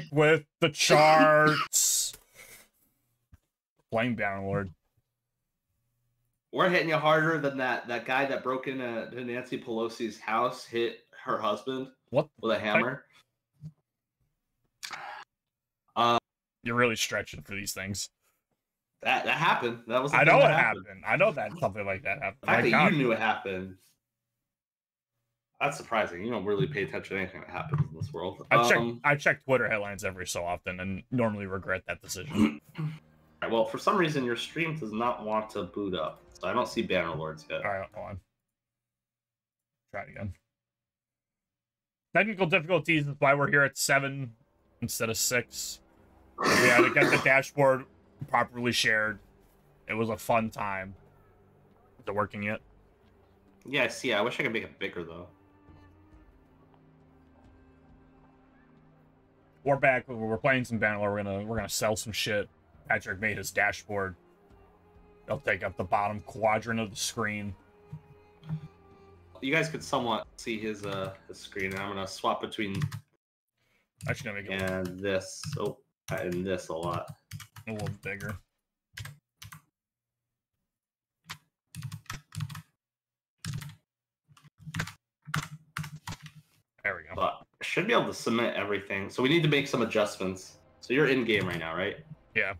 back with the charts. Playing Bannerlord. We're hitting you harder than that that guy that broke into Nancy Pelosi's house hit her husband What? with a hammer. You're really stretching for these things. That that happened. That was. I know it happened. I know that something like that happened. The fact My that God. you knew it happened. That's surprising. You don't really pay attention to anything that happens in this world. I check Um, I check Twitter headlines every so often and normally regret that decision. alright, well, for some reason, your stream does not want to boot up, so I don't see Bannerlords yet. All right, hold on. Try it again. Technical difficulties is why we're here at seven instead of six. We had to get the dashboard properly shared. It was a fun time. Is it working yet? Yeah, I see. I wish I could make it bigger though. We're back. We're playing some Bannerlord. We're gonna we're gonna sell some shit. Patrick made his dashboard. They'll take up the bottom quadrant of the screen. You guys could somewhat see his uh his screen. and I'm gonna swap between Actually, gonna make it and this. Oh, and this a lot. a little bigger. There we go. But I should be able to submit everything. So we need to make some adjustments. So you're in game right now, right? Yeah.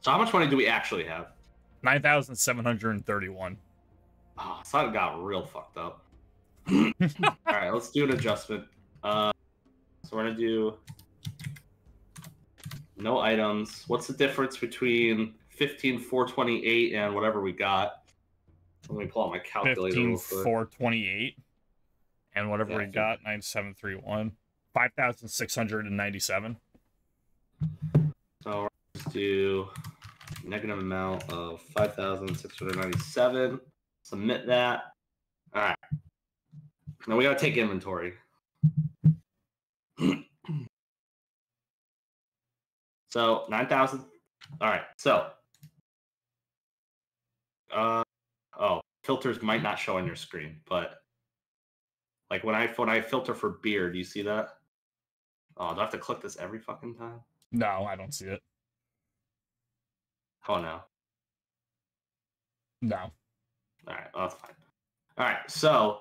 So how much money do we actually have? Nine thousand seven hundred and thirty-one. Oh, so that got real fucked up. All right, let's do an adjustment. Uh, so we're gonna do no items. What's the difference between fifteen four twenty eight and whatever we got? Let me pull out my calculator. Fifteen four twenty-eight, and whatever we got nine seven three one. Five thousand six hundred and ninety-seven. So let's do negative amount of five thousand six hundred ninety seven. Submit that. All right. Now we gotta take inventory. so nine thousand. All right. So. Uh oh, filters might not show on your screen, but like when I when I filter for beer, do you see that? Oh, do I have to click this every fucking time? No, I don't see it. Oh no. No. All right, well, that's fine. All right, so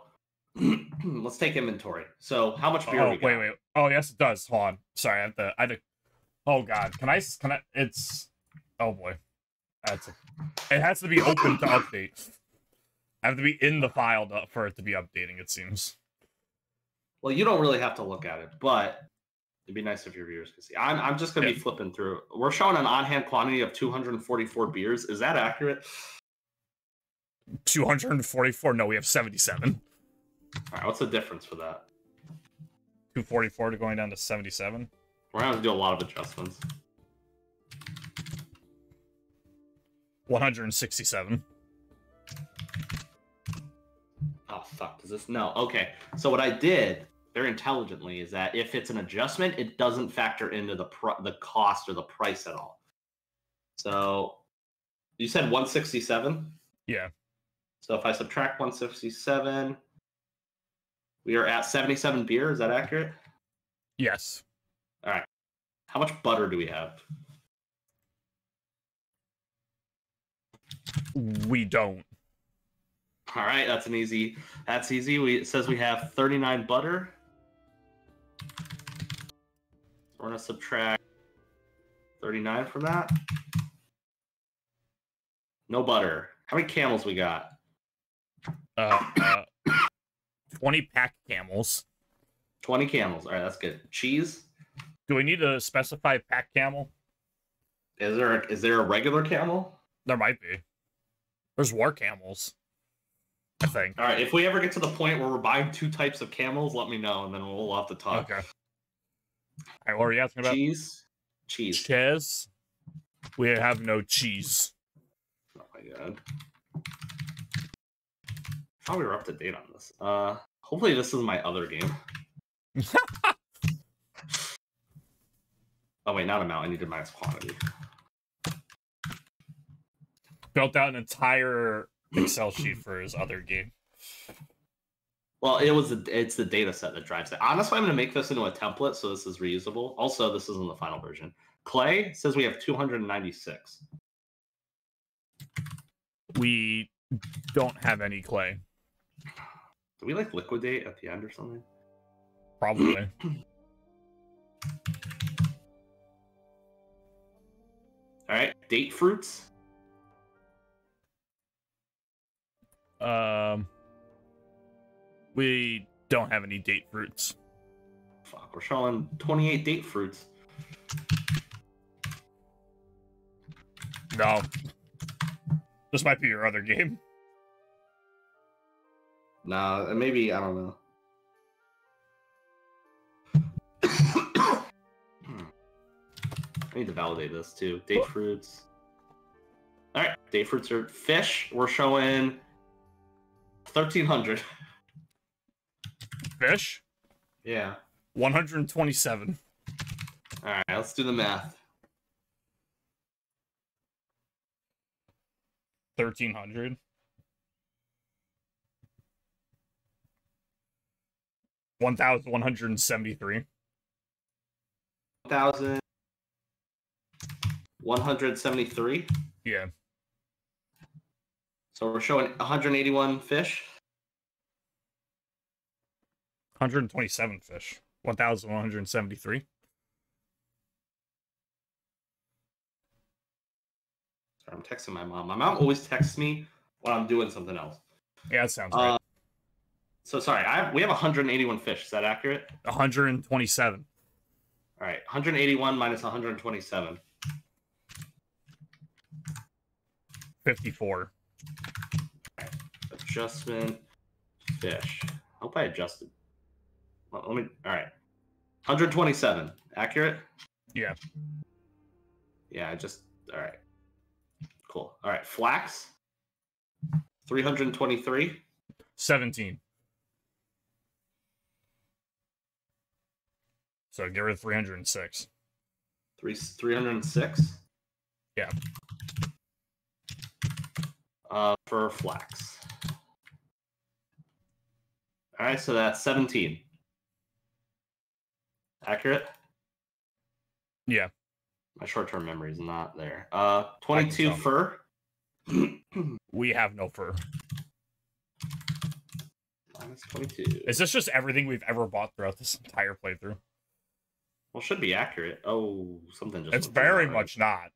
let's take inventory. So, how much beer Oh we got? wait, wait. Oh yes, it does. Hold on. Sorry, I have to. I have to. Oh god, can I? Can I? It's. Oh boy, that's. A, it has to be open to update. I have to be in the file to, for it to be updating. It seems. Well, you don't really have to look at it, but it'd be nice if your viewers could see. I'm, I'm just going to be flipping through. We're showing an on-hand quantity of 244 beers. Is that accurate? 244. No, we have 77. All right, what's the difference for that? 244 to going down to 77. We're going to have to do a lot of adjustments. 167. Oh fuck! Does this no? Okay. So what I did very intelligently is that if it's an adjustment, it doesn't factor into the pr- the cost or the price at all. So you said 167. Yeah. So if I subtract 167, we are at 77 beer. Is that accurate? Yes. All right. How much butter do we have? We don't. All right, that's an easy. That's easy. We it says we have 39 butter. We're gonna subtract 39 from that. No butter. How many camels we got? Uh, uh 20 pack camels. 20 camels. All right, that's good. Cheese. Do we need to specify pack camel? Is there a, is there a regular camel? There might be. There's war camels. I think. All right. If we ever get to the point where we're buying two types of camels, let me know, and then we'll have to talk. Okay. All right, what were you asking about? Cheese. Cheese. Cheese. We have no cheese. Oh my god. I thought we were up to date on this. Uh hopefully this is my other game. Oh wait, not amount, I need needed minus quantity. Built out an entire Excel sheet for his other game. Well, it was the, it's the data set that drives it. Honestly, I'm going to make this into a template so this is reusable. Also, this isn't the final version. Clay says we have 296. We don't have any clay. Do we like liquidate at the end or something? Probably. All right, date fruits. Um, we don't have any date fruits. Fuck, we're showing 28 date fruits. No. This might be your other game. Nah, uh, maybe I don't know. I need to validate this too. Date fruits. All right, date fruits are fish. We're showing 1300. Fish, Yeah. 127. All right, let's do the math. 1300. One thousand one hundred and seventy-three. 1173. Yeah, So we're showing 181 fish. hundred and twenty-seven fish. One thousand one hundred and seventy-three. Sorry, I'm texting my mom. My mom always texts me when I'm doing something else. Yeah, that sounds right. Uh, so sorry, I have, we have 181 fish. Is that accurate? One hundred and twenty-seven. All right, 181 minus 127. 54. Adjustment fish. I hope I adjusted. Well, let me. All right, 127. Accurate? Yeah. Yeah, I just. All right. Cool. All right, flax. 323. 17. So get rid of 306. Three, 306. Yeah. For flax. All right, so that's 17. Accurate? Yeah. My short-term memory is not there. Uh, 22 fur. We have no fur. Minus 22. Is this just everything we've ever bought throughout this entire playthrough? Well, should be accurate. Oh, something just. It's very right. much not.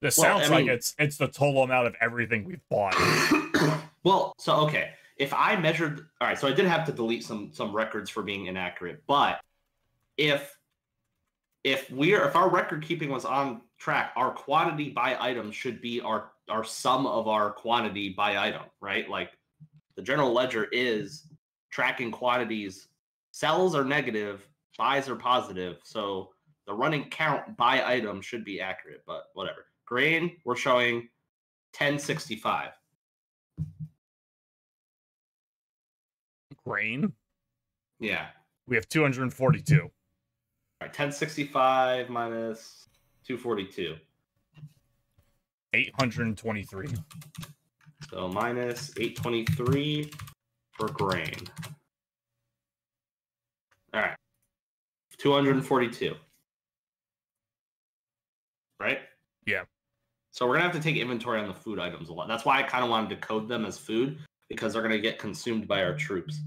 This Well, sounds I like it's it's the total amount of everything we've bought. well, so okay, if I measured, all right, so I did have to delete some some records for being inaccurate, but if if we're if our record keeping was on track, our quantity by item should be our our sum of our quantity by item, right? Like the general ledger is tracking quantities. Sells are negative, buys are positive, so the running count by item should be accurate, but whatever. Grain, we're showing 1065. Grain, Yeah. we have 242. All right, 1065 minus 242. 823. So minus 823 for grain. All right. 242. Right? Yeah. So we're going to have to take inventory on the food items a lot. That's why I kind of wanted to code them as food because they're going to get consumed by our troops.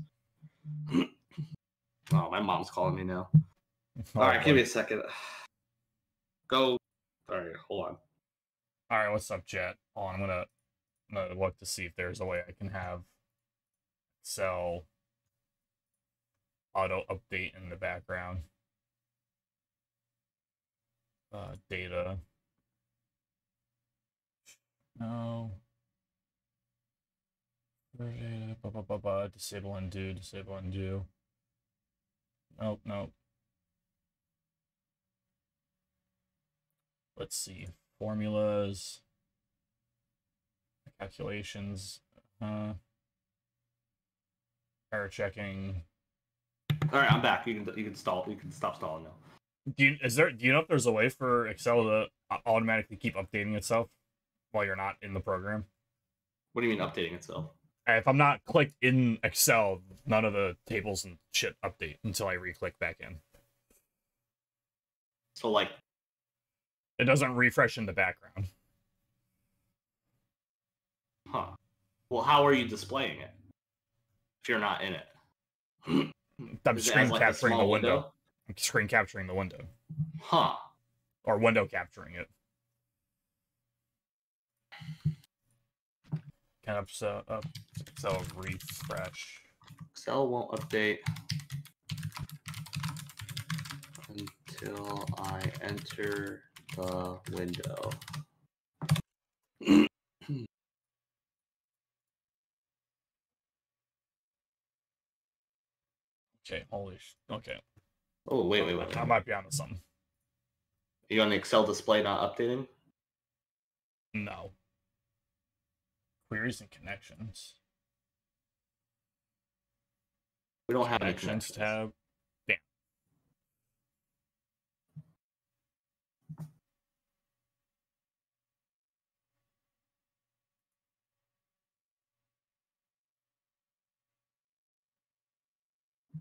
oh, my mom's calling me now. All right, give me a second. Go. All right, hold on. All right, what's up, Jet? Oh, I'm gonna, I'm gonna look to see if there's a way I can have Excel auto update in the background. Uh, data. No. Blah. Disable undo, disable undo. Nope, nope. Let's see. Formulas. Calculations. Uh, error checking. All right, I'm back. You can you can stall. You can stop stalling now. Do you, is there? Do you know if there's a way for Excel to automatically keep updating itself? While you're not in the program. What do you mean updating itself? Uh, If I'm not clicked in Excel, none of the tables and shit update until I re-click back in. So like, It doesn't refresh in the background. huh? Well, how are you displaying it if you're not in it? I'm Is it screen like, capturing the small window. I'm screen capturing the window Huh? or window capturing it. Can so up so refresh. Excel won't update until I enter the window. Okay, holy sh- okay. Oh wait, wait, wait. I might be onto something. Are you on the Excel display not updating? No. Queries and connections. We don't have Connections connections. tab.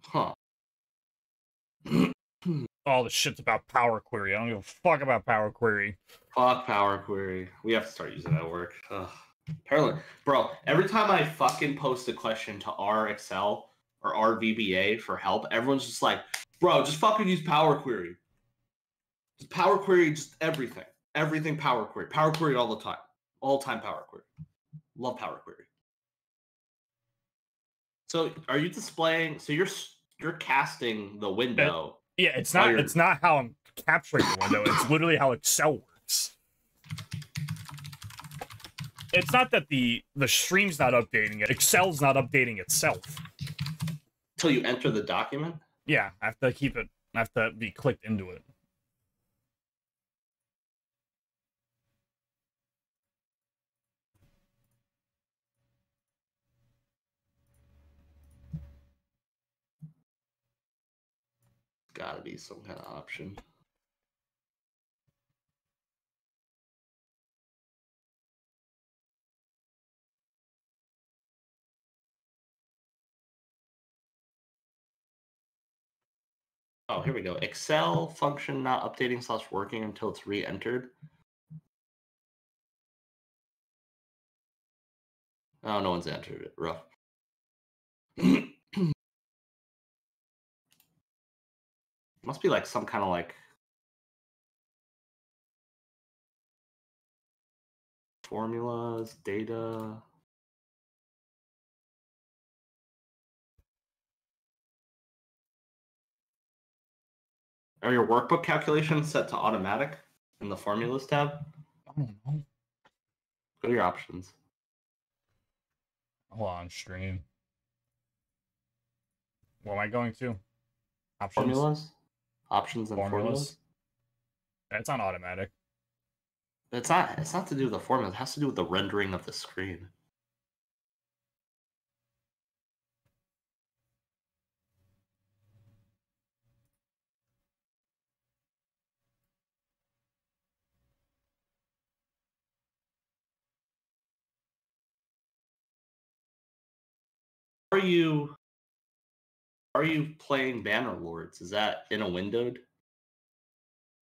Huh? All the shit's about Power Query. I don't give a fuck about Power Query. Fuck Power Query. We have to start using that at work. Ugh. Apparently, bro. Every time I fucking post a question to our Excel or our VBA for help, everyone's just like, "Bro, just fucking use Power Query. Just Power Query, just everything, everything Power Query, Power Query all the time, all time Power Query. Love Power Query." So, are you displaying? So you're you're casting the window. Yeah, it's not it's not how I'm capturing the window. It's literally how Excel works. It's not that the the stream's not updating it. Excel's not updating itself. Until you enter the document. Yeah, I have to keep it. I have to be clicked into it. Gotta be some kind of option. Oh, here we go. Excel function not updating slash working until it's re-entered. Oh, no one's entered it. Rough. Must be like some kind of like formulas, data. Are your workbook calculations set to automatic in the formulas tab? I don't know. Go to your options. Hold on, stream. What am I going to? Options. Formulas? Options and formulas? Formulas. It's on automatic. It's not it's not to do with the formula, it has to do with the rendering of the screen. Are you are you playing Bannerlords? Is that in a windowed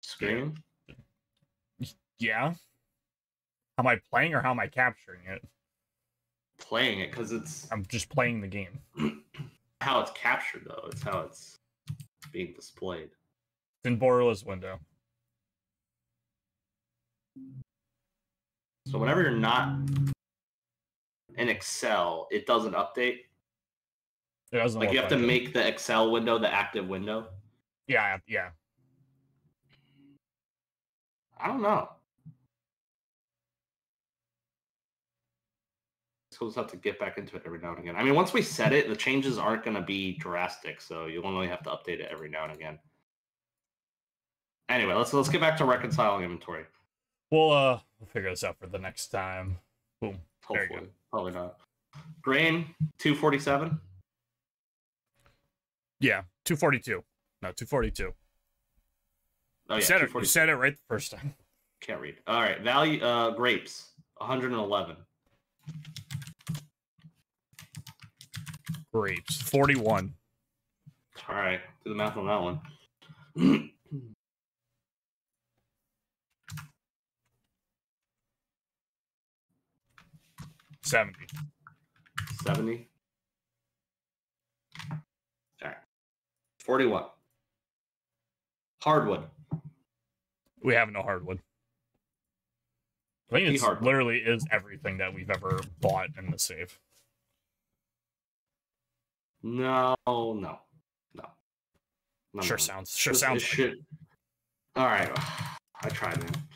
screen? Yeah. How am I playing or how am I capturing it? Playing it because it's I'm just playing the game. how it's captured though. It's how it's being displayed. It's in borderless window. So whenever you're not in Excel, it doesn't update. It doesn't Like you have to it. make the Excel window the active window. Yeah, yeah. I don't know. So we'll just have to get back into it every now and again. I mean, once we set it, the changes aren't going to be drastic, so you'll only have to update it every now and again. Anyway, let's let's get back to reconciling inventory. We'll uh we'll figure this out for the next time. Boom. There you go. Hopefully, probably not. Grain two forty seven. Yeah, 242. No, 242. Oh yeah, you, said it, you said it right the first time. Can't read. All right, value uh grapes 111. Grapes. 41. All right, do the math on that one. 70. 70. All right. 41. Hardwood. We have no hardwood. I think it's hardwood. literally is everything that we've ever bought in the save. No, no, no. no Sure no. sounds sure This- sounds it like should- All right. I tried, man.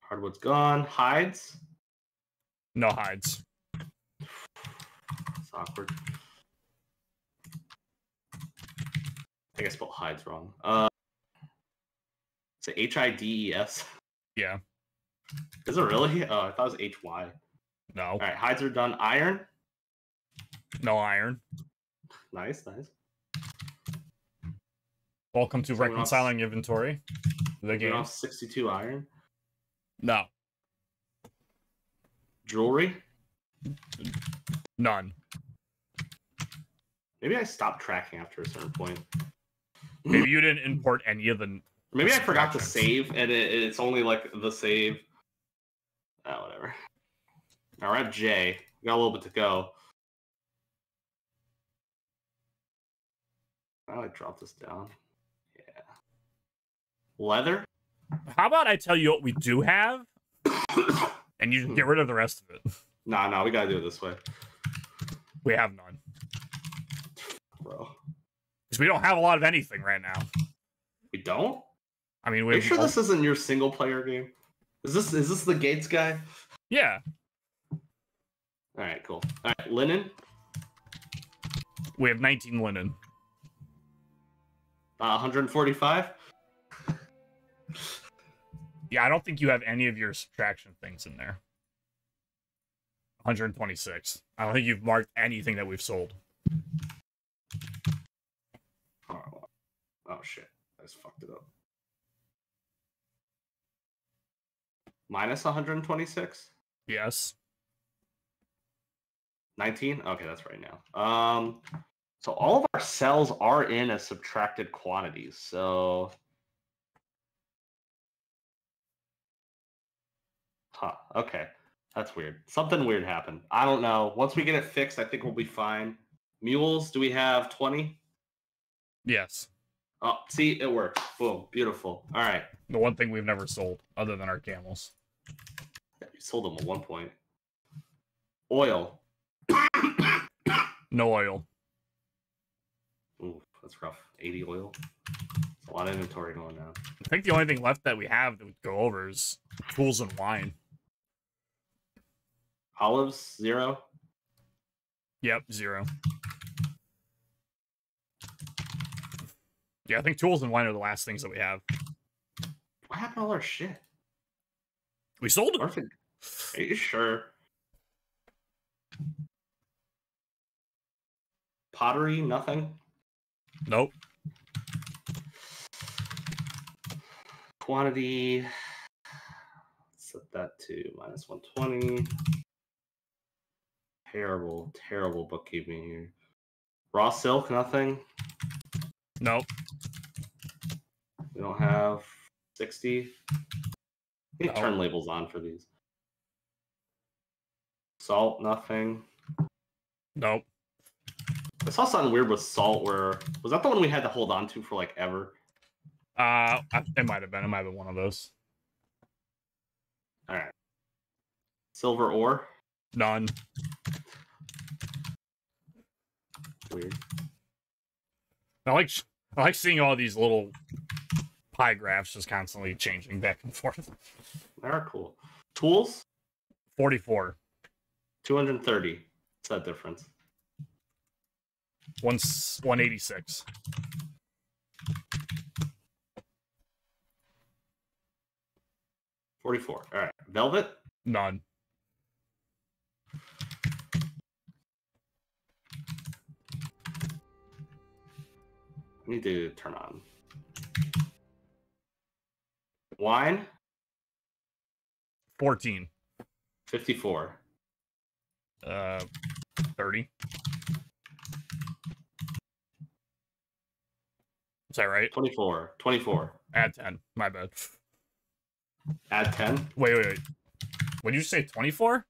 Hardwood's gone. Hides. no hides. Awkward. I think I spelled hides wrong. Uh, it's a H I D E S. Yeah. Is it really? Oh, I thought it was H Y. No. All right, hides are done. Iron. No iron. Nice, nice. Welcome to reconciling inventory. The game. know, 62 iron. No. Jewelry. None. Maybe I stopped tracking after a certain point. Maybe you didn't import any of the Maybe I forgot to save, and it, it's only like the save. Oh, whatever. All right, J. We got a little bit to go. How do I drop this down? Yeah. Leather. How about I tell you what we do have and you get rid of the rest of it? nah, nah, we gotta do it this way, We have none. bro. Because we don't have a lot of anything right now. We don't. I mean, Are we you sure this isn't your single player game? Is this is this the Gates guy? Yeah. All right, cool. All right, linen. We have 19 linen. Uh, 145. Yeah, I don't think you have any of your subtraction things in there. 126. I don't think you've marked anything that we've sold. Oh, oh shit. I just fucked it up. Minus 126? Yes. 19? Okay, that's right now. Um so all of our cells are in as subtracted quantities. So Huh, okay. That's weird. Something weird happened. I don't know. Once we get it fixed, I think we'll be fine. Mules, do we have 20? Yes. Oh, see, it worked. Boom, beautiful. All right. The one thing we've never sold other than our camels. Yeah, you sold them at one point. Oil. No oil. Ooh, that's rough. 80 oil. It's a lot of inventory going down. I think the only thing left that we have that we go over is tools and wine. Olives, zero. Yep, zero. Yeah, I think tools and wine are the last things that we have. What happened to all our shit? We sold it. Are you sure? Pottery, nothing. Nope. Quantity. Set that to minus 120. Terrible, terrible bookkeeping here. Raw silk, nothing. Nope. We don't have 60. We need No. turn labels on for these. Salt, nothing. Nope. I saw something weird with salt where was that the one we had to hold on to for like ever? Uh, I- it might have been. It might have been one of those. Alright. Silver ore. None. Weird. I like I like seeing all these little pie graphs just constantly changing back and forth. They're cool. Tools, 44. 230. What's that difference? One, 186. Forty-four. All right. Velvet. None. I need to turn on. Wine, 14. 54. Uh, 30. Is that right? 24. 24. Add 10. My bad. Add 10. Wait, wait, wait. Would you say 24?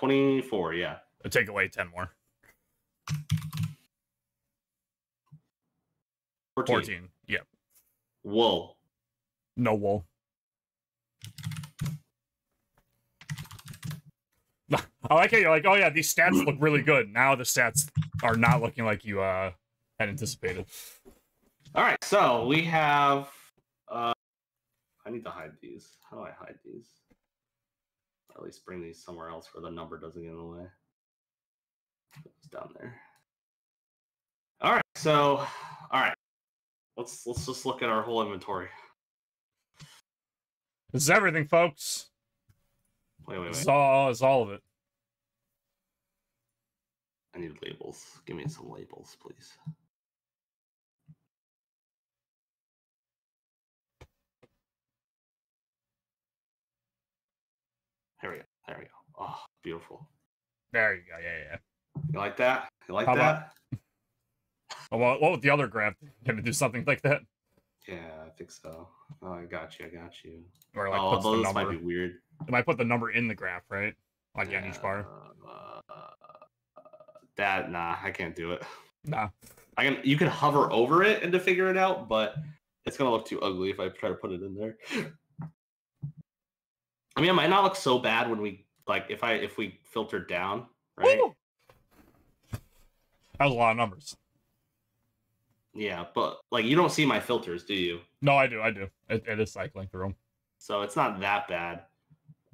We're at 24, yeah. I'll take away 10 more. 14. 14. Yep. Wool. No wool. I like how you're like, oh yeah, these stats look really good. Now the stats are not looking like you uh had anticipated. All right, so we have. Uh, I need to hide these. How do I hide these? At least bring these somewhere else where the number doesn't get in the way. It's down there. All right, so all right, let's let's just look at our whole inventory. This is everything, folks. Wait, wait, This wait. is all, it's all of it. I need labels. Give me some labels, please. There we go. There we go. Oh, beautiful. There you go. Yeah, yeah. yeah. You like that? You like How that? about- Oh, well, what with the other graph? Can it do something like that? Yeah, I think so. Oh, I got you. I got you. Or like oh, puts might be weird. It might put the number in the graph, right? Like on each bar. Uh, uh, that nah, I can't do it. Nah. I can. You can hover over it and to figure it out, but it's gonna look too ugly if I try to put it in there. I mean, it might not look so bad when we like if I if we filter down, right? Woo! That was a lot of numbers. Yeah, but like you don't see my filters, do you? No, I do. I do. It, it is cycling through them. So it's not that bad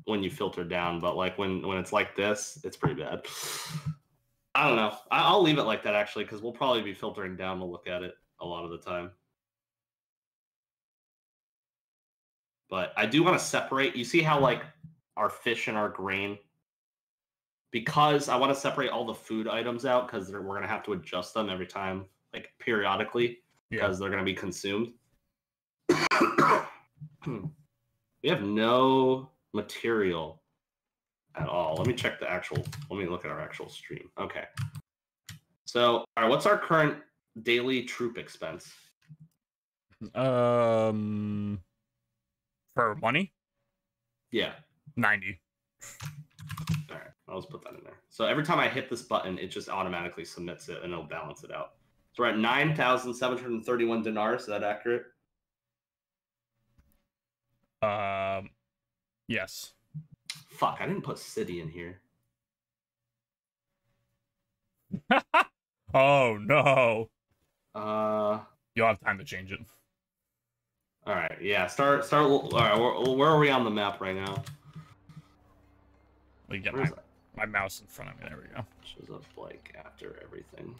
when you filter down, but like when when it's like this, it's pretty bad. I don't know. I, I'll leave it like that actually, because we'll probably be filtering down to look at it a lot of the time. But I do want to separate. You see how like our fish and our grain, because I want to separate all the food items out because we're gonna have to adjust them every time, like periodically Yeah. because they're going to be consumed. we have no material at all. Let me check the actual. Let me look at our actual stream. Okay. So, all right, what's our current daily troop expense? Um, for money, Yeah. ninety. All right. I'll just put that in there. So every time I hit this button, it just automatically submits it and it'll balance it out. So we're at 9,731 dinars. Is that accurate? Um, yes. Fuck, I didn't put city in here. oh no, Uh, you'll have time to change it. All right. Yeah. Start. Start. All right. Where, where are we on the map right now? We me get my, Where's my mouse in front of me. There we go. Shows up like after everything.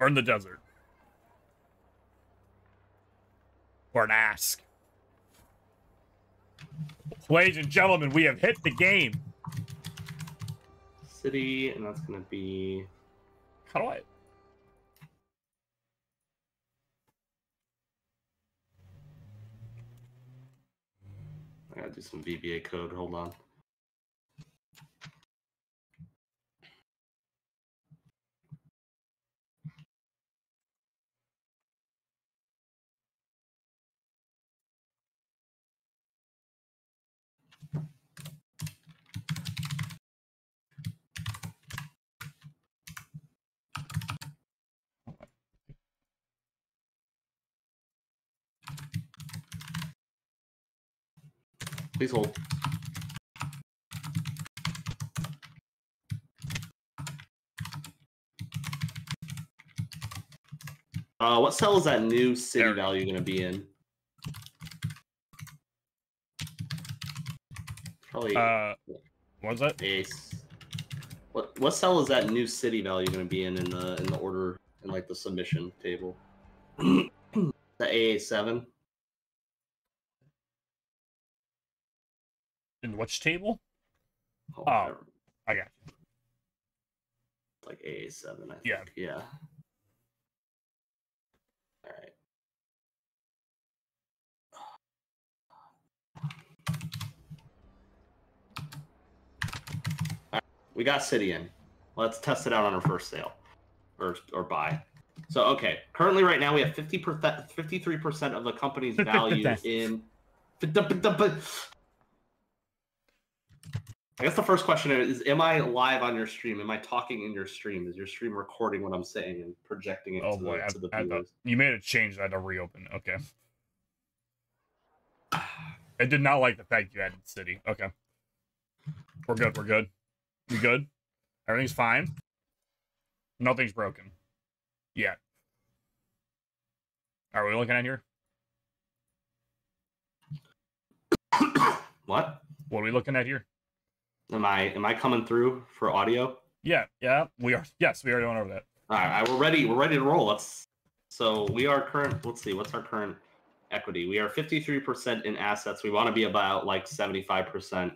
Or in the desert. An ask. Ladies and gentlemen, we have hit the game. City, and that's gonna be. How do I? I gotta do some VBA code. Hold on. Please hold. Uh, what cell is that new city There. value going to be in? Probably Uh, what was that? ace. What what cell is that new city value going to be in in the in the order in like the submission table? the AA seven. In which table? Oh, Oh. whatever. I got you. like AA seven. I think. Yeah. Yeah. All right. We got city in. Let's test it out on our first sale, or or buy. So okay, currently right now we have fifty percent, fifty three percent of the company's value in. I guess the first question is: Am I live on your stream? Am I talking in your stream? Is your stream recording what I'm saying and projecting it Oh to, boy, the, I, to the viewers? you made a change. I had to reopen. Okay. I did not like the fact you added city. Okay. We're good. We're good. We good? Everything's fine. Nothing's broken. Yet. Are we looking at here? what? What are we looking at here? Am I am I coming through for audio? Yeah, yeah, we are. Yes, we already went over that. All right, we're ready. We're ready to roll. Let's. So we are current. Let's see. What's our current equity? We are fifty three percent in assets. We want to be about like seventy five percent.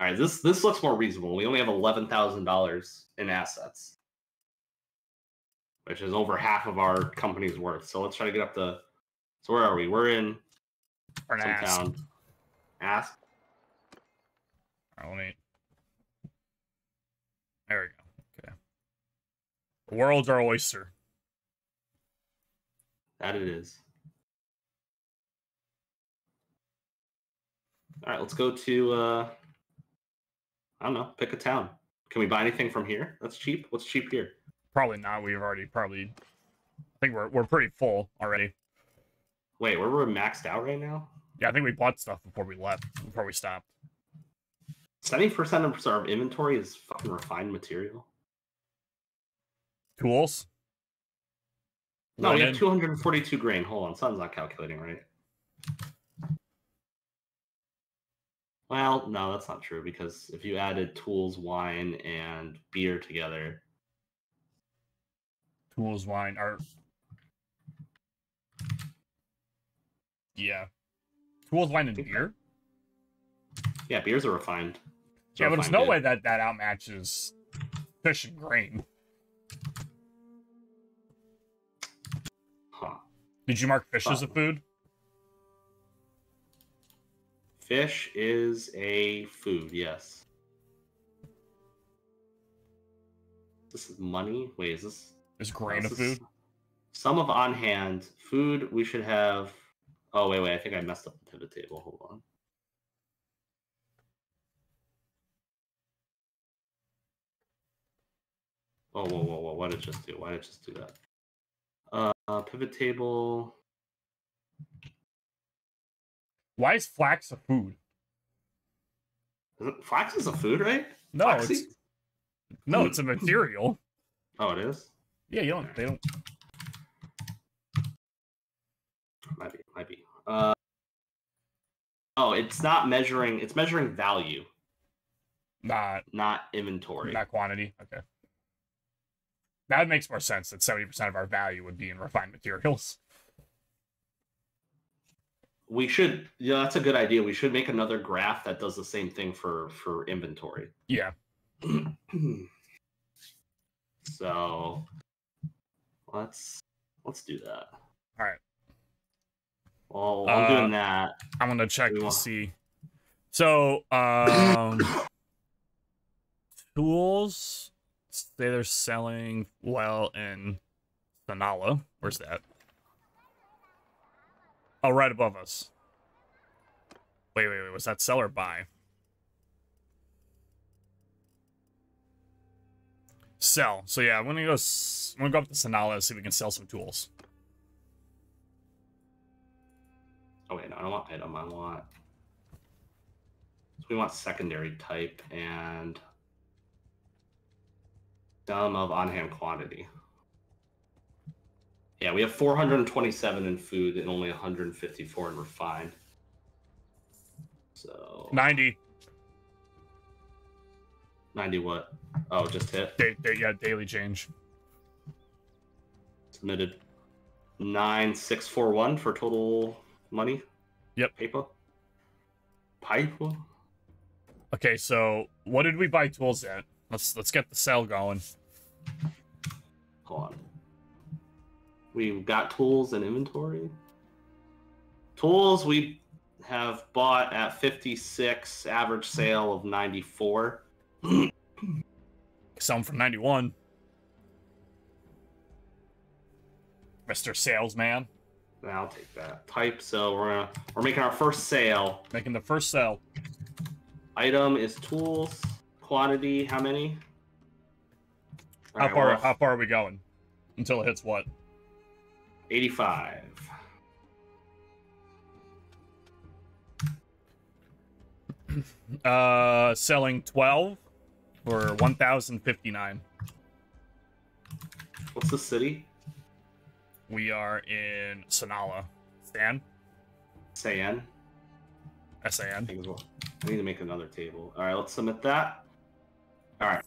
All right. This this looks more reasonable. We only have eleven thousand dollars in assets, which is over half of our company's worth. So let's try to get up to. So where are we? We're in Or an some town. Ask. All right, let me. There we go. Okay. The world's our oyster. That it is. All right, let's go to. uh I don't know. Pick a town. Can we buy anything from here? That's cheap. What's cheap here? Probably not. We've already probably. I think we're we're pretty full already. Wait, where we're maxed out right now? Yeah, I think we bought stuff before we left. Before we stopped. Seventy percent of our inventory is fucking refined material. Tools. No, we have two hundred and forty-two grain. Hold on, Sun's not calculating right. Well, no, that's not true because if you added tools, wine, and beer together, tools, wine, art. Yeah. Tools, wine, and beer. yeah, beers are refined. Yeah, but there's no good. way that that outmatches fish and grain. Huh. Did you mark fish as a food? Fish is a food, yes. This is money. Wait, is this Is grain a is- food? Sum of on hand food. We should have. Oh wait, wait. I think I messed up the pivot table. Hold on. Oh whoa whoa whoa! What did it just do? Why did it just do that? Uh, pivot table. Why is flax a food? Isn't, flax is a food, right? No, Flaxseed? it's no, it's a material. Oh, it is. Yeah, you don't. They don't. Might be. Might be. Uh, oh, it's not measuring. It's measuring value, Not not inventory. not quantity. Okay. That makes more sense. That seventy percent of our value would be in refined materials. We should. Yeah, that's a good idea. We should make another graph that does the same thing for for inventory. Yeah. so let's let's do that. All right. Well, I'm Uh, doing that. I'm gonna check We to want- see. So, um, tools. Say they're selling well in Sanala. Where's that? Oh, right above us. Wait, wait, wait. Was that sell or buy? Sell. So yeah, I'm gonna go. I'm gonna go up to Sanala and see if we can sell some tools. Oh wait, no, I don't want item. I want. So we want secondary type and sum of on-hand quantity. Yeah, we have 427 in food and only 154 in refined. So Ninety. 90 what? Oh, just hit. Da- da- yeah, daily change. Submitted 9641 for total money. Yep. Paper. Paper. Okay, so what did we buy tools at? Let's let's get the sell going. Hold on. We've got tools and inventory. Tools we have bought at 56, average sale of 94. Some for 91. Mr. Salesman. I'll take that. Type, so we're gonna we're making our first sale. Making the first sale. Item is tools. Quantity, how many? How Alright, far well, how far are we going? Until it hits what? 85. Uh selling 12 for 1059. What's the city? We are in Sanala. Stan? Sayan. S-A-N. I need to make another table. All right, let's submit that. All right.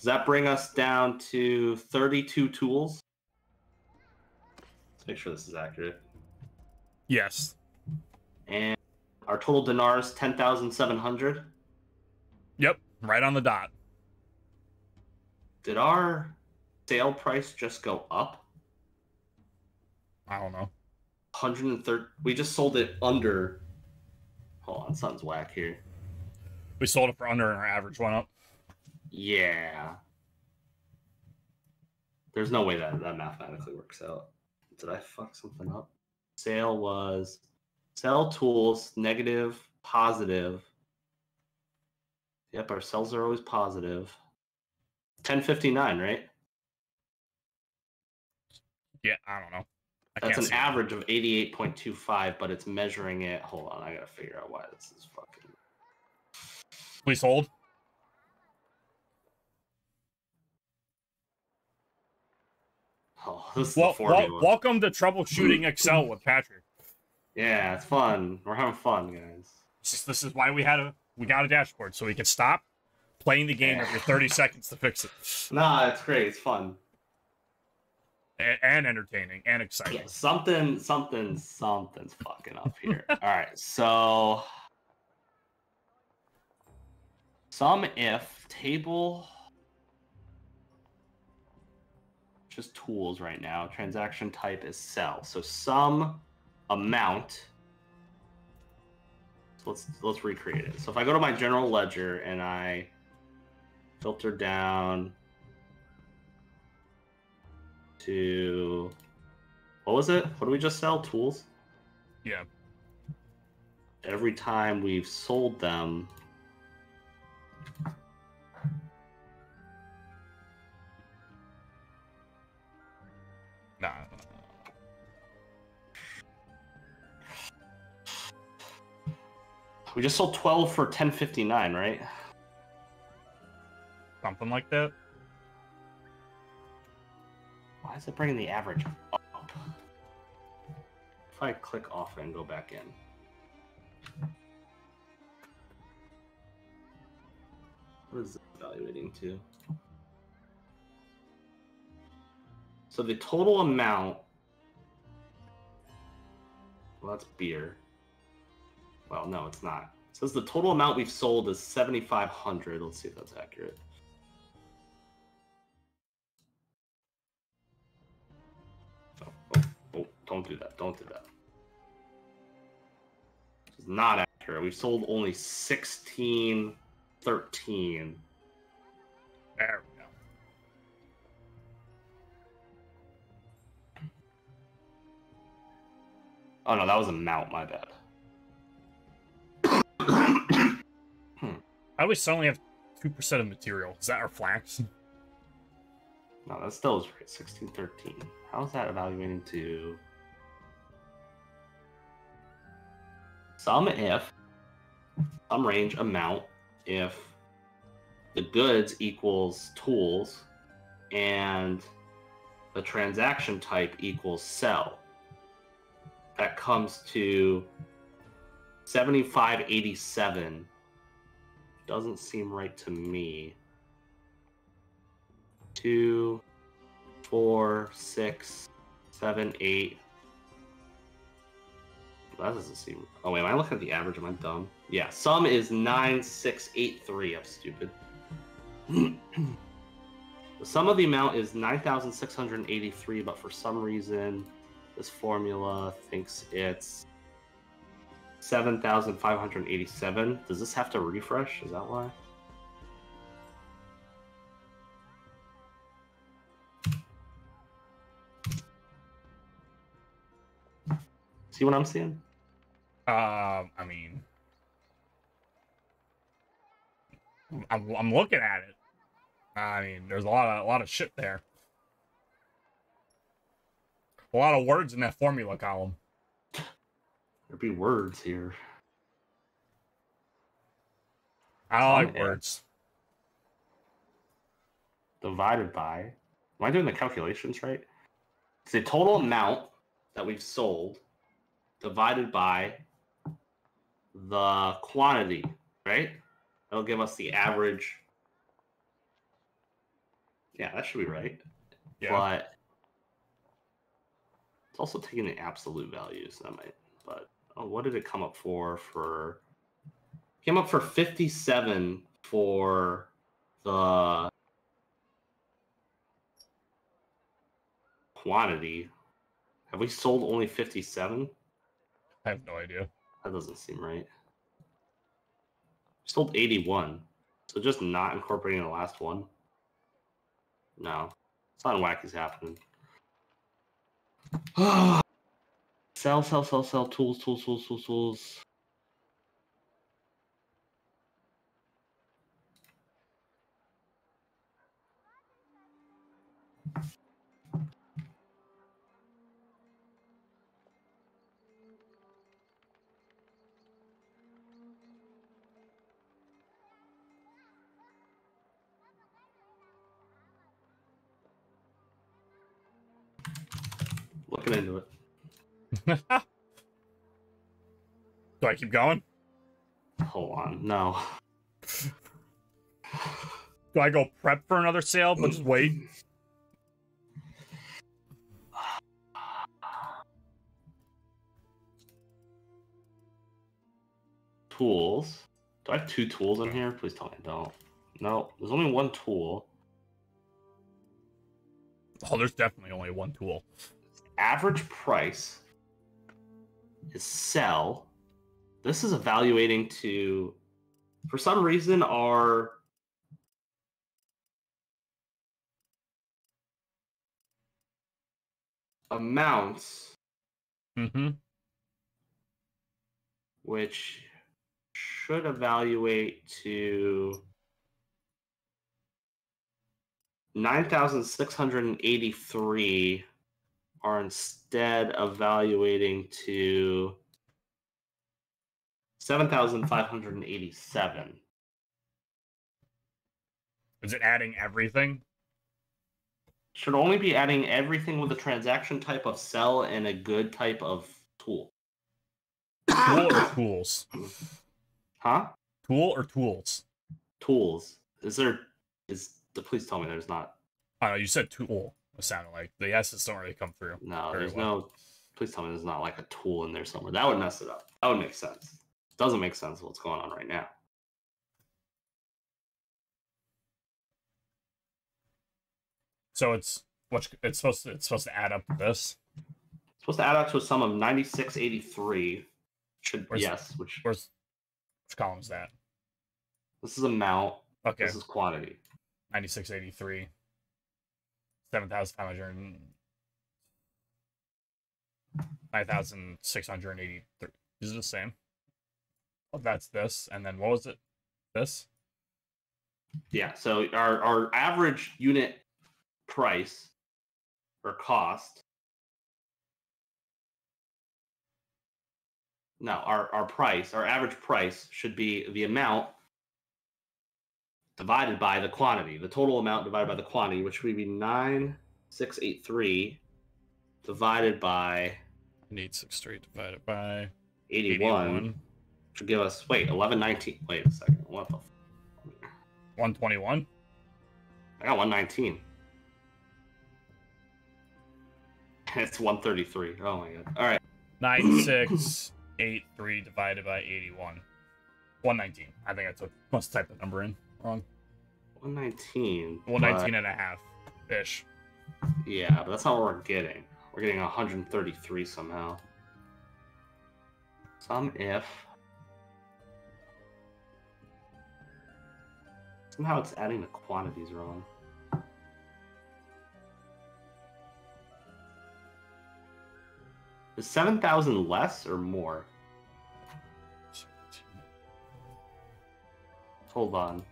Does that bring us down to 32 tools? Let's make sure this is accurate. Yes. And our total dinars 10,700. Yep. Right on the dot. Did our sale price just go up? I don't know. 130. We just sold it under. Hold on, something's whack here. We sold it for under and our average went up. Yeah. There's no way that that mathematically works out. Did I fuck something up? Sale was sell tools negative positive. Yep, our sales are always positive. 1059, right? Yeah, I don't know. I That's an it. average of 88.25, but it's measuring it. Hold on, I gotta figure out why this is fucking. We sold. Oh, this is Well, the well, welcome to troubleshooting Excel with Patrick. yeah, it's fun. We're having fun, guys. This is, this is why we had a we got a dashboard so we could stop playing the game every 30 seconds to fix it. Nah, it's great. It's fun. And, and entertaining and exciting. Yeah, something, something, something's fucking up here. All right, so some if table, just tools right now. Transaction type is sell. So sum amount. So let's let's recreate it. So if I go to my general ledger and I filter down to what was it? What do we just sell? Tools. Yeah. Every time we've sold them, we just sold twelve for ten fifty nine, right? Something like that. Why is it bringing the average up? If I click off and go back in, what is this evaluating to? So the total amount. Well, that's beer. Well, no, it's not. It says the total amount we've sold is seventy five hundred. Let's see if that's accurate. Oh, oh, oh, don't do that. Don't do that. It's not accurate. We've sold only 16, 13. There we go. Oh no, that was a mount, my bad. Do we suddenly have 2% of material? Is that our flax? No, that still is right. 1613. How's that evaluating to some if sum range amount if the goods equals tools and the transaction type equals sell. That comes to 7587. Doesn't seem right to me. Two, four, six, seven, eight. That doesn't seem. Oh wait, am I looking at the average? Am I dumb? Yeah, sum is nine, six, eight, three. I'm stupid. The sum of the amount is 9,683, but for some reason, this formula thinks it's 7,587. Does this have to refresh? Is that why? See what I'm seeing? Um, I mean, I'm, I'm looking at it. I mean, there's a lot of a lot of shit there. A lot of words in that formula column. There'd be words here. I don't like words. divided by. Am I doing the calculations right? It's the total amount that we've sold divided by the quantity, right? That'll give us the average. Yeah, that should be right. Yeah. But it's also taking the absolute values. That might. But oh, what did it come up for? For came up for fifty-seven for the quantity. Have we sold only fifty-seven? I have no idea. That doesn't seem right. Sold eighty-one. So just not incorporating the last one. No, something wacky's happening. sell, sell, sell, sell. Tools, tools, tools, tools, tools. Looking into it. Do I keep going? Hold on. No. Do I go prep for another sale, but just wait? Tools. Do I have two tools in here? Please tell me I don't. No, there's only one tool. Oh, there's definitely only one tool. Average price is sell. This is evaluating to, for some reason, our amounts, Mm-hmm. which should evaluate to 9,683 are instead evaluating to 7,587. Is it adding everything? Should only be adding everything with a transaction type of sell and a good type of tool. Tool or tools? Huh? Tool or tools? Tools. Is there is the please tell me there's not don't. You said tool. It sounded like the S's don't really come through. no, there's well. no please tell me there's not like a tool in there somewhere. That would mess it up. That would make sense. It doesn't make sense what's going on right now. So it's what's it's supposed to it's supposed to add up to this. It's supposed to add up to a sum of 9683. Should Where's- yes, which Where's which column is that? this is amount, Okay, this is quantity. ninety six eighty three. 7,500 9,683. Is the same? Well, that's this. And then what was it? This? Yeah, so our, our average unit price or cost. No, our, our price, our average price should be the amount divided by the quantity, the total amount divided by the quantity, which would be 9683 divided by Need six three divided by 81 should give us, wait, 1119. Wait a second. What the? F- One twenty one. I got 119. It's 133. Oh my god. All right. Nine six eight three divided by eighty one. One nineteen. I think I took must type the number in wrong. 119. One nineteen and a half. ish. Yeah, but that's not what we're getting. We're getting 133 somehow. SUMIF. Somehow it's adding the quantities wrong. Is 7,000 less or more? Hold on.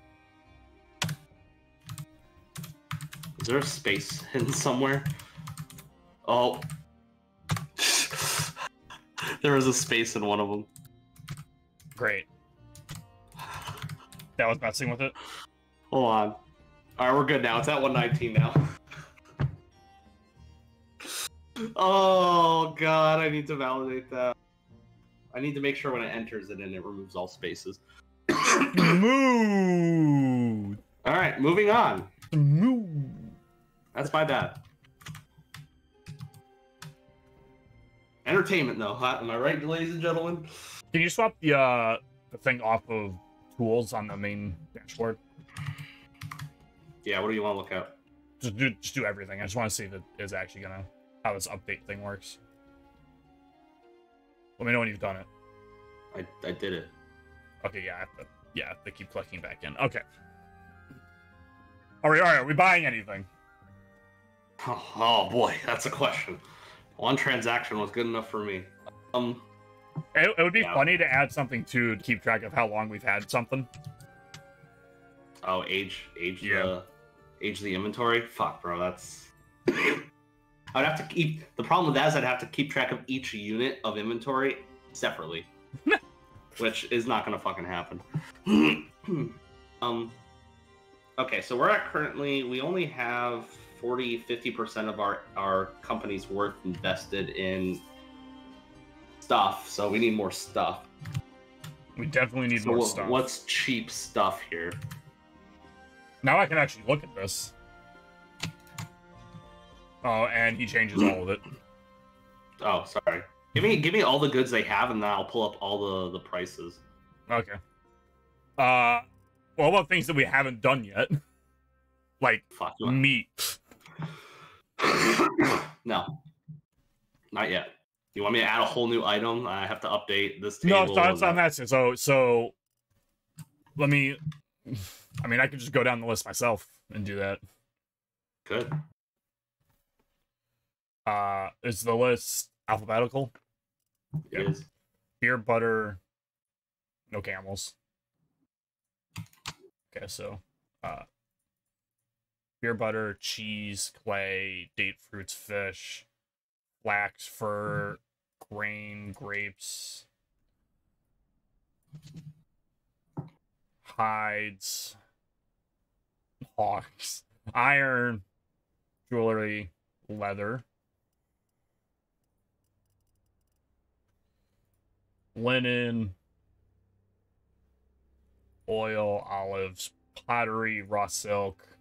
Is there a space hidden somewhere? Oh. there was a space in one of them. Great. That was messing with it. Hold on. Alright, we're good now. It's at 119 now. oh god, I need to validate that. I need to make sure when it enters it and it removes all spaces. Smooth. Alright, moving on. Smooth. That's my bad. Entertainment though, huh? Am I right, ladies and gentlemen? Can you swap the uh the thing off of tools on the main dashboard? Yeah, what do you want to look at? Just do just do everything. I just want to see it is actually gonna how this update thing works. Let me know when you've done it. I, I did it. Okay, yeah, I have to, yeah, They keep clicking back in. Okay. Are we, all right, are we buying anything? Oh, oh boy, that's a question. One transaction was good enough for me. Um, It, it would be Yeah. funny to add something to to keep track of how long we've had something. oh, age, age Yeah. the, age the inventory. Fuck, bro, that's. I would have to keep. The problem with that is I'd have to keep track of each unit of inventory separately, which is not gonna fucking happen. um. Okay, so we're at currently we only have 40 50% of our our company's worth invested in stuff, so we need more stuff. We definitely need So more what- stuff. what's cheap stuff here? Now I can actually look at this. Oh, and he changes all of it. Oh, sorry. Give me give me all the goods they have, and then I'll pull up all the the prices. Okay. Uh, well, about things that we haven't done yet, like Fuck. meat. no, not yet. You want me to add a whole new item? I have to update this No, table. not, it's not that. So, so let me. I mean, I could just go down the list myself and do that. Good. Uh, is the list alphabetical? It is. Beer, butter, no camels. Okay, so uh, beer, butter, cheese, clay, date fruits, fish, flax, fur, mm-hmm. grain, grapes, hides, hawks, iron, jewelry, leather, linen, oil, olives, pottery, raw silk,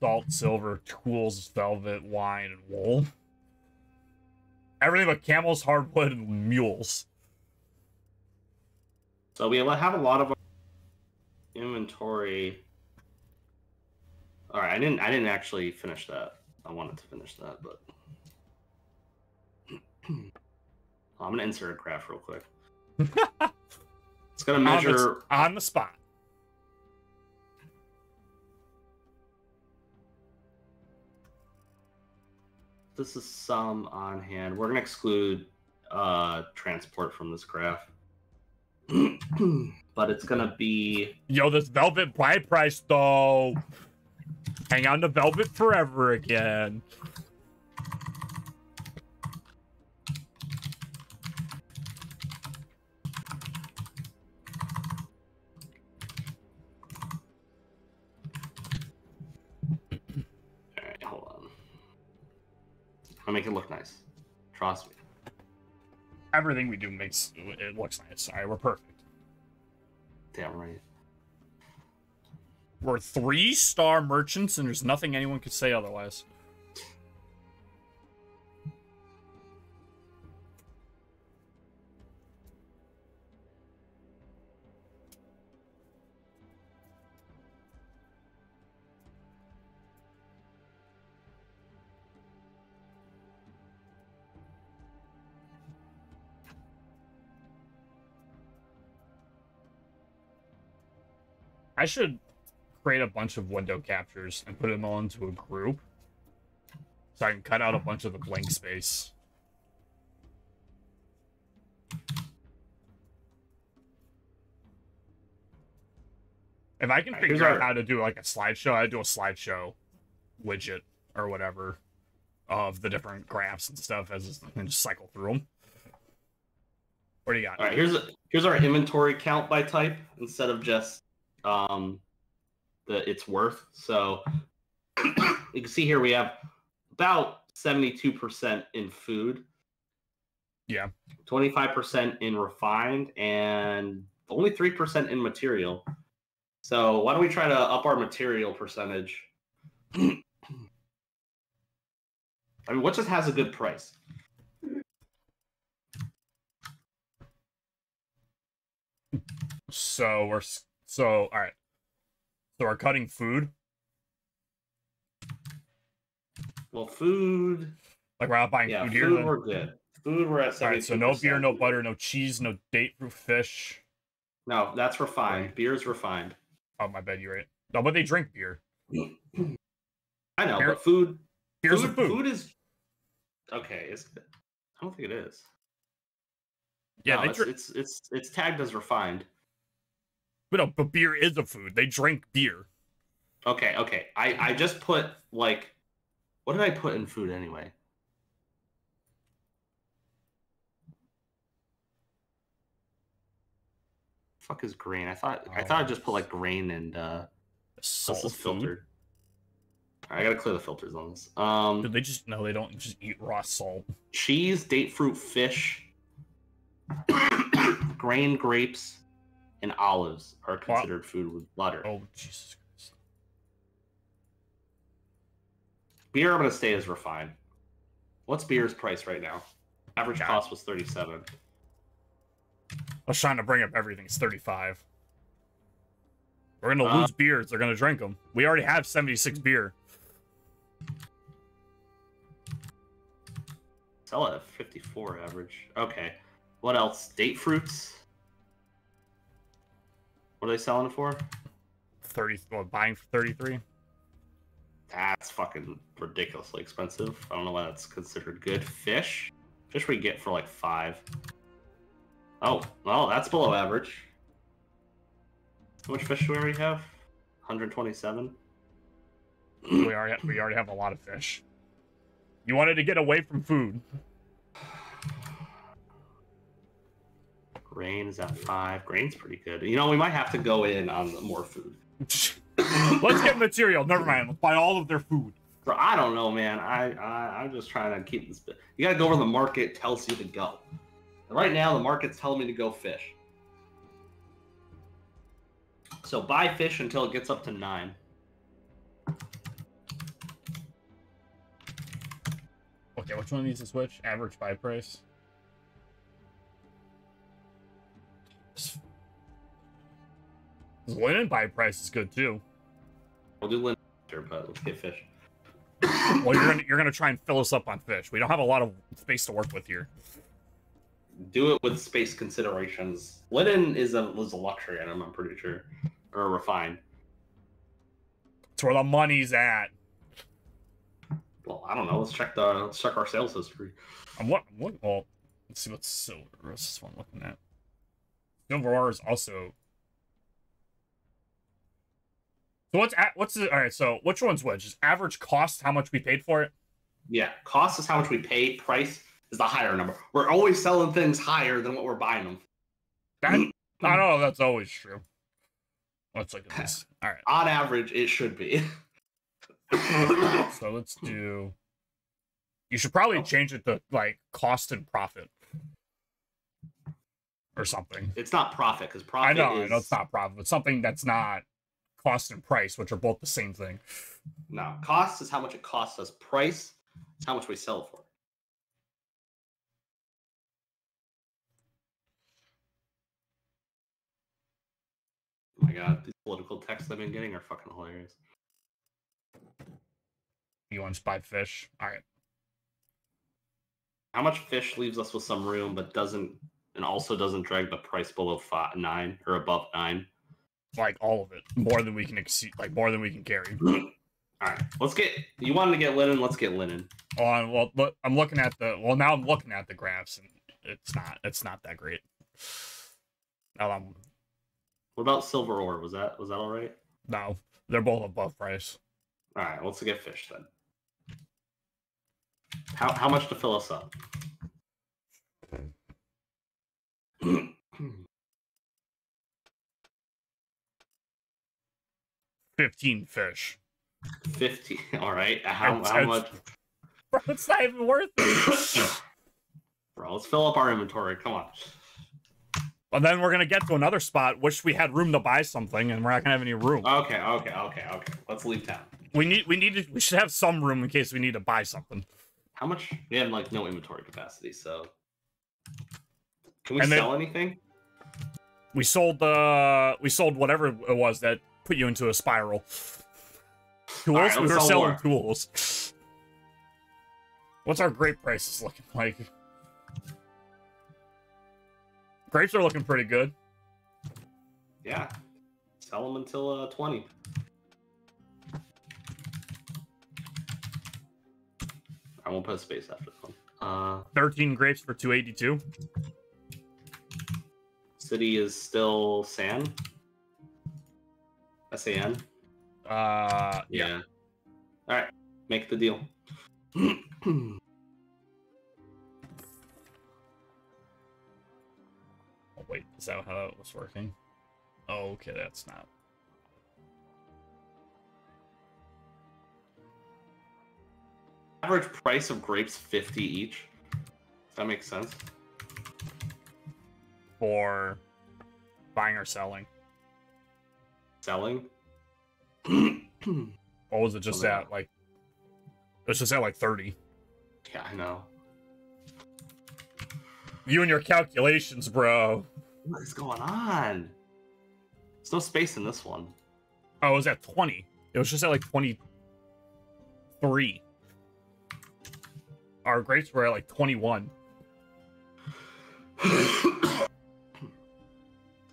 salt, silver, tools, velvet, wine, and wool. Everything but camels, hardwood, and mules. So we have a lot of inventory. All right, I didn't. I didn't actually finish that. I wanted to finish that, but I'm gonna insert a graph real quick. It's gonna On the- measure. on the spot. This is sum on hand. We're gonna exclude uh, transport from this graph, but it's gonna be Yo, this velvet buy price though. Hang on to velvet forever again. All right, hold on. I'll make it look nice. Trust me. Everything we do makes it looks nice. All right, we're perfect. Damn right. We're three star merchants, and there's nothing anyone could say otherwise. I should create a bunch of window captures and put them all into a group so I can cut out a bunch of the blank space. If I can figure out how to do like a slideshow, I do a slideshow widget or whatever of the different graphs and stuff as and just cycle through them. What do you got? All right, here's a, here's our inventory count by type instead of just um the its worth. So you can see here we have about 72% in food. Yeah. 25% in refined and only 3% in material. So why don't we try to up our material percentage? I mean, what just has a good price? So we're so all right. So we're cutting food. Well, food. Like we're not buying Yeah, food food, here. then? we're good. Food, we're at All right. So no beer, no butter, no cheese, no date fruit fish. No, that's refined. Right. Beer's refined. Oh my bad, you're right. No, but they drink beer. I know, Beer- but food. Beer's food, a food. food is okay. Is? I don't think it is. yeah, No, it's, it's it's it's tagged as refined. But no, but beer is a food. They drink beer. Okay, okay. I I just put like, what did I put in food anyway? Fuck is grain? I thought I thought I just put like grain and uh Salt this filtered. I gotta clear the filters on this. Um, Do they just no? They don't just eat raw salt. cheese, date fruit, fish, grain, grapes, and olives are considered food with butter. Oh Jesus Christ! Beer, I'm gonna stay as refined. What's beer's price right now? Average God. cost was 37. I was trying to bring up everything. It's thirty-five. We're gonna Uh, lose beers. They're gonna drink them. We already have seventy-six beer. Sell it at 54 average. Okay. What else? Date fruits. What are they selling it for? Thirty. Well, buying for thirty-three. That's fucking ridiculously expensive. I don't know why that's considered good. Fish. Fish we get for like five. Oh, well, that's below average. How much fish do we already have? 127. we already we already have a lot of fish. You wanted to get away from food. Grain is at five. Grain's pretty good. You know, we might have to go in on more food. Let's get material. Never mind. Let's buy all of their food. Bro, I don't know, man. I, I I'm just trying to keep this. You gotta go where the market tells you to go. Right now, the market's telling me to go fish. So buy fish until it gets up to nine. Okay, which one needs to switch? Average buy price. Linen buy price is good too. We'll do linen after, but let's get fish. Well, you're gonna you're gonna try and fill us up on fish. We don't have a lot of space to work with here. Do it with space considerations. Linen is a was a luxury item, I'm pretty sure, or refined. It's where the money's at. Well, I don't know. Let's check the let's check our sales history. I'm what what? Well, let's see what's silver. What's this one looking at? Silver ore is also. So what's at, what's the all right? So which one's which? Is average cost how much we paid for it? Yeah, cost is how much we pay. Price is the higher number. We're always selling things higher than what we're buying them. That, I don't know. That's always true. Let's look at this. All right. On average, it should be. So let's do. You should probably oh. change it to like cost and profit, or something. it's not profit because I profit know, I know it's not profit, but something that's not cost and price, which are both the same thing. no cost is how much it costs us. Price is how much we sell it for. Oh my god, these political texts I've been getting are fucking hilarious. You want to buy fish? All right. How much fish leaves us with some room, but doesn't, and also doesn't drag the price below five, nine or above nine? Like all of it, more than we can exceed, like more than we can carry. All right, let's get. You wanted to get linen. Let's get linen. Oh, On well, look, I'm looking at the well now. I'm looking at the graphs, and it's not it's not that great. Now I'm What about silver ore? Was that was that all right? no, they're both above price. All right, let's get fish then. How how much to fill us up? Fifteen fish. Fifty. All right. How, It's- how it's- much? Bro, it's not even worth it. Bro, let's fill up our inventory. Come on. But then we're gonna get to another spot, which we had room to buy something, and we're not gonna have any room. Okay, okay, okay, okay. Let's leave town. We need we need to we should have some room in case we need to buy something. How much? We have like no inventory capacity, so can we And then- sell anything? We sold the we sold whatever it was that put you into a spiral. Tools. Alright, we were selling tools. What's our grape prices looking like? Grapes are looking pretty good. Yeah, sell them until uh, twenty. I won't put a space after this one. Uh, 13 grapes for 282. city is still San. S A N. Uh yeah. Yeah. All right, make the deal. Oh, wait, is that how it was working? Oh, okay, that's not. Average price of grapes fifty each. Does that make sense? for buying or selling. Selling. Or was it just Oh, yeah. at like it was just at like 30? Yeah, I know. You and your calculations, bro. What is going on? There's no space in this one. Oh, it was at 20. It was just at like 23. Our grapes were at like 21.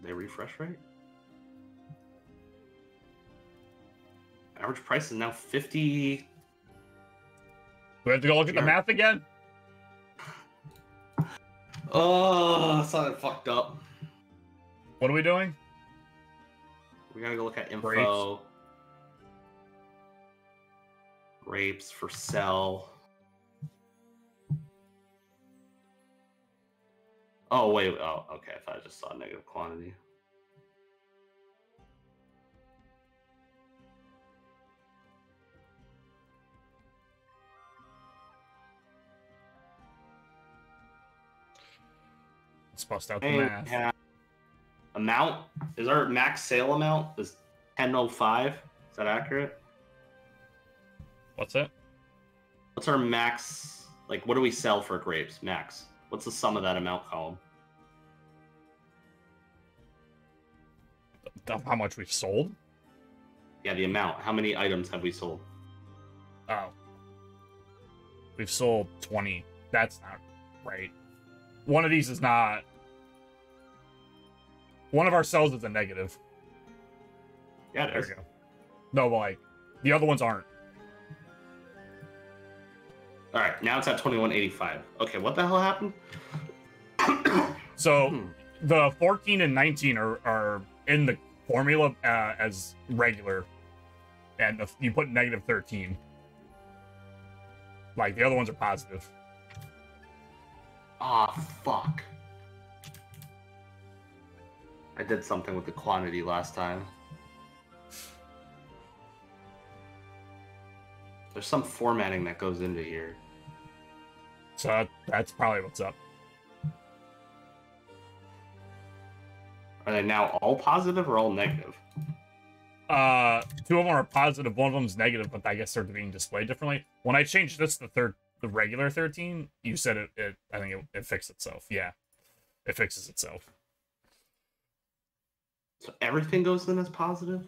they refresh right? Average price is now 50. We have to go look at the math again? Oh, that's not fucked up. What are we doing? We gotta go look at info. Grapes. Grapes for sell. Oh wait, oh okay. I thought I just saw negative quantity. Let's bust out the math. yeah. Amount is our max sale amount is 1005. Is that accurate? What's it? What's our max? Like, what do we sell for grapes? Max. What's the sum of that amount column? How much we've sold? Yeah, the amount. How many items have we sold? Oh. We've sold 20. That's not right. One of these is not. One of our cells is a negative. Yeah, There is. we go. No, but like, the other ones aren't. All right, now it's at 2185. Okay, what the hell happened? So Hmm. the 14 and 19 are, are in the formula uh, as regular, and the, you put negative 13. Like the other ones are positive. Ah, fuck. I did something with the quantity last time. There's some formatting that goes into here. So that's probably what's up. Are they now all positive or all negative? Uh, two of them are positive, one of them's negative, but I guess they're being displayed differently. When I change this to third, the regular 13, you said it. it I think it, it fixed itself. Yeah, it fixes itself. So everything goes in as positive?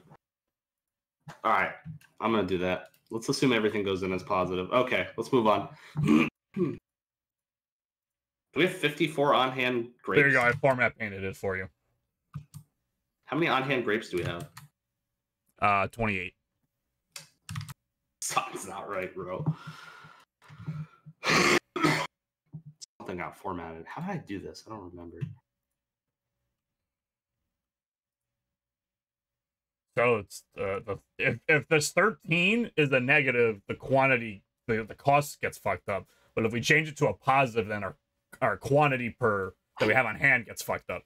All right, I'm gonna do that. Let's assume everything goes in as positive. Okay, let's move on. do we have 54 on hand grapes? There you go. I format painted it for you. How many on-hand grapes do we have? Uh, 28. Something's not right, bro. Something got formatted. How did I do this? I don't remember. So it's uh, the if if this 13 is a negative, the quantity the, the cost gets fucked up. But if we change it to a positive, then our our quantity per that we have on hand gets fucked up.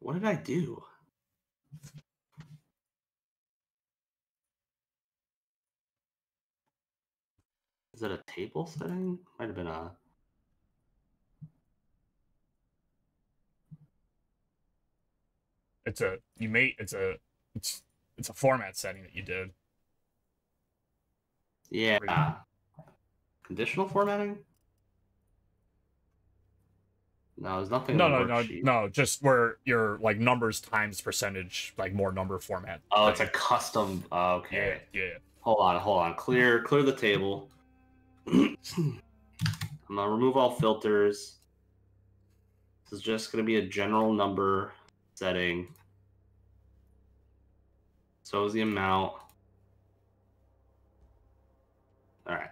What did I do? Is it a table setting? Might have been a. It's a you made it's a it's it's a format setting that you did. Yeah. Conditional formatting? No, there's nothing. No, no, no, no. Just where your like numbers times percentage, like more number format. Oh, it's a custom. Oh, yeah, Okay. yeah. Hold on, hold on. Clear, clear the table. I'm gonna remove all filters. This is just gonna be a general number setting. So is the amount. All right.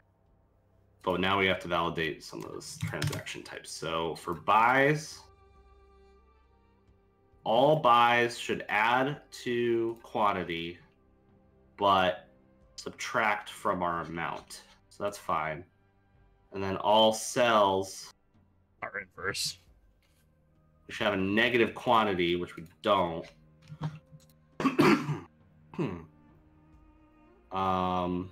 But now we have to validate some of those transaction types. So for buys, all buys should add to quantity, but subtract from our amount. So that's fine. And then all sells are inverse. we should have a negative quantity, which we don't. Hmm. um,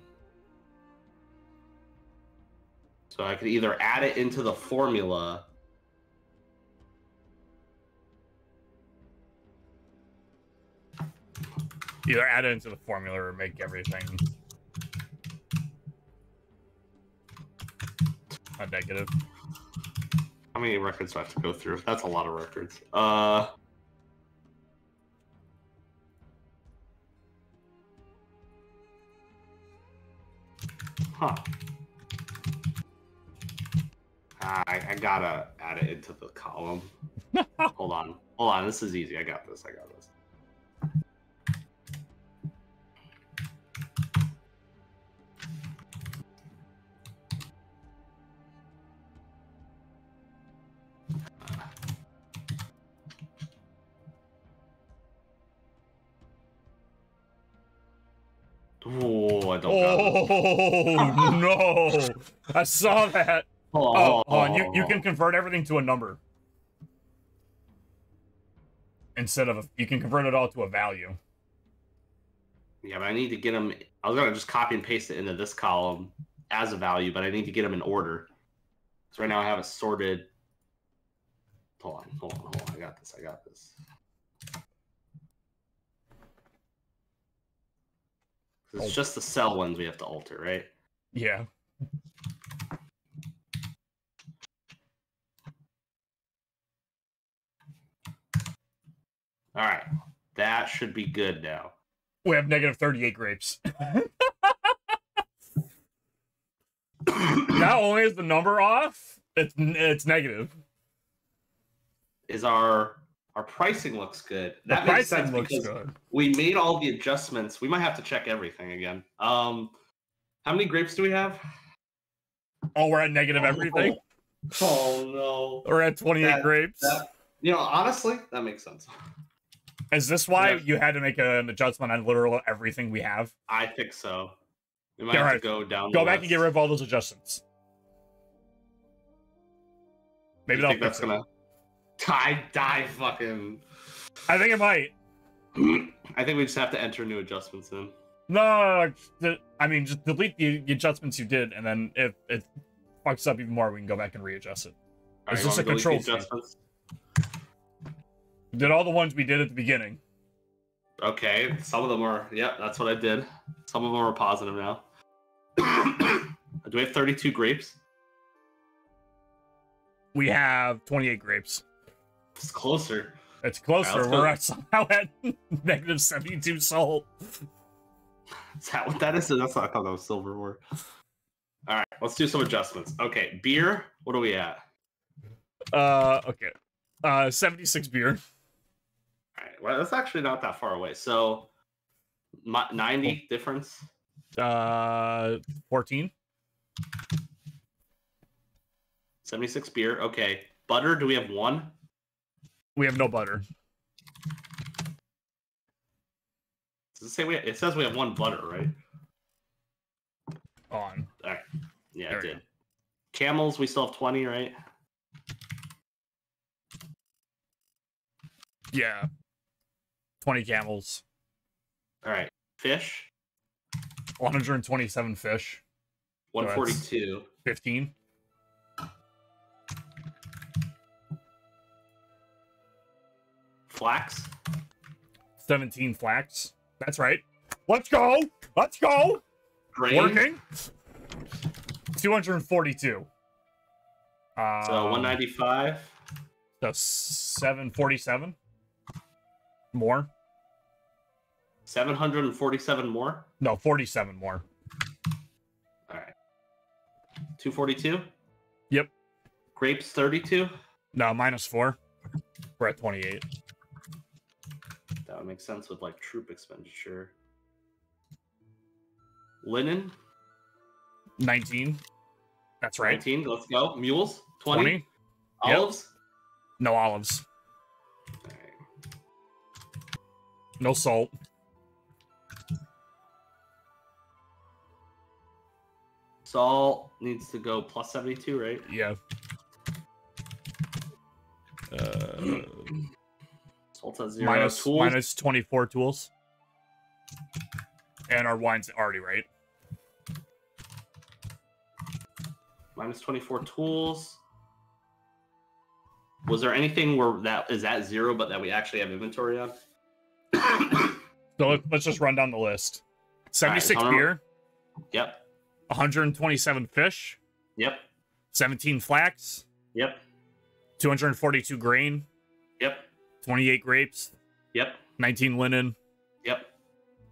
so I could either add it into the formula. Either add it into the formula or make everything a negative. How many records do I have to go through? That's a lot of records. Uh. Huh. I, I gotta add it into the column. Hold on. Hold on. This is easy. I got this. I got this. I don't. Oh no! I saw that. Hold Oh, hold. You you can convert everything to a number instead of a, you can convert it all to a value. Yeah, but I need to get them. I was gonna just copy and paste it into this column as a value, but I need to get them in order. So right now I have it sorted. Hold on, hold on, hold on. I got this. I got this. It's just the sell ones we have to alter, right? Yeah. All right, that should be good now. We have negative 38 grapes. Not only is the number off, it's it's negative. Is our our pricing looks good? The That makes pricing sense looks because good. we made all the adjustments. We might have to check everything again. Um, how many grapes do we have? Oh, we're at negative everything. Oh no. We're at 28 That- grapes. That you know, honestly, that makes sense. Is this why Yeah. you had to make an adjustment on literal everything we have? I think so. We might right. to go down. Go the back and get rid of all those adjustments. Maybe You that'll think fix that's it. Gonna die? Die, fucking. I think it might. I think we just have to enter new adjustments in. No, no, no, the- I mean, just delete the, adjustments you did, and then if it fucks up even more, we can go back and readjust it. All It's right, just a wanna delete the control adjustments? Did all the ones we did at the beginning. Okay, some of them are. Yep, that's what I did. Some of them are positive now. Do we have 32 grapes? We have 28 grapes. It's closer. It's closer. let's We're at somehow at negative 72 salt. Is that what that is? That's not. Thought that was silverware. All right, let's do some adjustments. Okay, beer. What are we at? Uh, okay. Uh, 76 beer. All right. Well, that's actually not that far away. So, mi- 90 difference. Uh, 14. 76 beer. Okay. Butter, do we have one? We have no butter. Does it say we it says we have one butter, right? On. All right. Yeah, There it did. Camels, we still have 20, right? Yeah. 20 camels. All right. Fish, 127 fish. 142. 15. Flax, 17 flax. That's right. Let's go. Let's go. grain. Working. 242. Uh, So 195. So 747. More. 747 more. No, 47 more. All right. 242. Yep. Grapes 32. No, minus four. We're at 28. That would make sense with like troop expenditure. Linen 19. That's right. 19. Let's go. Mules 20. 20. Yep. Olives. No olives. Right. No salt. Salt needs to go plus 72, right? Yeah. Zero. minus, Tools. minus 24 tools. And our wine's already right. minus 24 tools. Was there anything where that is at zero, but that we actually have inventory on? So let, let's just run down the list 76 Alright, beer, yep. 127 fish, Yep. 17 flax, Yep. 242 grain, Yep. 28 grapes, Yep. 19 linen, Yep.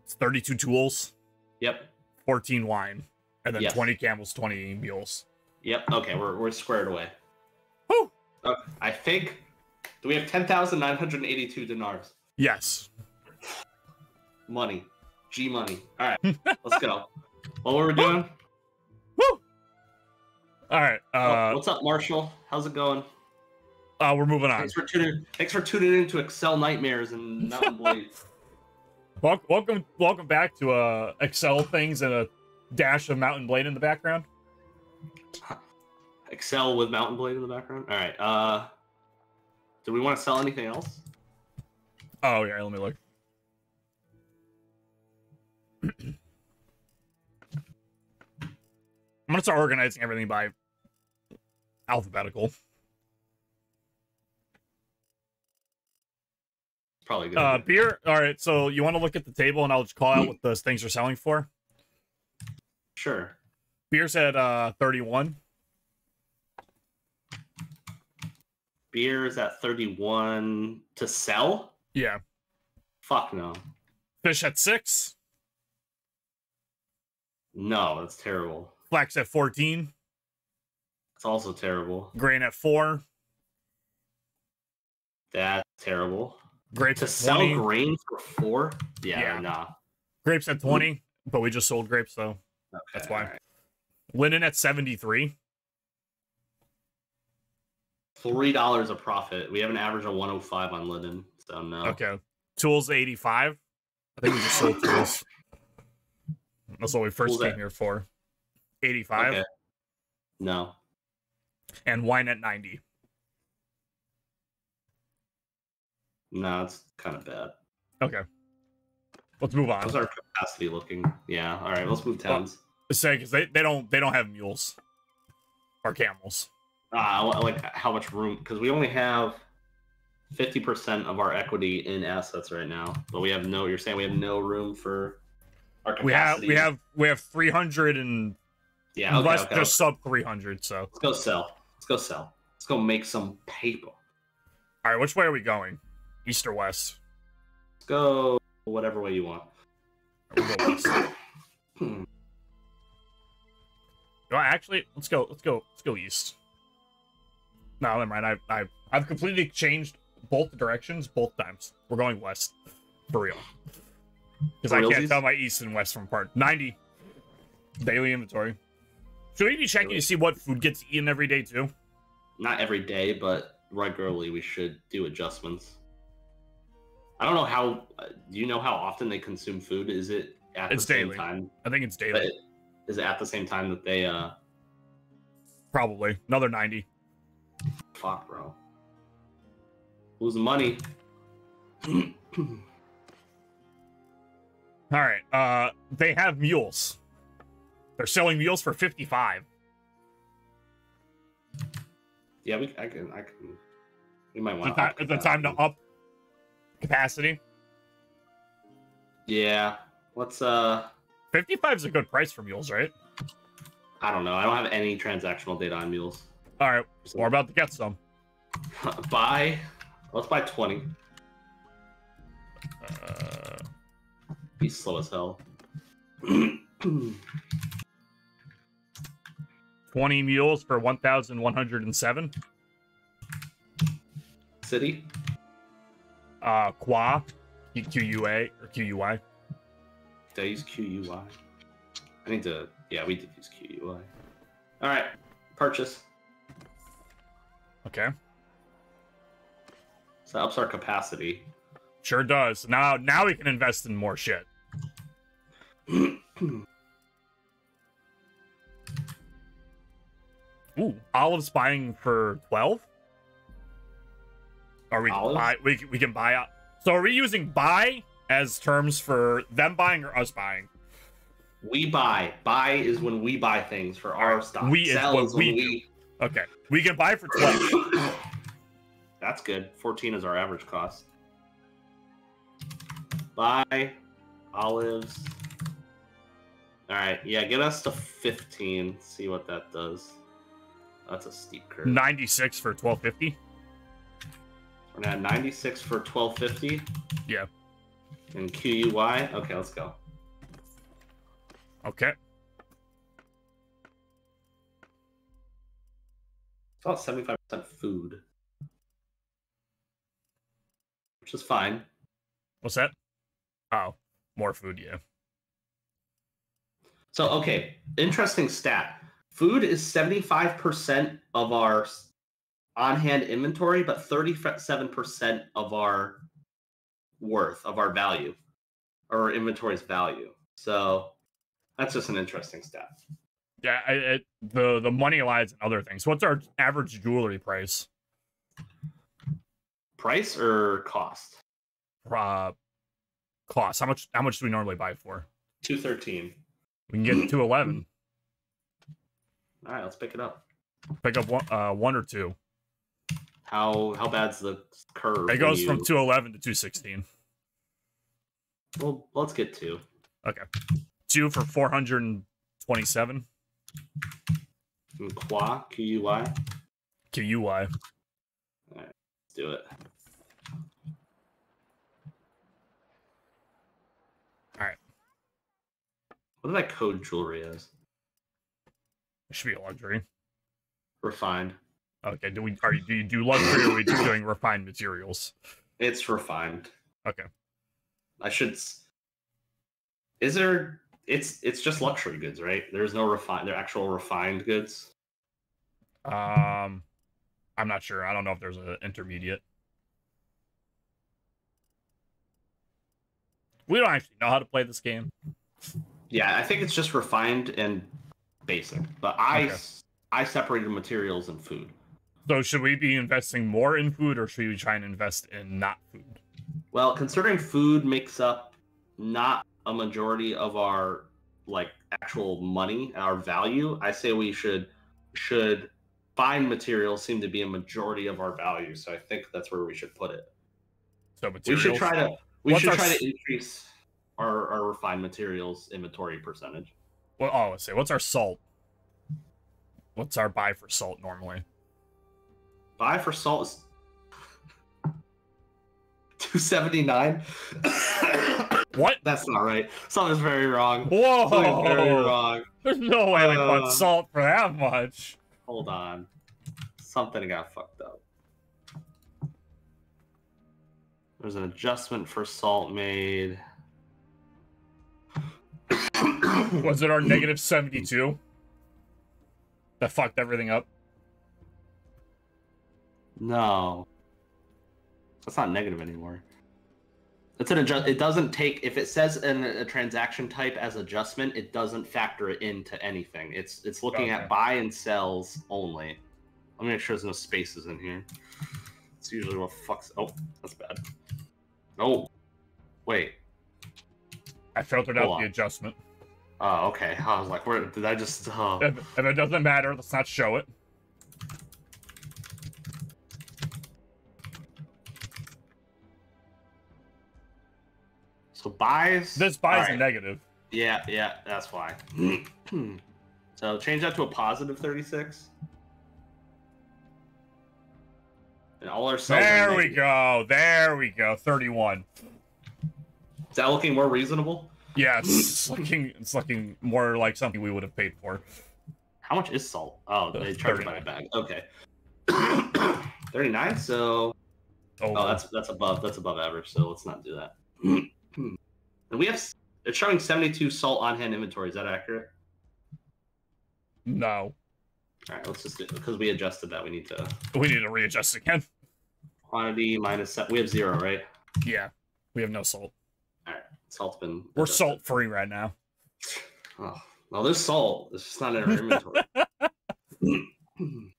32 tools, Yep. 14 wine, and then Yes. 20 camels, 20 mules. Yep. Okay, we're we're squared away. Woo! Okay, I think. Do we have ten thousand nine hundred eighty-two dinars? Yes. Money, G money. All right, let's go. What were we doing? Woo! All right. Oh, Uh, What's up, Marshall? How's it going? Uh, we're moving on. Thanks for tuning. Thanks for tuning into Excel Nightmares and Mount and Blade. Welcome, welcome back to uh Excel things and a dash of Mount and Blade in the background. Excel with Mount and Blade in the background. All right. Uh, do we want to sell anything else? Oh yeah, let me look. I'm gonna start organizing everything by alphabetical. Probably good. Uh, beer. All right, so you want to look at the table, and I'll just call out what those things are selling for. sure. Beer's at uh 31. Beer is at thirty-one to sell. Yeah. Fuck no. Fish at six. No, that's terrible. Flax at 14. It's also terrible. Grain at four. That's terrible. Grapes To at sell 20. grain for four? Yeah, Yeah. nah. Grapes at 20, but we just sold grapes though. Okay, That's why. alright. Linen at 73. Three dollars a profit. We have an average of one hundred five on linen, so no. Okay. Tools 85. I think we just sold tools. That's what we first Tools came at- here for. 85 Okay. No. and wine at 90. No, it's kind of bad. Okay. Let's move on. How's our capacity looking? Yeah. All right. Let's move towns. Say because they, they don't they don't have mules or camels. Ah, I like how much room because we only have fifty percent of our equity in assets right now, but we have no. You're saying we have no room for our capacity. We have we have we have 300 and Yeah. Okay. less okay, just sub 300. So Let's go sell. Let's go sell. Let's go make some paper. all right, which way are we going? East or west? Go whatever way you want. We'll go west. Hmm. No, actually, let's go. Let's go. Let's go east. No, never mind. I, I, I've completely changed both directions both times. We're going west. For real. Because I can't tell my east and west from part. 90 daily inventory. Should we be checking to see what food gets eaten every day too? Not every day, but regularly we should do adjustments. I don't know how. uh, Do you know how often they consume food? Is it at It's the same daily. time? I think it's daily. it- is it at the same time that they? uh Probably. Another 90. Fuck, bro. Losing money. All right. Uh, they have mules. They're selling mules for 55. yeah, we. I can. I can. We might want it time, is it time to up capacity? Yeah. Let's. uh 55 is a good price for mules, right? I don't know. I don't have any transactional data on mules. All right. So We're about to get some. buy. Let's buy twenty. Uh, Be slow as hell. 20 mules for 1,107. City. Uh, Qua, QUA or QUI. Did I use QUI? I need to. Yeah, we did use QUI. All right. Purchase. Okay. So that ups our capacity. Sure does. Now, now we can invest in more shit. Ooh, olives buying for 12? Or we can buy we, can- we can buy out. So are we using buy as terms for them buying or us buying? we buy. Buy is when we buy things for our stock. We is Sell what is when we we. Okay. We can buy for 12. That's good. 14 is our average cost. Buy olives. All right. Yeah, get us to 15. See what that does. That's a steep curve. 96 for 1250. We're at 96 for 1250. Yeah. And QUY. Okay, let's go. Okay. It's about 75% food. Which is fine. What's that? Oh, more food, yeah. So, okay, interesting stat. Food is 75% of our on hand inventory, but 37% of our worth, of our value, or inventory's value. So, that's just an interesting stat. Yeah, I, it, the the money lies in other things. What's our average jewelry price? Price or cost? Uh, cost. How much? How much do we normally buy for? 213. We can get it to eleven. All right, let's pick it up. Pick up one, uh, one or two. How how bad's the curve? It goes you- from two eleven to two sixteen. Well, let's get two. Okay, Two for four hundred twenty-seven. And Qua, Q-U-Y. QUI. Let's do it. All right. What did I code jewelry is? It should be a luxury. Refined. Okay. Do we? Are you? Do you do luxury or are we just doing refined materials? It's refined. Okay. I should. Is there? It's it's just luxury goods, right? There's no refined. They're actual refined goods. Um, I'm not sure. I don't know if there's an intermediate. We don't actually know how to play this game. Yeah, I think it's just refined and basic. But I Okay. I separated materials and food. So should we be investing more in food or should we try and invest in not food? Well, considering food makes up not a majority of our like actual money, our value, I say we should should find materials seem to be a majority of our value. So I think that's where we should put it. So We should try to we What's should our try to increase our, our refined materials inventory percentage. Well, oh, let's say what's our salt? What's our buy for salt normally? Buy for salt is two seventy nine. What? That's not right. Something's very wrong. Something's very Whoa! wrong. There's no way Uh, bought salt for that much. Hold on. something got fucked up. There's an adjustment for salt made. Was it our negative 72? That fucked everything up? No. That's not negative anymore. It's an adjust. It doesn't take if it says in a transaction type as adjustment, it doesn't factor it into anything. It's it's looking Okay. at buy and sells only. Let me make sure there's no spaces in here. It's usually what fucks. Oh, that's bad. Oh, wait. I filtered out Hold the adjustment. Oh, okay. I was like, where did I just? Oh. If, if it doesn't matter, let's not show it. So buys. This buys Alright. a negative. Yeah, yeah, that's why. so change that to a positive 36. And all our cells. There we go. There we go. 31. Is that looking more reasonable? Yeah, it's looking it's looking more like something we would have paid for. How much is salt? Oh, Uh, they charge by a bag. Okay. 39, so Oh, oh that's that's above that's above average, so let's not do that. And we have it's showing 72 salt on hand inventory. Is that accurate? no. All right, let's just do because we adjusted that. We need to We need to readjust again. quantity minus set. We have zero, right? Yeah. We have no salt. Alright. Salt's been We're salt free right now. Oh, no, there's salt. It's just not in our inventory.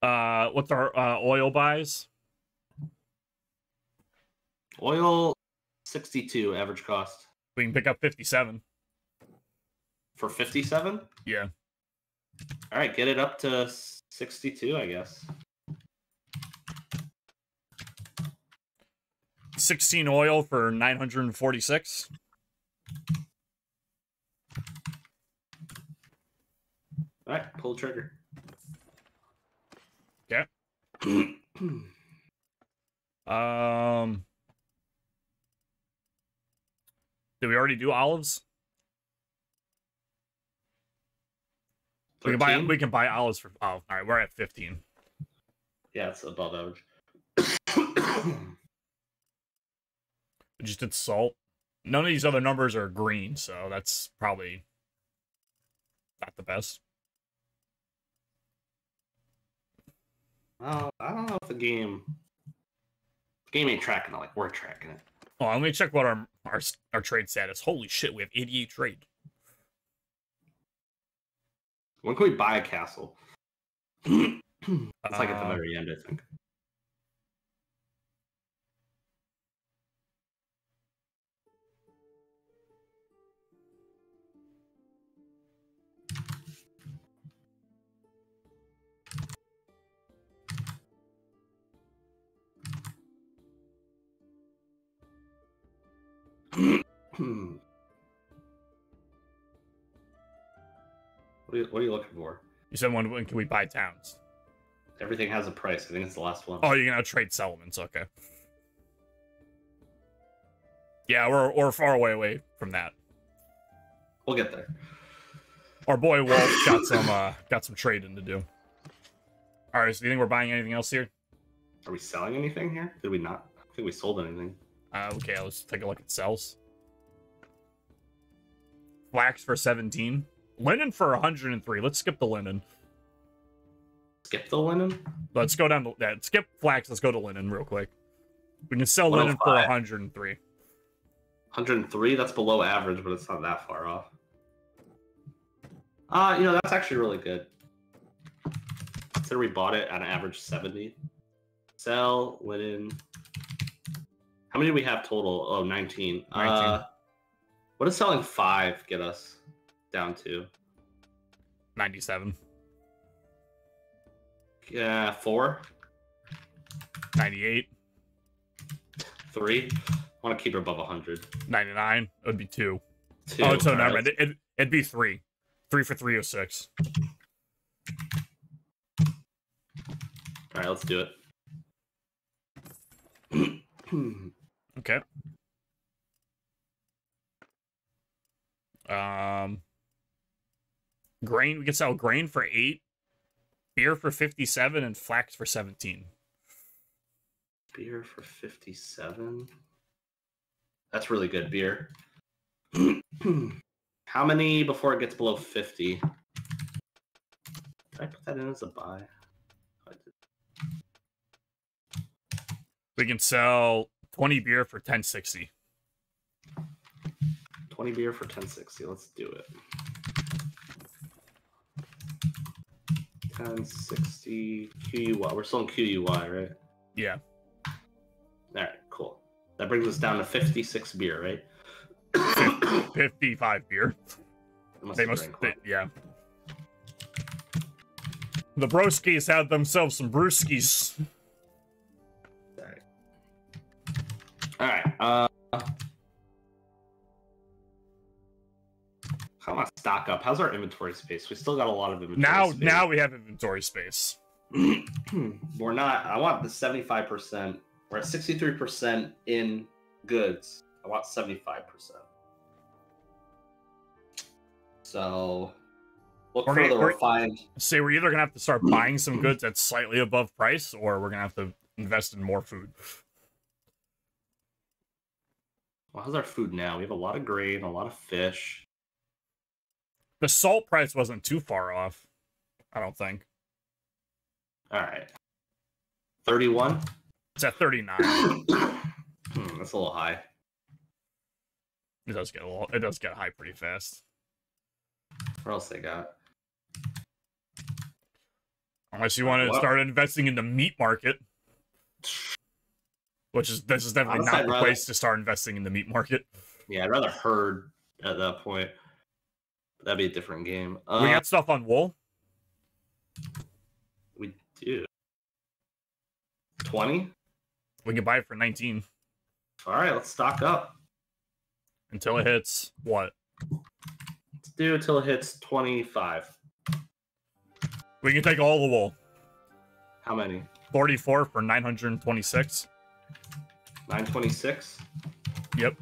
Uh what's our uh oil buys? Oil, 62 average cost We can pick up 57. for 57. Yeah. All right, get it up to 62, I guess. 16 oil for 946. All right, pull the trigger. Yeah. Um Did we already do olives? We can buy we can buy olives for oh all right, we're at 15. Yeah, it's above average. We just did salt. None of these other numbers are green, so that's probably not the best. well, I don't know if the game the game ain't tracking it like we're tracking it. Oh, let me check what our our our trade status. Holy shit, we have 88 trade. When can we buy a castle? it's like at the Uh, very end, I think. What are, you, what are you looking for? You said when, when can we buy towns? Everything has a price. I think it's the last one. Oh, you're gonna trade settlements, okay. Yeah, we're we're far away away from that. We'll get there. Our boy Wolf got some uh got some trading to do. Alright, so do you think we're buying anything else here? Are we selling anything here? Did we not? I think we sold anything. Uh, okay, let's take a look at cells. Flax for 17. Linen for 103. Let's skip the linen. Skip the linen? Let's go down to that. Skip flax. Let's go to linen real quick. We can sell linen for 105. 103. 103? That's below average, but it's not that far off. Uh, you know, that's actually really good. Consider we bought it at an average 70. Sell linen. How many do we have total? Oh, 19. 19. Uh, what does selling five get us down to? 97. Yeah, four, 98. three. I want to keep it above 100. 99. It would be two. Two. Oh, so never right, mind. It, it'd be three. Three for 306. All right, let's do it. Okay. Um, grain. We can sell grain for eight. beer for 57 and flax for 17. Beer for 57. That's really good beer. How many before it gets below 50? Did I put that in as a buy? We can sell 20 beer for 1060. 20 beer for 1060. Let's do it. 1060 QUY. We're still in QUY, right? Yeah. All right, cool. That brings us down to 56 beer, right? 55 beer. must They must, they, yeah. The broskies had themselves some brewskis. All right. Uh, how about stock up? How's our inventory space? We still got a lot of inventory. Now, space. now we have inventory space. we're not. I want the seventy-five percent. We're at sixty-three percent in goods. I want seventy-five percent. So look We're for we're- refined. Say we're either gonna have to start buying some goods at slightly above price, or we're gonna have to invest in more food. Well, how's our food now? We have a lot of grain, a lot of fish. The salt price wasn't too far off. I don't think All right, thirty-one. it's at 39. Hmm, that's a little high. It does get a little, it does get high pretty fast. What else they got? Unless you want to Well- start investing in the meat market, which is this is definitely Honestly, not I'd the rather- place to start investing in the meat market. Yeah, I'd rather herd at that point. That'd be a different game. Uh, we got stuff on wool. we do. Twenty. We can buy it for 19 All right, let's stock up. until it hits what? Let's do it till it hits twenty-five. We can take all the wool. How many? 44 for 926. Nine twenty-six. Yep.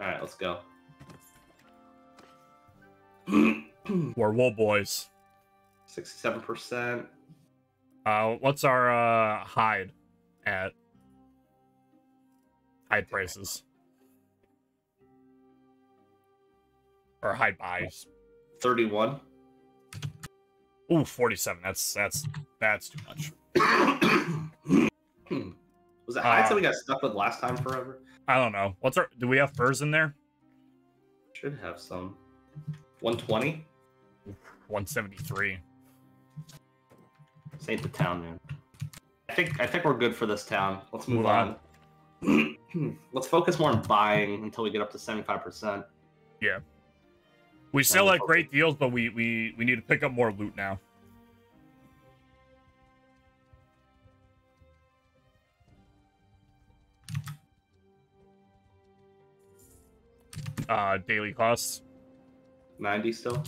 All right, let's go. We're wool boys. Sixty-seven percent. Uh, what's our uh hide at? Hide prices. Or hide buys. Thirty-one. Ooh, 47. That's that's that's too much. Was it hides Uh, that we got stuck with last time forever? I don't know. What's our do we have furs in there? Should have some. One twenty. 173. This ain't the town, man. I think I think we're good for this town. Let's move, Move on. Let's focus more on buying until we get up to seventy-five percent. Yeah. We still we'll great deals, but we we we need to pick up more loot now. Uh, daily costs. Ninety still.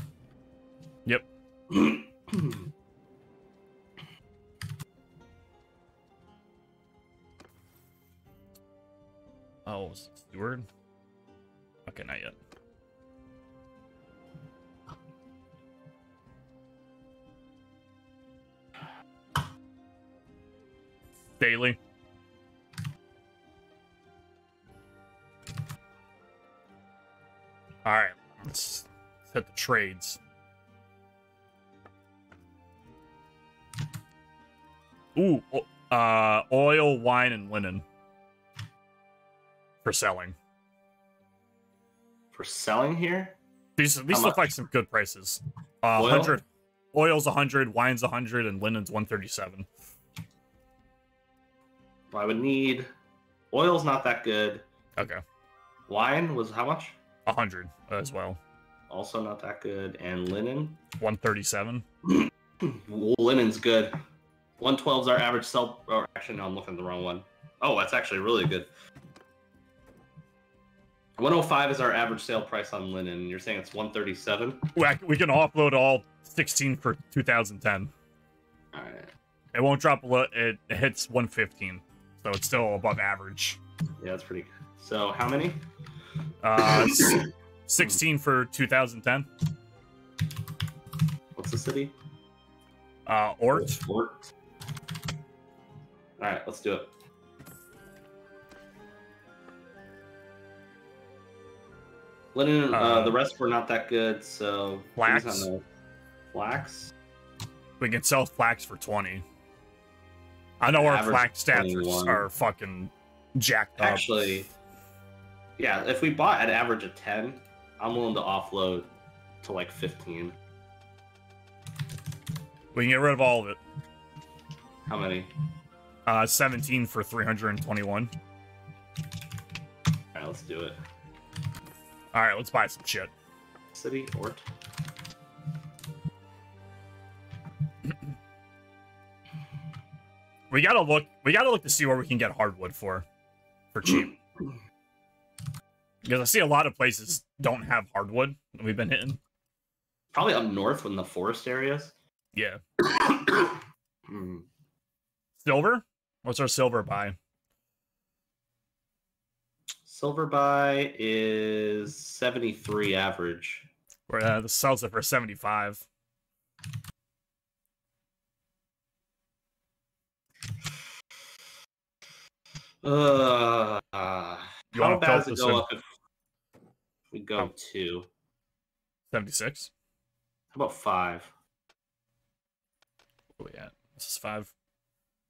Yep. Oh, steward. Okay, not yet. Daily. All right, let's hit the trades. Ooh, uh, oil, wine, and linen for selling. For selling here, These these How look like some good prices. Uh, Oil? hundred, oil's hundred, wine's hundred, and linen's one thirty seven. I would need. Oil's not that good. Okay, Wine was how much? Hundred as well. Also not that good. And linen. One thirty seven. Linen's good. 112 is our average sell. Or actually, no, I'm looking at the wrong one. Oh, that's actually really good. 105 is our average sale price on linen. You're saying it's 137? We can offload all sixteen for two thousand ten. All right. It won't drop below. It, it hits one fifteen, so it's still above average. Yeah, that's pretty good. So, how many? Uh, sixteen for two thousand ten. What's the city? Uh, Ort. Ort. All right, let's do it. Linen, uh, Uh, the rest were not that good, so Flax? these on the- Flax. We can sell flax for 20. I know our flax stats are, are fucking jacked up. Actually, yeah, if we bought at average of ten, I'm willing to offload to like fifteen. we can get rid of all of it. How many? Uh, 17 for 321. All right, let's do it. All right, let's buy some shit. City Ort. We gotta look. We gotta look to see where we can get hardwood for, for cheap. because I see a lot of places don't have hardwood. that We've been hitting. Probably up north in the forest areas. Yeah, Hmm. silver. What's our silver buy? Silver buy is 73 average. Where uh, this sells it for 75. Uh, how wanna bad does it go up if we go Oh. to 76. how about five? What are we at? This is five.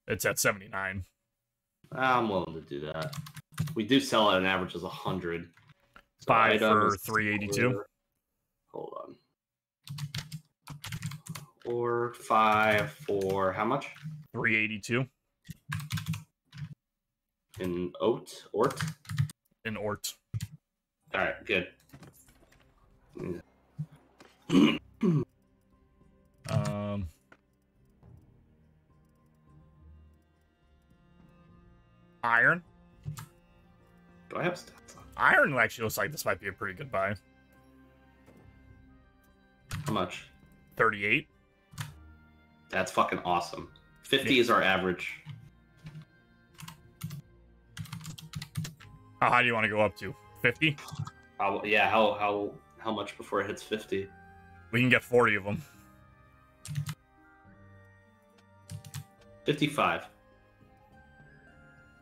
It's at 79. I'm willing to do that. We do sell at an average of 100. So Five for 382. four- Hold on. Or five for how much? 382 In oat? Ort? in Ort. All right, good. Um, iron. Do I have stats on? Iron actually looks like this might be a pretty good buy. How much? 38. That's fucking awesome. 50 is our average. How high do you want to go up to? 50? How, yeah, how how how much before it hits 50? We can get 40 of them. 55.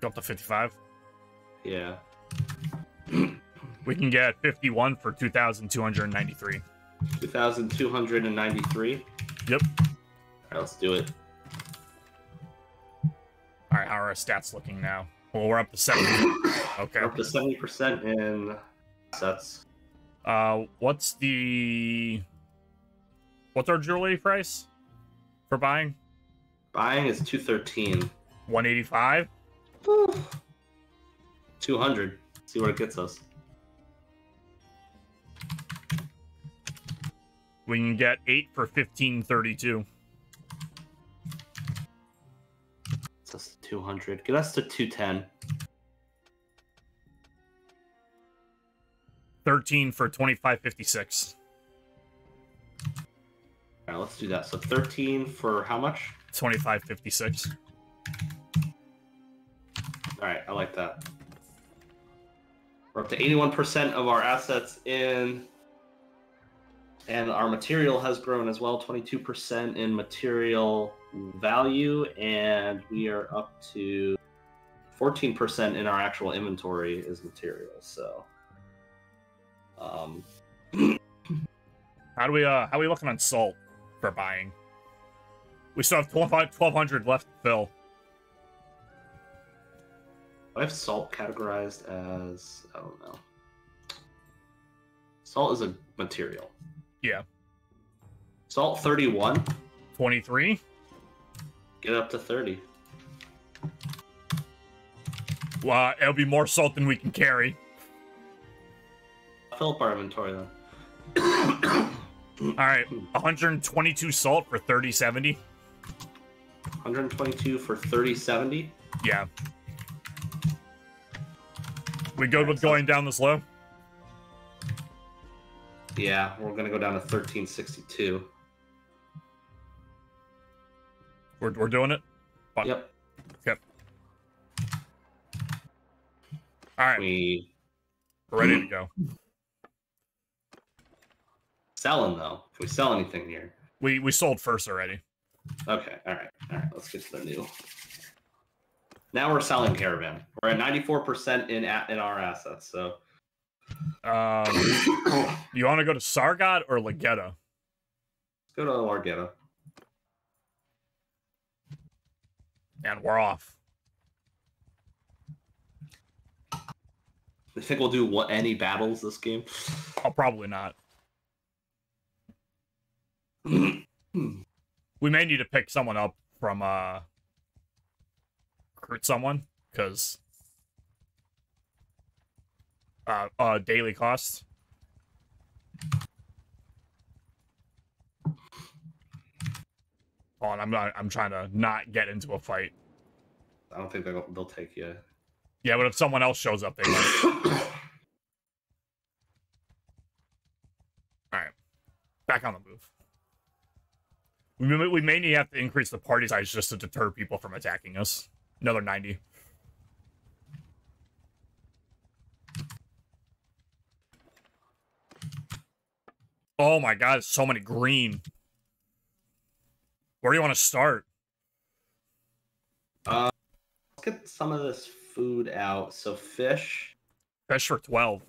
Go up to 55. Yeah. We can get 51 for 2,293. 2293. Yep. All right, let's do it. All right, how are our stats looking now? Well, we're up to 70. Okay. We're up to 70% in assets. Uh, what's the what's our jewelry price for buying? Buying is 213. 185. 200. See where it gets us. We can get eight for 1532. 200. Get us to 210. 13 for 2556. All right, let's do that. So 13 for how much? 2556. All right, I like that. We're up to 81% of our assets in. And our material has grown as well 22% in material value. And we are up to 14% in our actual inventory is material So, um, How do we uh how are we looking on salt for buying? We still have 12 1200 left to fill. I have salt categorized as I don't know. Salt is a material. Yeah. Salt 31. 23. Get up to 30. Well, it'll be more salt than we can carry. Fill up our inventory then. All right, 122 salt for 3070. 122 for 3070. Yeah. We good with going down this low? Yeah, we're gonna go down to 1362. We're, we're doing it? Fuck. Yep. All right, We we're ready to go. selling though. If we sell anything here, We we sold first already. Okay, all right, all right. Let's get to the new. Now we're selling caravan. We're at ninety four percent in a- in our assets. So Um, you want to go to Sargot or Lageta? Let's go to Largetta. And we're off. I think we'll do what any battles this game. Oh, probably not. We may need to pick someone up from uh recruit someone because uh uh daily costs. Hold on, I'm not I'm trying to not get into a fight. I don't think they'll they'll take you. Yeah, but if someone else shows up, they might. Alright. Back on the move. We may, we may need to have to increase the party size just to deter people from attacking us. Another 90. Oh my god, so many green. Where do you want to start? Uh, let's get some of this food out. So fish. Fish for 12.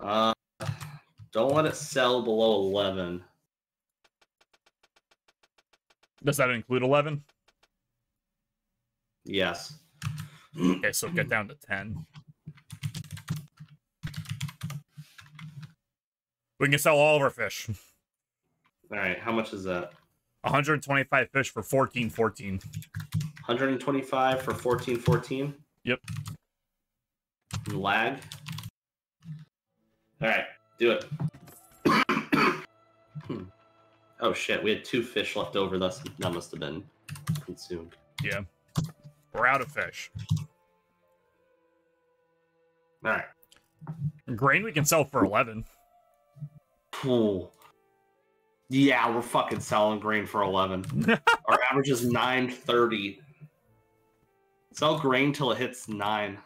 Uh, don't let it sell below eleven. Does that include 11? Yes. Okay, so get down to 10. We can sell all of our fish. All right. How much is that? 125 fish for 14 14. 125 for 14 14. Yep. Lag. All right, do it. Hmm. oh shit, we had two fish left over. That's that must have been consumed. Yeah. We're out of fish. All right. Grain we can sell for 11. Cool. Yeah, we're fucking selling grain for 11. Our average is 930. Sell grain till it hits 9.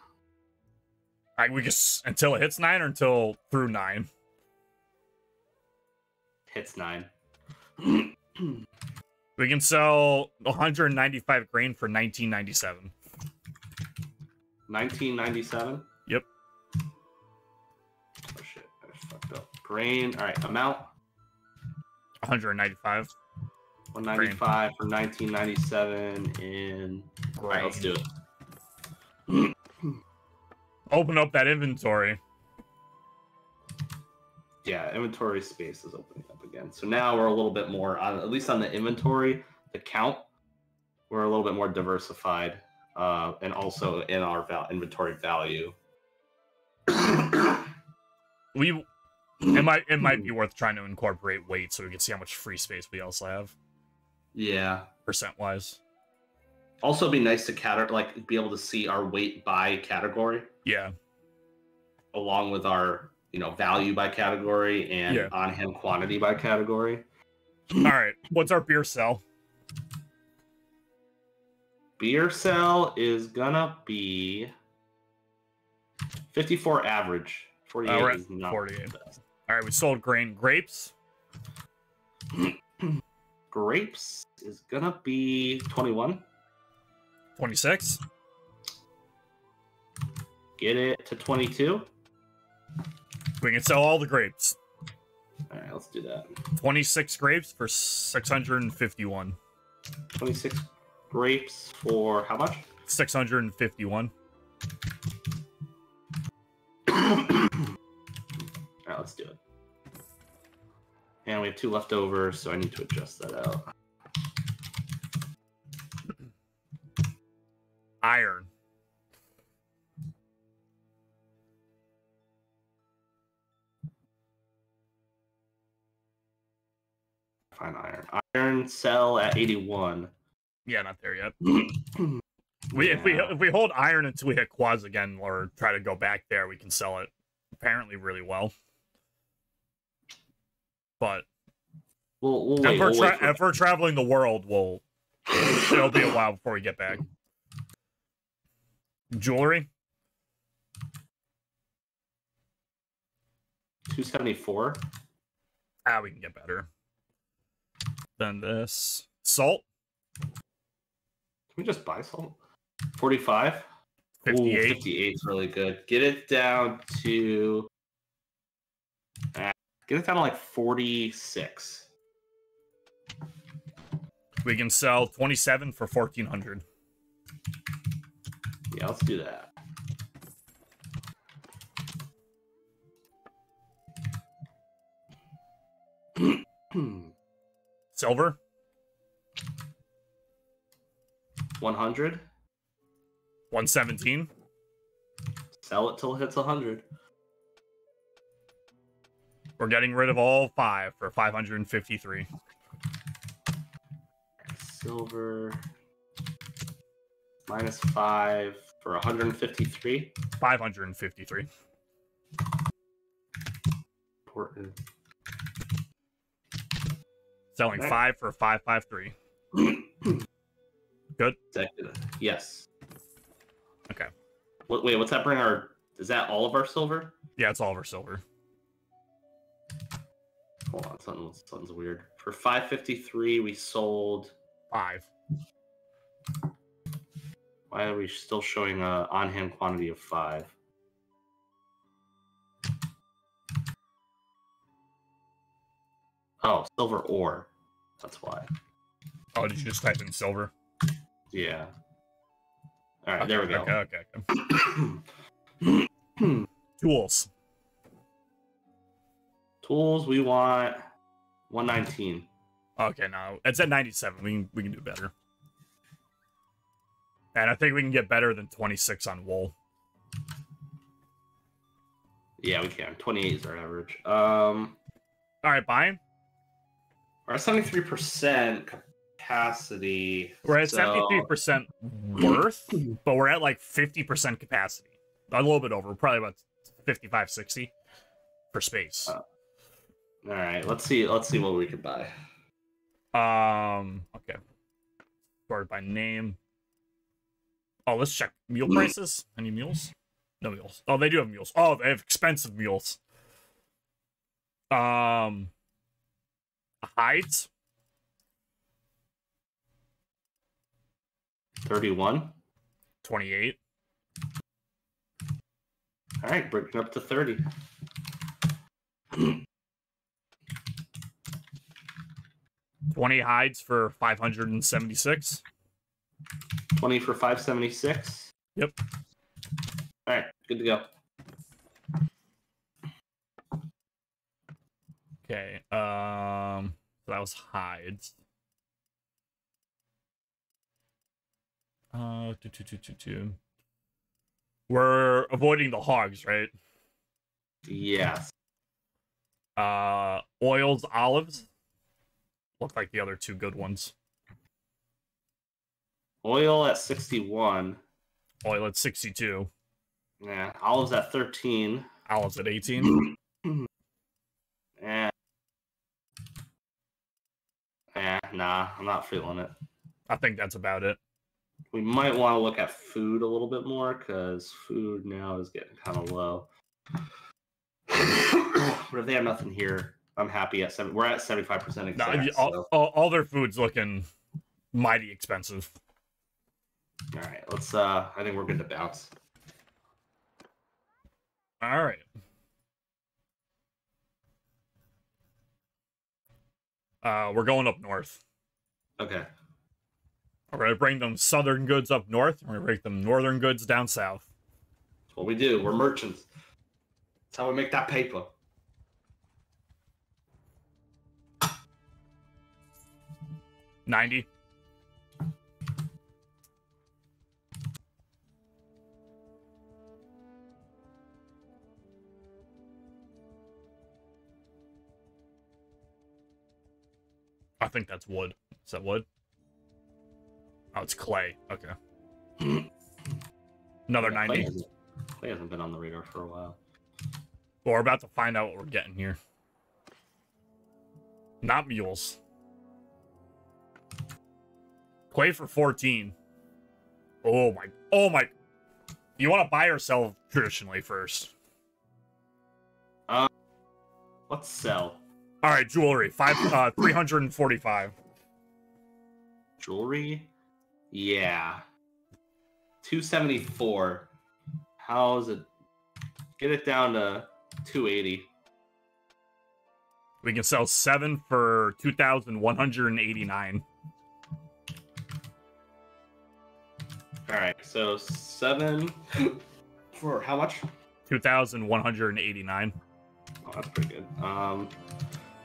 I, we just until it hits 9 or until through 9. Hits 9. We can sell 195 grain for 1997. 1997? Yep. Oh shit, I fucked up. Grain, alright, amount 195. 195 for 1997 in. Alright, let's do it. Open up that inventory. Yeah, inventory space is opening up again. So now we're a little bit more, on, at least on the inventory, the count, we're a little bit more diversified, uh, and also in our val- inventory value. We it might it might be worth trying to incorporate weight so we can see how much free space we also have yeah. percent wise. Also, be nice to cater like be able to see our weight by category. Yeah. along with our you know value by category and Yeah. on hand quantity by category. All right. What's our beer cell? Beer cell is gonna be 54 average. 48 Uh, is not 48. All right, we sold grain grapes. Grapes is gonna be 21. 26. Get it to 22. We can sell all the grapes. All right, let's do that. 26 grapes for 651. 26 grapes for how much? 651. Let's do it. And we have two left over, so I need to adjust that out. Iron. Fine iron. Iron sell at 81. Yeah, not there yet. We if we if we hold iron until we hit quads again or try to go back there, we can sell it apparently really well. But We'll, we'll wait. if, we're we'll wait if we're traveling the world, we'll it'll be a while before we get back. Jewelry. 274. Ah, we can get better than this. Salt, Can we just buy salt? 45? 58. 58 is really good. Get it down to. Get it down to like 46. We can sell 27 for 1400. Yeah, let's do that. Silver, 100. 117. Sell it till it hits 100. We're getting rid of all five for 553. Silver. Minus 5 for 153. 553. Important. Selling Okay. five for 553. Good. Yes. Okay. Wait, what's that bring our. Is that all of our silver? Yeah, it's all of our silver. Hold on, something, something's weird. For 553, we sold. Five. Why are we still showing a on hand quantity of five? Oh, silver ore. That's why. Oh, did you just type in silver? Yeah. All right, there we go. Okay, okay, okay. Tools. Tools, we want 119. Okay, no, it's at 97. We can we can do better. And I think we can get better than 26 on wool. Yeah, we can. 28 is our average. Um, All right, buying. our 73% capacity. We're at so- 73% worth, but we're at like 50% capacity. A little bit over, probably about 55, 60 for space. Uh, all right, let's see. Let's see what we can buy. Um. Okay. Sorted by name. Oh, let's check mule mm. prices. Any mules? No mules. Oh, they do have mules. Oh, they have expensive mules. Um. Hides. Thirty-one. Twenty-eight. All right, bring it up to thirty. 20 hides for 576. 20 for 576. Yep. All right, good to go. Okay. Um that was hides. Uh two, two, two, two, two. We're avoiding the hogs, right? Yes. Uh, oils, olives. Look like the other two good ones. Oil at 61. Oil at 62. Yeah. Olives at 13. Olives at 18. Eh. Eh, nah, I'm not feeling it. I think that's about it. We might want to look at food a little bit more because food now is getting kind of low. But if they have nothing here, I'm happy at seven. We're at 75% No, exact. all, so- all, all their food's looking mighty expensive. All right, let's. uh I think we're good to bounce. All right. Uh, we're going up north. Okay. We're gonna bring them southern goods up north. And we're gonna bring them northern goods down south. That's what we do. We're merchants. That's how we make that paper. Ninety. I think that's wood. Is that wood? Oh, it's clay. Okay. Another Yeah, Clay 90. hasn't, Clay hasn't been on the radar for a while. Well, we're about to find out what we're getting here. Not mules. Clay for 14. Oh my. Oh my. You want to buy or sell traditionally first? Let's sell. All right, jewelry five uh three hundred and forty five. Jewelry, yeah, two seventy four. How's it? Get it down to 280. We can sell seven for 2,189. All right, so seven for how much? 2,189. Oh, that's pretty good. Um,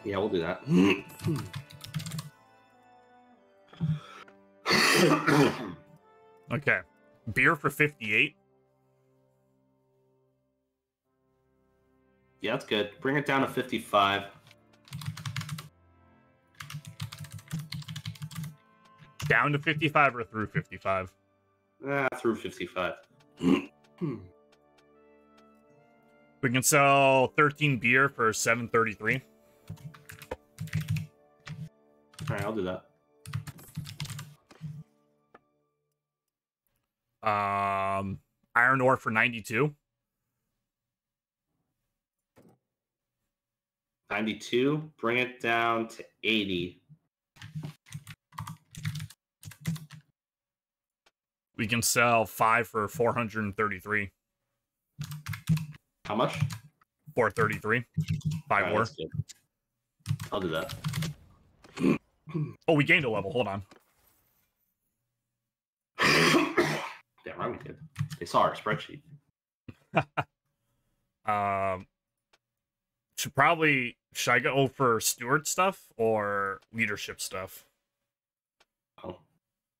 yeah, we'll do that. okay. Beer for 58. Yeah, that's good. Bring it down to fifty-five. Down to fifty five or through fifty five. Ah, through fifty-five. We can sell thirteen beer for seven thirty three. All right, I'll do that. Um, iron ore for ninety two. Ninety-two. Bring it down to eighty. We can sell five for four hundred and thirty three. How much? Four thirty three. Five All right, more. I'll do that. Oh, we gained a level. Hold on. Damn right we did. They saw our spreadsheet. Um, should probably should I go for steward stuff or leadership stuff? Oh,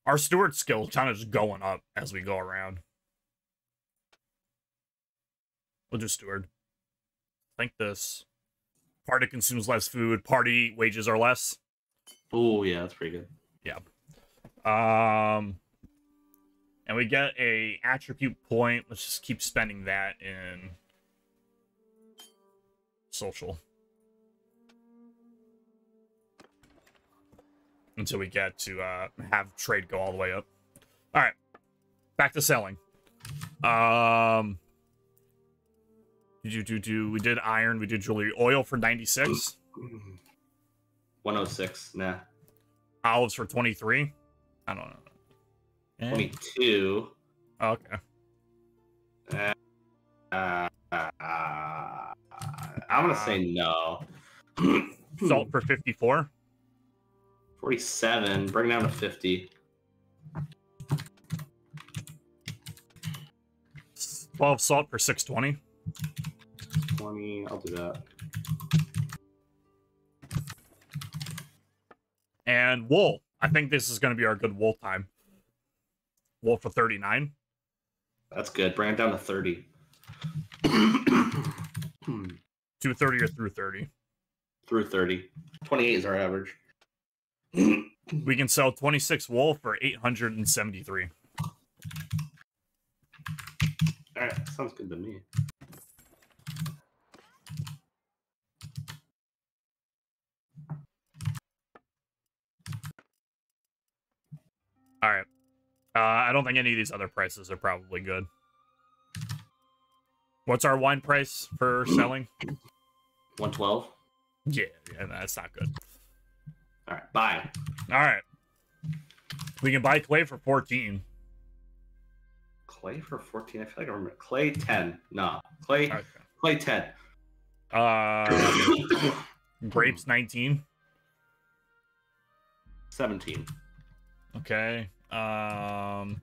Our steward skill kind of just going up as we go around. We'll do steward. Think this. Party consumes less food. Party wages are less. oh yeah, that's pretty good. Yeah. Um, and we get a attribute point. Let's just keep spending that in social until we get to uh, have trade go all the way up. All right, back to selling. Um, do do do. We did iron. We did jewelry. Oil for ninety six. 106. Nah. Olives for twenty three. I don't know. Eh, 22. Okay. Uh, uh, I'm gonna say no. Salt for 54. 47. Bring it down to 50. 12 salt for 620. 20. I'll do that. And wool. I think this is going to be our good wool time. Wool for 39. That's good. Bring it down to 30. 230 or through 30. Through 30. 28 is our average. We can sell 26 wool for 873. All right, sounds good to me. All right. Uh, I don't think any of these other prices are probably good. What's our wine price for selling? 112. Yeah, yeah, that's not good. All right, bye. All right. We can buy clay for 14. Clay for 14. I feel like I remember. Clay 10. No. Clay. Okay. Clay 10. Uh, grapes 19. 17. Okay. Um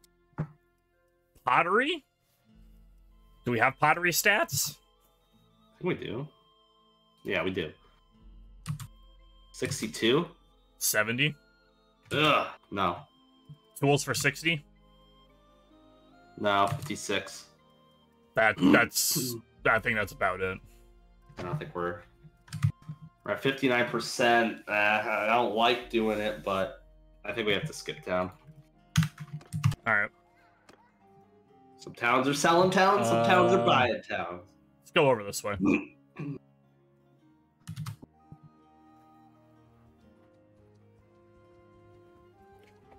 pottery? Do we have pottery stats? I think we do. Yeah, we do. 62. 70. Ugh. No. Tools for 60. No. 56. That that's I think that's about it. I don't think we're. We're at 59%. Uh, I don't like doing it, but I think we have to skip town. All right. Some towns are selling towns, some towns are Uh, buying towns. Let's go over this way.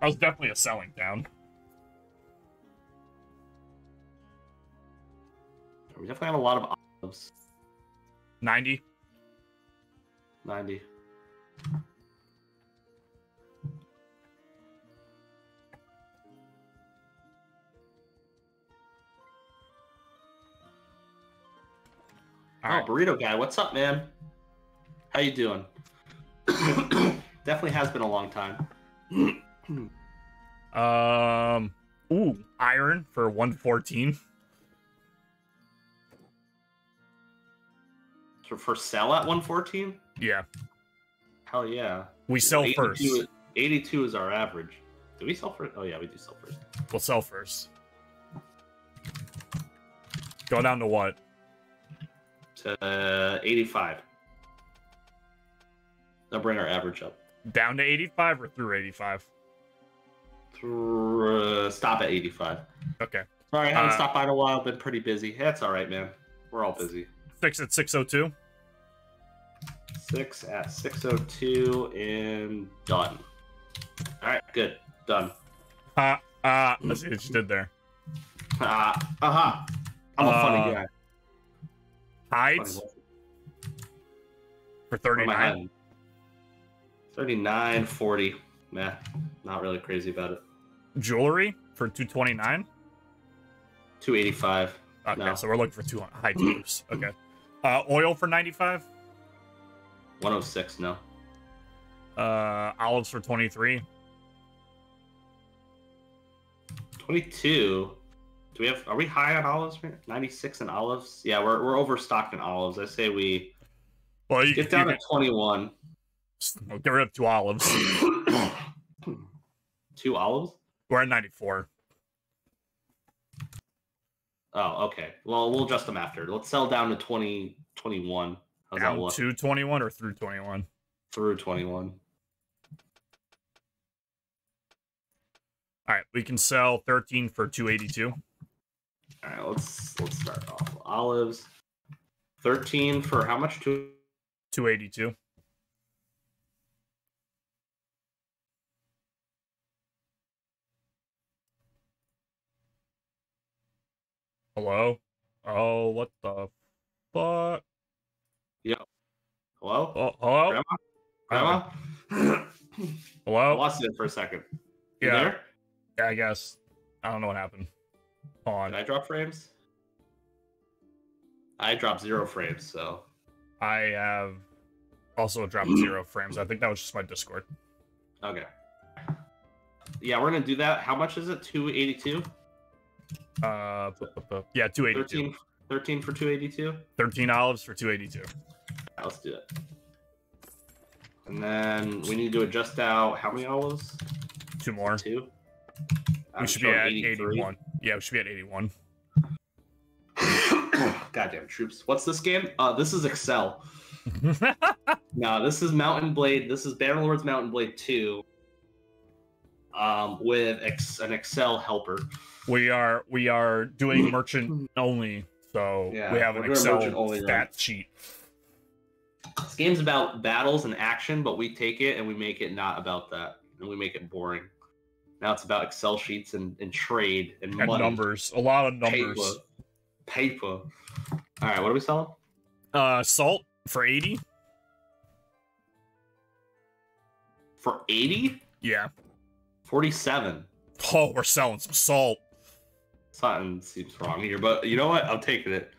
That was definitely a selling down. We definitely have a lot of olives. 90. 90. All oh, right. burrito guy, what's up, man? How you doing? Definitely has been a long time. Um. Ooh, iron for 114. For, for sell at 114? Yeah, Hell yeah. we sell 82 first. 82 is our average. Do we sell first? Oh yeah, we do sell first. We'll sell first. Go down to what? To uh, 85. That'll bring our average up. Down to 85 or through 85? Uh, stop at 85. Okay. Sorry, I haven't Uh, stopped by in a while. Been pretty busy. That's all right, man. We're all busy. Six at 602. Six at 602 and done. All right, good. Done. Ah, Uh, uh, I see what you did there. Ah, aha. I'm a Uh, funny guy. Hides Funny for What am I 39. hiding? 39, 40. Nah, not really crazy about it. Jewelry for 229. 285. Okay, No. so we're looking for two high twos. Okay. Uh, oil for 95. 106, no. Uh, olives for 23. 22. Do we have, are we high on olives? right? 96 in olives? Yeah, we're, we're overstocked in olives. I say we Well, you, get down you to 21. get rid of two olives. Two olives? We're at 94. Oh, okay. Well, we'll adjust them after. Let's sell down to 20, 21. How's that Down look? to 21 or through 21. Through 21. All right, we can sell 13 for 282. All right, let's let's start off. Olives. 13 for how much? Two 282. Hello? Oh, what the fuck? Yeah. Hello? Oh, hello? Grandma? Grandma? I Hello? lost it for a second. You Yeah. there? Yeah, I guess. I don't know what happened. Hold on. Did. I drop frames? I dropped zero frames, so I have also dropped zero frames. I think that was just my Discord. okay. Yeah, we're gonna do that. How much is it? 282? Uh, yeah, 282. 13, 13 for 282? 13 olives for 282. Yeah, let's do it. And then we need to adjust out how many olives? Two more. Two. We I'm should be at 83. 81. Yeah, we should be at 81. Goddamn troops. What's this game? Uh, this is Excel. No, this is Mount and Blade. This is Bannerlord's Mount and Blade 2. Um, with ex- an Excel helper. We are we are doing merchant only, so Yeah, we have an doing Excel merchant only, stat right? sheet. This game's about battles and action, but we take it and we make it not about that. And we make it boring. Now it's about Excel sheets and, and trade and And money. numbers, a lot of numbers. Paper. Paper. All right, what are we selling? Uh, salt for 80. For 80? Yeah. 47. Oh, we're selling some salt. Something seems wrong here, but you know what? I'm taking it.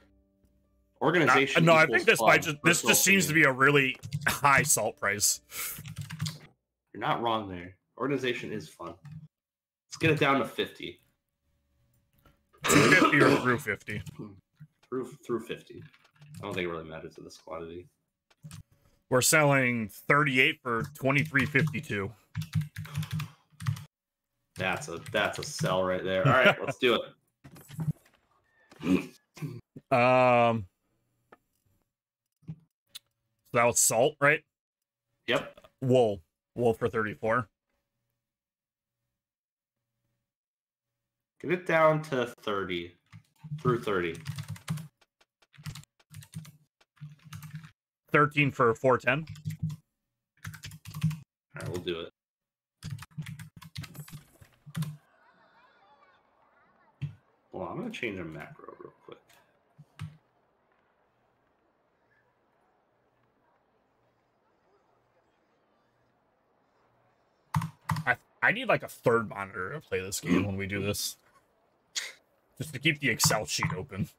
Uh, Organization. no, I think this might just this just seems to be a really high salt price. You're not wrong there. Organization is fun. Let's get it down to 50. 250 or through 50. Through through 50. I don't think it really matters to this quantity. We're selling 38 for 2352. That's a that's a sell right there. All right, let's do it. Um, so that was salt, right? Yep. Wool, wool for 34. Get it down to 30. Through 30. 13 for 410. All right, we'll do it. Well, I'm going to change a macro real quick. I, I need like a third monitor to play this game when we do this. Just to keep the Excel sheet open.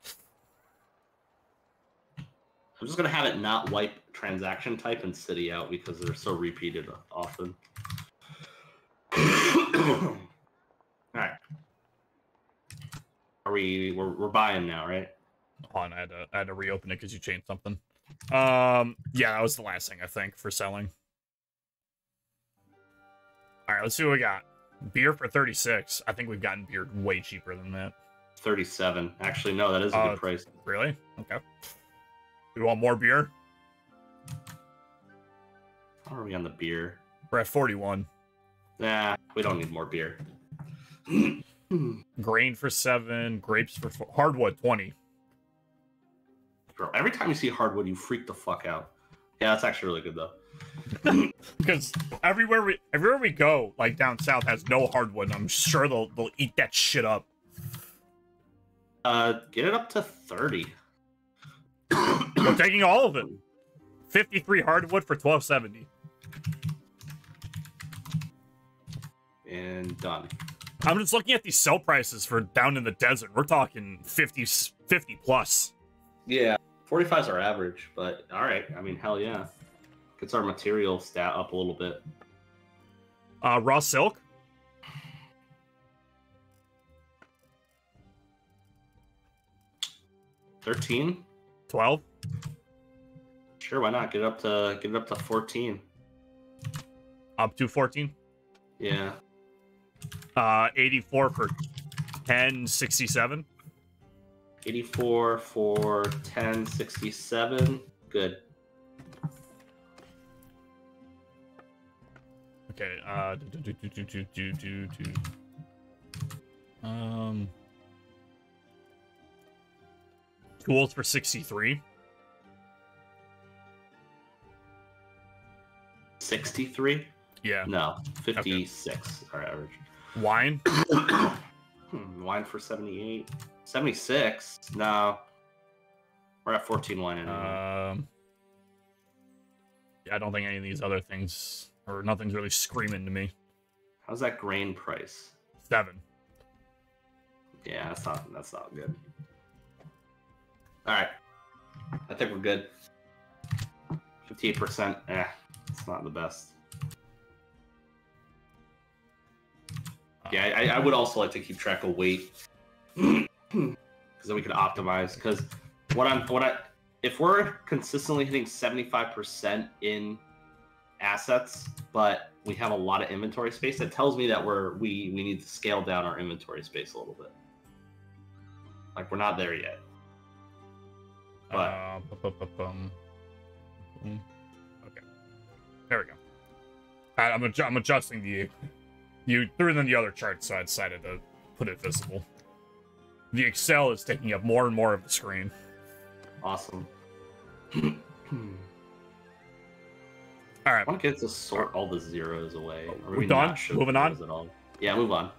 I'm just gonna have it not wipe transaction type and city out because they're so repeated often. we? We're, we're buying now, right? Hold on, I had to, I had to reopen it because you changed something. Um, yeah, that was the last thing I think for selling. All right, let's see what we got. Beer for 36. I think we've gotten beer way cheaper than that. 37. Actually, no, that is a Uh, good price. Really? Okay. We want more beer? How are we on the beer? We're at 41. Nah, we don't need more beer. Grain for 7. Grapes for four. Hardwood, 20. Bro, every time you see hardwood, you freak the fuck out. Yeah, that's actually really good though. Because everywhere we everywhere we go, like down south, has no hardwood. and I'm sure they'll they'll eat that shit up. Uh, get it up to 30. We're taking all of it. 53 hardwood for 1270. And done. I'm just looking at these sell prices for down in the desert. We're talking 50 50 plus. Yeah, 45 is our average, but all right. I mean, hell yeah. Gets our material stat up a little bit. Uh raw silk. Thirteen? 12. Sure, why not? Get it up to get it up to fourteen. Up to 14. Yeah. Uh 84 for 1067. 84 for 1067. Good. Okay, uh do, do, do, do, do, do. Um tools for 63. 63? Yeah. No, 56 our average. Wine. Hmm, wine for 78. 76? No. We're at 14 wine anyway. Um yeah, I don't think any of these other things or nothing's really screaming to me. How's that grain price? Seven. Yeah, that's not that's not good. All right, I think we're good. Fifty-eight percent. Eh, it's not the best. Yeah, I, I would also like to keep track of weight because then we can optimize. Because what I'm what I if we're consistently hitting seventy-five percent in assets, but we have a lot of inventory space, that tells me that we're we we need to scale down our inventory space a little bit. Like we're not there yet. But- Uh, bu- bu- bu- Mm. Okay. There we go. I'm, adju- I'm adjusting the. You threw in the other chart, so I decided to put it visible. The Excel is taking up more and more of the screen. Awesome. All right. I want to get to sort all the zeros away. Or We done? Moving on? At all. Yeah, move on.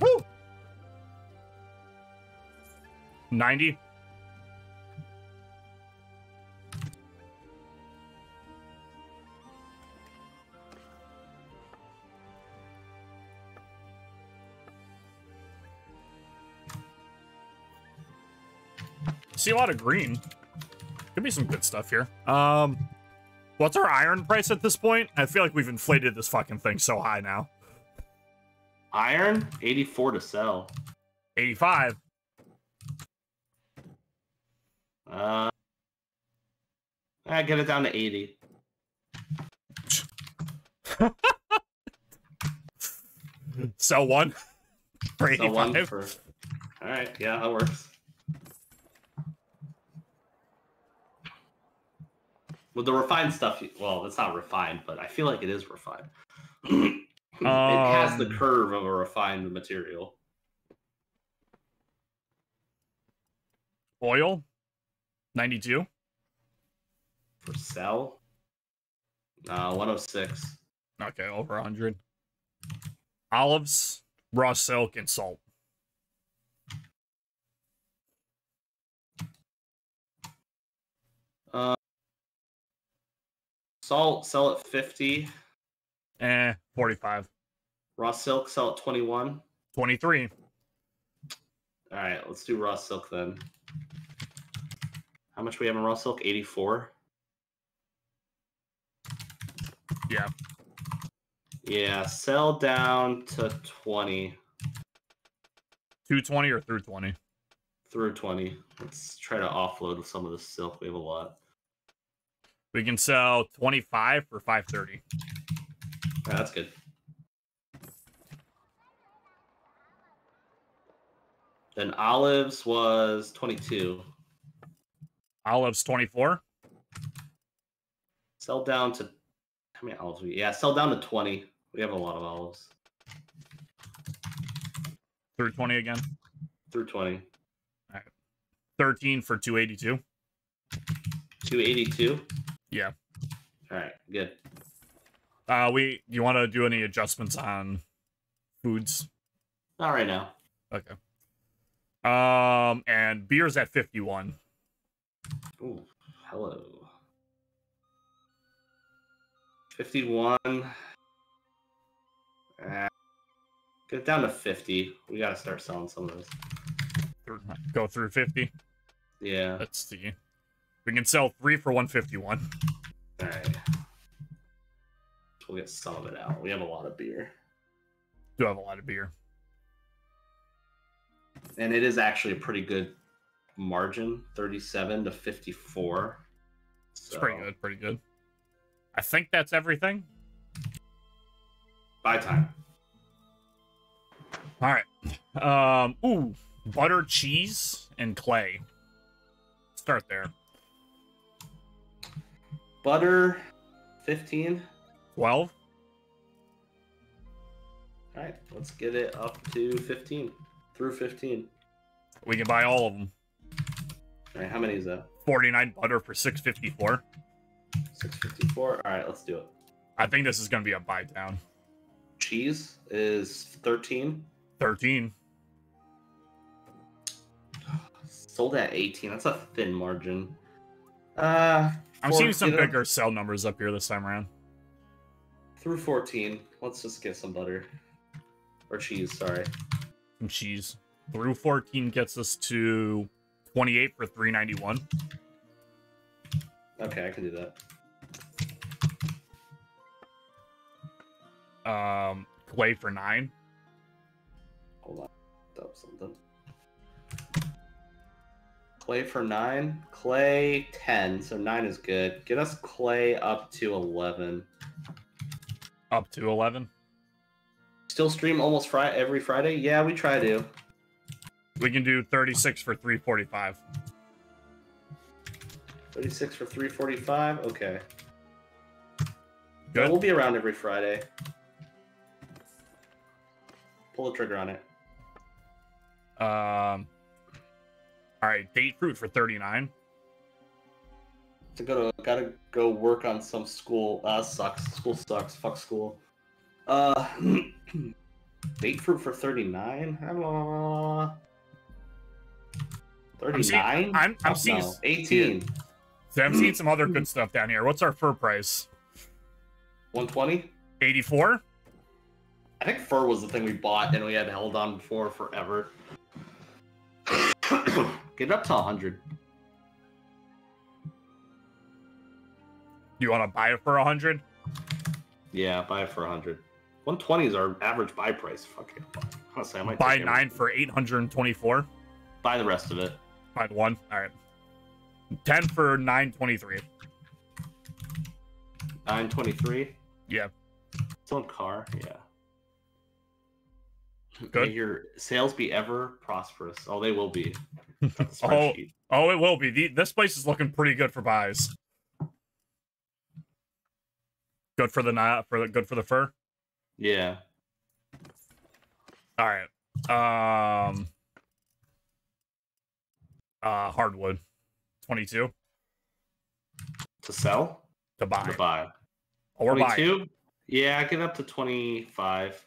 Woo! 90. See a lot of green. Could be some good stuff here. Um, what's our iron price at this point? I feel like we've inflated this fucking thing so high now. Iron, 84 to sell. 85. Uh, I get it down to 80. Sell one for So one for. All right, yeah, that works. With the refined stuff, well, it's not refined, but I feel like it is refined. it has the Um, curve of a refined material. Oil, 92. For sell, uh, 106. Okay, over 100. Olives, raw silk, and salt. Uh, Salt sell at 50. Eh, 45. Raw silk sell at 21. 23. All right, let's do raw silk then. How much we have in raw silk? 84. Yeah. Yeah, sell down to 20 220 or through 20. through 20. Let's try to offload some of the silk. We have a lot. We can sell 25 for 530. Yeah, that's good. Then olives was 22. Olives 24. Sell down to how many olives? We yeah, sell down to 20. We have a lot of olives Through 20 again. through 20. All right. 13 for 282. 282. Yeah. All right, good. Uh, we, you want to do any adjustments on foods? Not right now. Okay. Um, and beer's at 51. Ooh, hello. 51. Ah, get it down to 50. We got to start selling some of those. Go through 50. Yeah. Let's see. We can sell three for 151. All right. We'll get some of it out. We have a lot of beer. Do have a lot of beer. And it is actually a pretty good margin 37 to 54. It's pretty good. Pretty good. I think that's everything. Buy time. All right. Um. Ooh, butter, cheese, and clay. Start there. Butter 15. 12. All right, let's get it up to 15. Through 15. We can buy all of them. All right, how many is that? 49 butter for 654. 654. All right, let's do it. I think this is going to be a buy down. Cheese is 13. 13. Sold at 18. That's a thin margin. Uh, I'm seeing some bigger sell numbers up here this time around. Through 14. Let's just get some butter. Or cheese, sorry. Some cheese. Through 14 gets us to 28 for 391. Okay, I can do that. Um, clay for 9. Hold on. Up something. Clay for 9. Clay 10. So 9 is good. Get us clay up to 11. Up to 11. Still stream almost Friday every Friday? Yeah, we try to. We can do 36 for 345. 36 for 345. Okay. Good. We'll be around every Friday. Pull the trigger on it. Um, all right, date fruit for 39. To go to gotta go work on some school. Uh sucks. School sucks. Fuck school. Uh date fruit for 39? Uh, 39? I'm- I'm Fuck seeing- no. 18. So I'm seeing some other good stuff down here. What's our fur price? 120? 84? I think fur was the thing we bought and we had held on for forever. Get it up to 100. You want to buy it for 100? Yeah, buy it for 100. 120 is our average buy price. Fuck it. Honestly, I might Buy nine everything. for 824. Buy the rest of it. Buy the one. All right. 10 for 923. 923. Yeah. Still in car. Yeah. Good. May your sales be ever prosperous. Oh, they will be. Oh. Oh, it will be. The, this place is looking pretty good for buys. Good for the not for the good for the fur. Yeah. All right. Um. Uh, hardwood, twenty-two To sell? to buy To buy. or buy. 22? Yeah, get up to 25.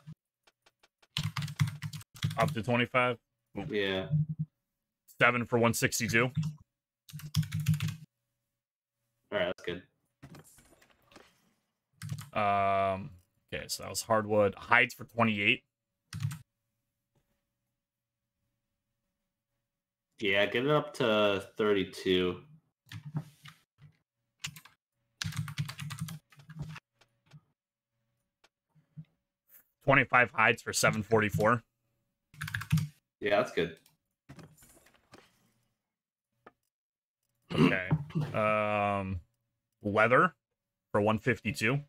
Up to twenty-five. Yeah. Seven for one sixty-two. All right, that's good. Um, okay, so that was hardwood. Hides for 28. Yeah, get it up to 32. Twenty-five hides for seven forty-four. Yeah, that's good. Okay. Um, leather for one fifty-two.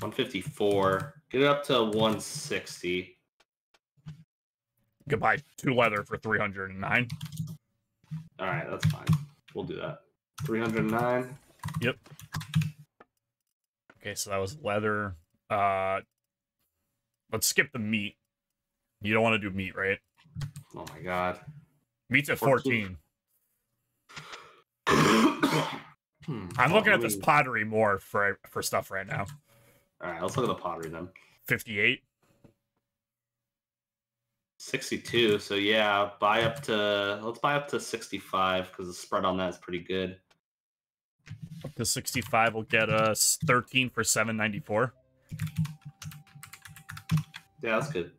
One fifty four. Get it up to one sixty. Buy two leather for three hundred and nine. All right, that's fine. We'll do that. Three hundred nine. Yep. Okay, so that was leather. Uh, let's skip the meat. You don't want to do meat, right? Oh my god. Meat's at 14. 14. Hmm. I'm looking at this me- pottery more for for stuff right now. All right, let's look at the pottery then. 58. 62. So yeah, buy up to let's buy up to 65 because the spread on that is pretty good. Up to 65 will get us 13 for 794. Yeah, that's good.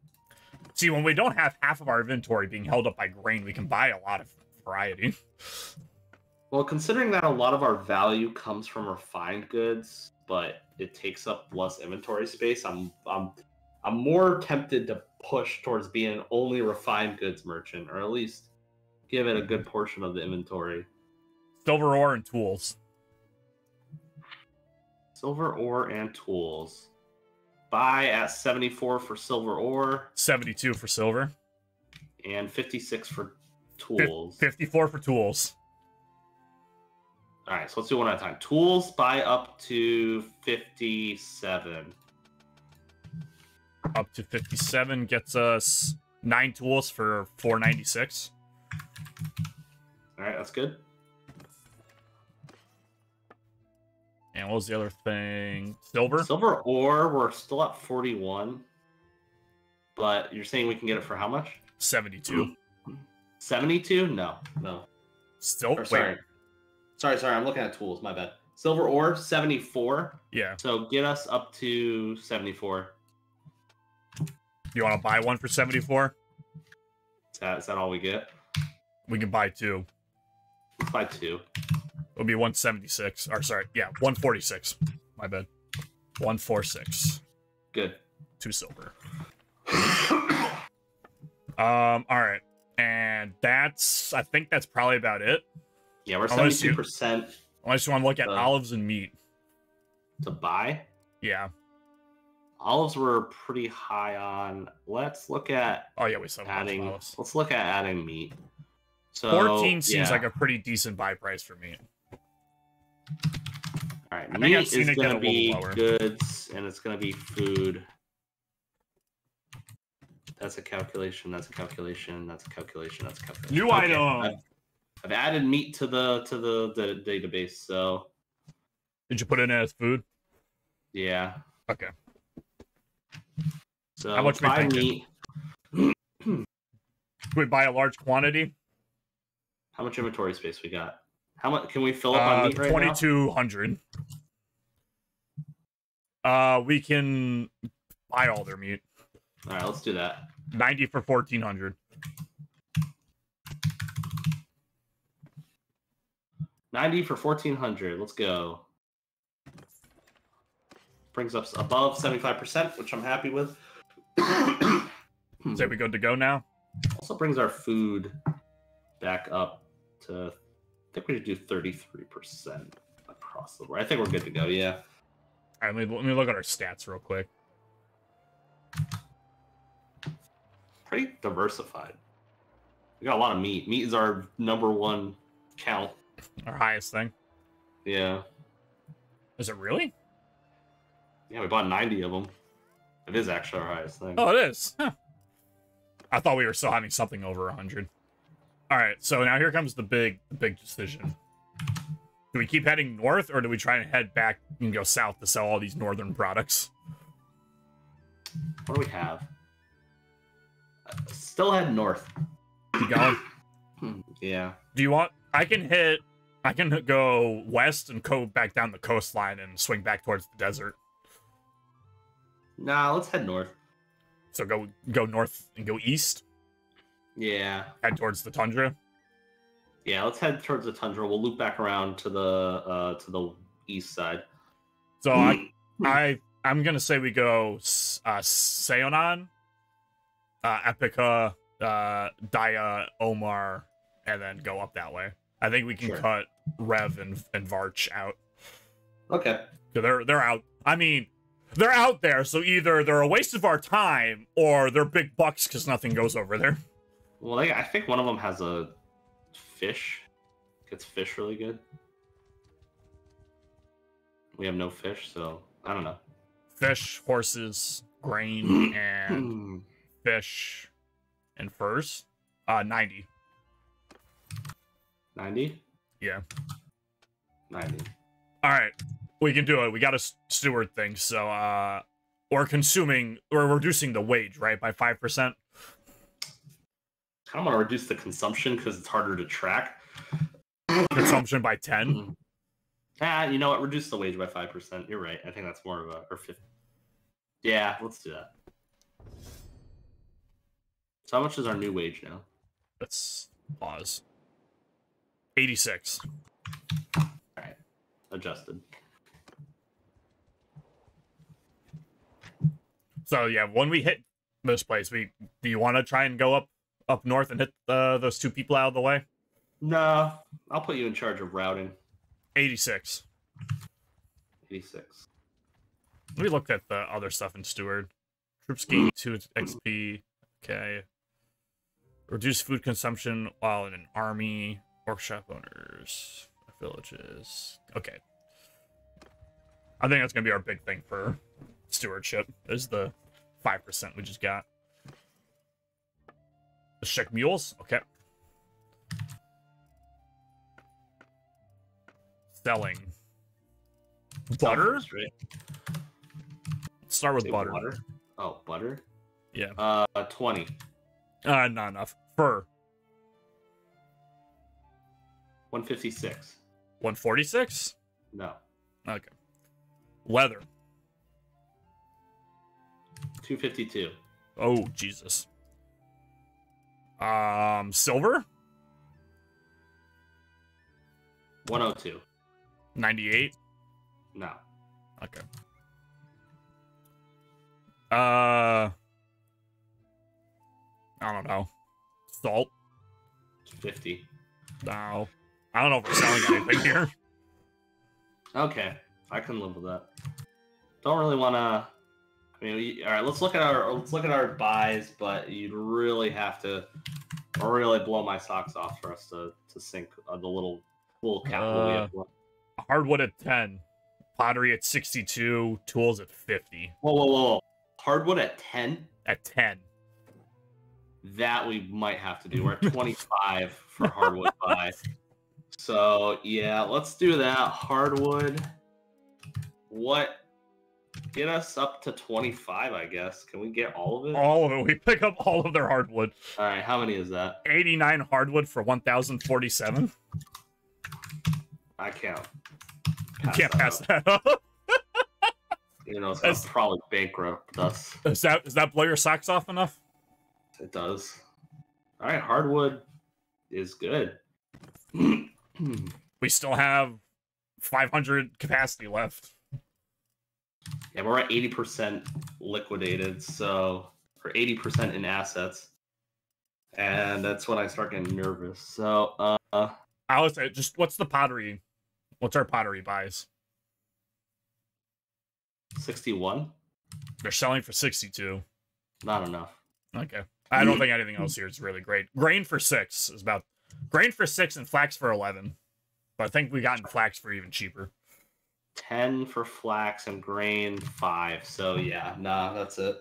See, when we don't have half of our inventory being held up by grain, we can buy a lot of variety. Well, considering that a lot of our value comes from refined goods, but it takes up less inventory space, I'm I'm I'm more tempted to push towards being an only refined goods merchant, or at least give it a good portion of the inventory. Silver ore and tools. Silver ore and tools. Buy at 74 for silver ore 72 for silver. and 56 for tools. 54 for tools. All right, so let's do one at a time. Tools buy up to 57. Up to 57 gets us nine tools for 496. All right, that's good. And what was the other thing? Silver? Silver ore, we're still at 41. But you're saying we can get it for how much? 72. 72? No, no. Still? Or sorry. Sorry, sorry. I'm looking at tools. My bad. Silver ore, 74. yeah. So get us up to 74. You want to buy one for 74? Is that, is that all we get? We can buy two. Let's buy two. It'll be 176. Or sorry, yeah, 146. My bad. 146. Good. Two silver. Um, all right. And that's I think that's probably about it. Yeah, we're Unless you- 72% Unless you want to look at Uh, olives and meat. to buy. Yeah. Olives were pretty high on. Let's look at Oh yeah, we said adding. Let's look at adding meat. So 14 seems yeah. like a pretty decent buy price for meat. All right, I meat is going to be goods, and it's going to be food. That's a calculation. That's a calculation. That's a calculation. That's a calculation. New Okay, item. I've, I've added meat to the to the, the database. So Did you put it in as food? yeah. Okay. So How much we buy meat. We buy a large quantity? How much inventory space we got? How much can we fill up on Uh, meat right now? 2200. Uh, we can buy all their meat. All right, let's do that. 90 for 1400. Ninety for fourteen hundred. Let's go. Brings us above seventy-five percent, which I'm happy with. Say we good to go now? Also brings our food back up to. I think we should do thirty-three percent across the board. I think we're good to go. Yeah. All right, let me, let me look at our stats real quick. Pretty diversified. We got a lot of meat. Meat is our number one count. Our highest thing. Yeah. Is it really? Yeah, we bought ninety of them. It is actually our highest thing. Oh, it is. Huh. I thought we were still having something over 100. All right, so now here comes the big, the big decision. Do we keep heading north, or do we try and head back and go south to sell all these northern products? What do we have? Uh, Still head north. Keep going. Hmm, Yeah. do you want? I can hit I can go west and go back down the coastline and swing back towards the desert. Nah, let's head north. So go go north and go east, Yeah. head towards the tundra. Yeah, let's head towards the tundra. We'll loop back around to the uh to the east side. So I I I'm gonna say we go uh Seonon, uh Epica, uh Dia, Omor, and then go up that way. I think we can Sure. cut Rev and and Varch out. Okay. 'Cause They're they're out. I mean, they're out there, so either they're a waste of our time or they're big bucks because nothing goes over there. Well, I think one of them has a fish. Gets fish really good. We have no fish, so I don't know. Fish, horses, grain, and fish and furs. Uh, 90. 90? Yeah. 90. All right. We can do it. We got a steward thing, So, uh, we're consuming, we're reducing the wage, right, by 5%? kind of want to reduce the consumption because it's harder to track. Consumption by 10? Mm-hmm. Ah, you know what? Reduce the wage by 5%. You're right. I think that's more of a, or 50. Yeah, let's do that. So how much is our new wage now? Let's pause. 86. All right. Adjusted. So yeah, when we hit this place, we do you want to try and go up up north and hit uh, those two people out of the way? No, I'll put you in charge of routing. Eighty-six. 86. We looked at the other stuff in Steward. Troops gain two XP. Okay. Reduce food consumption while in an army. Workshop owners. Villages. Okay. I think that's gonna be our big thing for stewardship. Is the five percent we just got. The Shek mules. Okay. Selling. Butter. Right? Start with Say butter. Oh, butter? Yeah. Uh, 20. Uh, not enough. Fur, 156. 146? No. Okay. Leather. 252. Oh, Jesus. Um, silver? 102. 98? No. Okay. Uh, I don't know. Salt? 50. No. I don't know if we're selling anything here. Okay, I can live with that. Don't really want to. I mean, we, all right. Let's look at our let's look at our buys, but you'd really have to really blow my socks off for us to to sink uh, the little full capital we Uh, have. Hardwood at 10. Pottery at 62. Tools at 50. Whoa, whoa, whoa! Hardwood at ten. At 10. That we might have to do. We're at twenty five for hardwood buy. So yeah, let's do that. Hardwood. What? Get us up to twenty five, I guess. Can we get all of it? All of it. We pick up all of their hardwood. All right, how many is that? 89 hardwood for 1,047. I can't. You can't that pass up. that up. You know, it's That's- probably bankrupt us. Does that, does that blow your socks off enough? It does. All right, hardwood is good. We still have 500 capacity left. Yeah, we're at eighty percent liquidated, so or eighty percent in assets, and that's when I start getting nervous. So, uh, I was just what's the pottery? What's our pottery buys? sixty-one, They're selling for 62. not enough. Okay. I don't think anything else here is really great. Grain for six is about grain for six and flax for 11. But I think we gotten flax for even cheaper. Ten for flax and grain, five. So yeah, nah, that's it.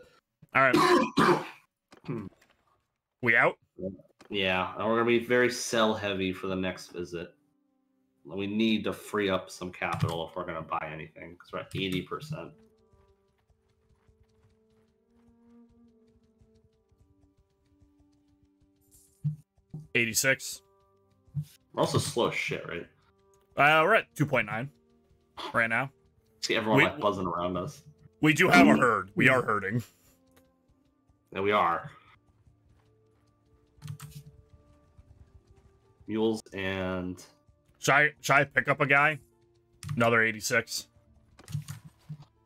All right. We out? Yeah, and we're gonna be very sell heavy for the next visit. We need to free up some capital if we're gonna buy anything because we're at eighty percent. 86. We're also slow as shit, right? Uh, we're at 2.9 right now. See everyone We- like buzzing around us. We do have a herd. We are herding. There we are. Mules and Should I, should I pick up a guy? Another 86.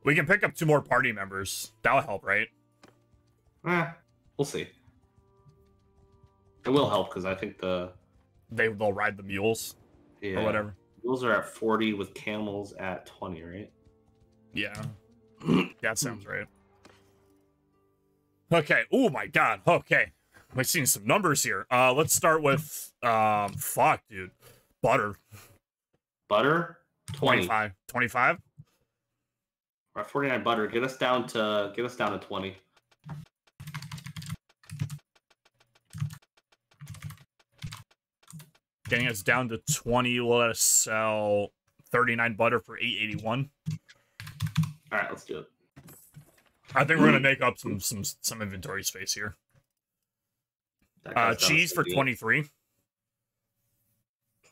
We can pick up two more party members. That'll help, right? eh, we'll see. It will help because I think the They, they'll ride the mules yeah, or whatever. Mules are at forty with camels at twenty, right? Yeah. that sounds right. Okay. Oh my god. Okay. We've seen some numbers here. Uh let's start with um fuck, dude. Butter. Butter twenty. 25. 25? We're at forty nine butter. Get us down to get us down to twenty. Getting us down to 20. We'll let us sell 39 butter for 881. All right, let's do it. I think we're gonna make up some some some inventory space here. Uh cheese for 23.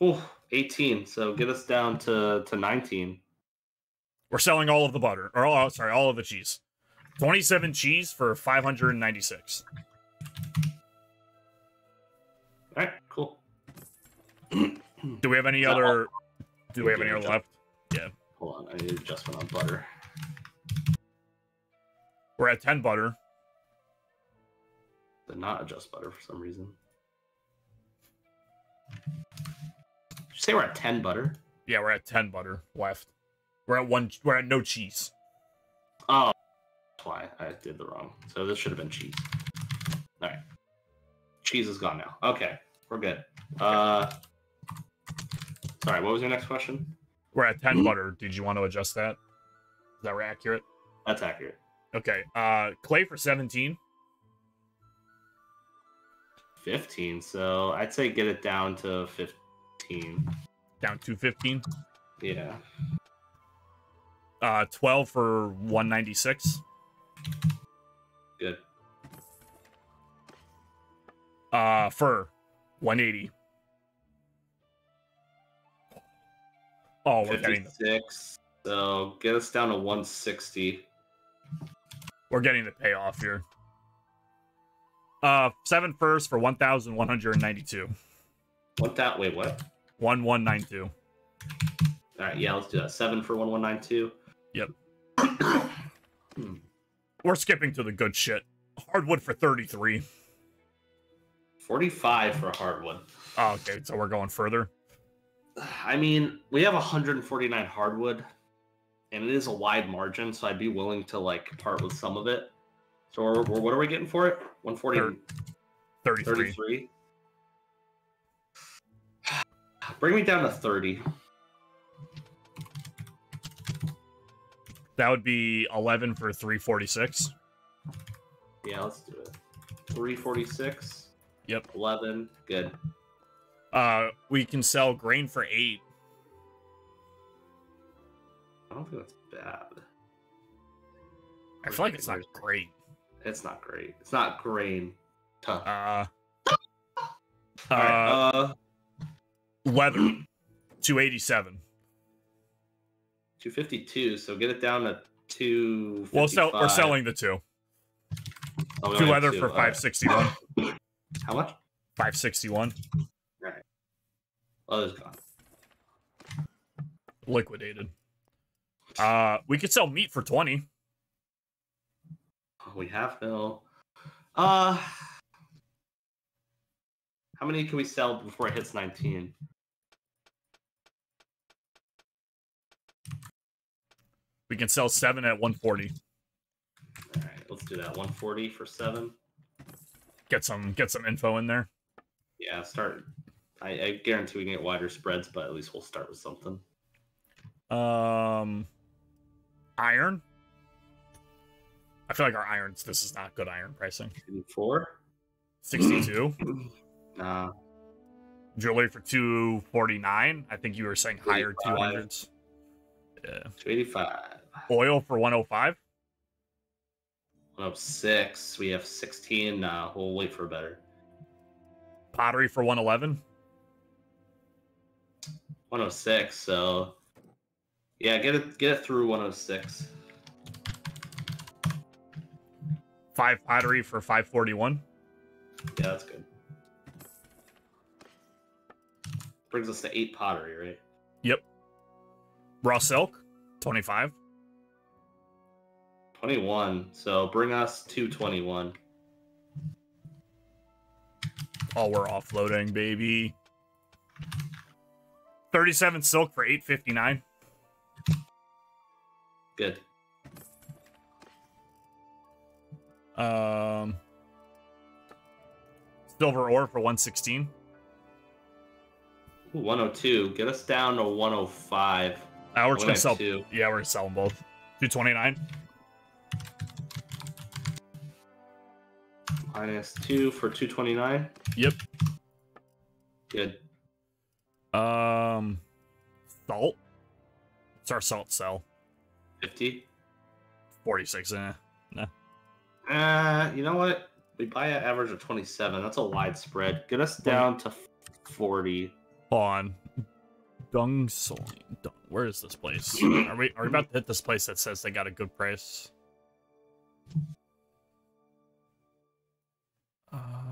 Ooh, 18. So get us down to, to 19. We're selling all of the butter. Or all sorry, all of the cheese. 27 cheese for 596. All right. Do we have any other do we have any other left? Yeah. Hold on, I need adjustment on butter. We're at 10 butter. Did not adjust butter for some reason. Did you say we're at 10 butter? Yeah, we're at 10 butter left. We're at one we're at no cheese. Oh, that's why I did the wrong. So this should have been cheese. All right. Cheese is gone now. Okay, we're good. Uh, sorry, what was your next question? We're at 10 butter. Did you want to adjust that? Is that accurate? That's accurate. Okay. Uh clay for 17. 15. So I'd say get it down to 15. Down to 15. Yeah. Uh 12 for 196. Good. Uh fur 180. Oh, we're getting 56. So get us down to 160. we're getting the payoff here. Uh seven furs for 1192. What that? Wait, what? 1192. All right, yeah, let's do that. Seven for 1192. Yep. Hmm. We're skipping to the good shit. Hardwood for 33. 45 for hardwood. Oh, okay, so we're going further. I mean, we have 149 hardwood, and it is a wide margin, so I'd be willing to like part with some of it. So we're, we're- what are we getting for it? 140, Thir- 33. 33. Bring me down to 30. That would be 11 for 346. Yeah, let's do it. 346. Yep. 11. Good. Uh, we can sell grain for 8. I don't think that's bad. I feel like it's not great. It's not great. It's not grain. Huh. Uh, uh, right, uh, leather 287. 252. So get it down to two. Well, sell, we're selling the two. Oh, Two leather for All right. 561. How much? 561 Oh, it's gone. liquidated. Uh, we could sell meat for 20. Oh, we have no. Uh, how many can we sell before it hits 19? We can sell 7 at 140. All right, let's do that. 140 for seven. Get some get some info in there. Yeah, start. I, I guarantee we can get wider spreads, but at least we'll start with something. Um, iron. I feel like our irons. This is not good iron pricing. Four. 62. Nah. Jewelry for 249. I think you were saying higher 200s. Yeah. 285. Oil for 105. 106. We have 16. Nah, we'll wait for better. Pottery for 111. 106. So yeah, get it get it through 106. Five pottery for 541. Yeah, that's good. Brings us to eight pottery, right? Yep. Raw silk, 25. 21. So bring us to 21. Oh, we're offloading, baby. 37 silk for 859. Good. Um, silver ore for 116. Ooh, 102. Get us down to 105. Uh, we're just gonna sell. 102. Yeah, we're gonna sell them both. 229. Minus two for 229. Yep. Good. Um, salt. It's our salt cell. 50. 46. Eh. Uh, you know what? We buy an average of 27. That's a wide spread. Get us down to 40. Hold on. Dung Soling. Dung. Where is this place? Are we are we about to hit this place that says they got a good price? Um,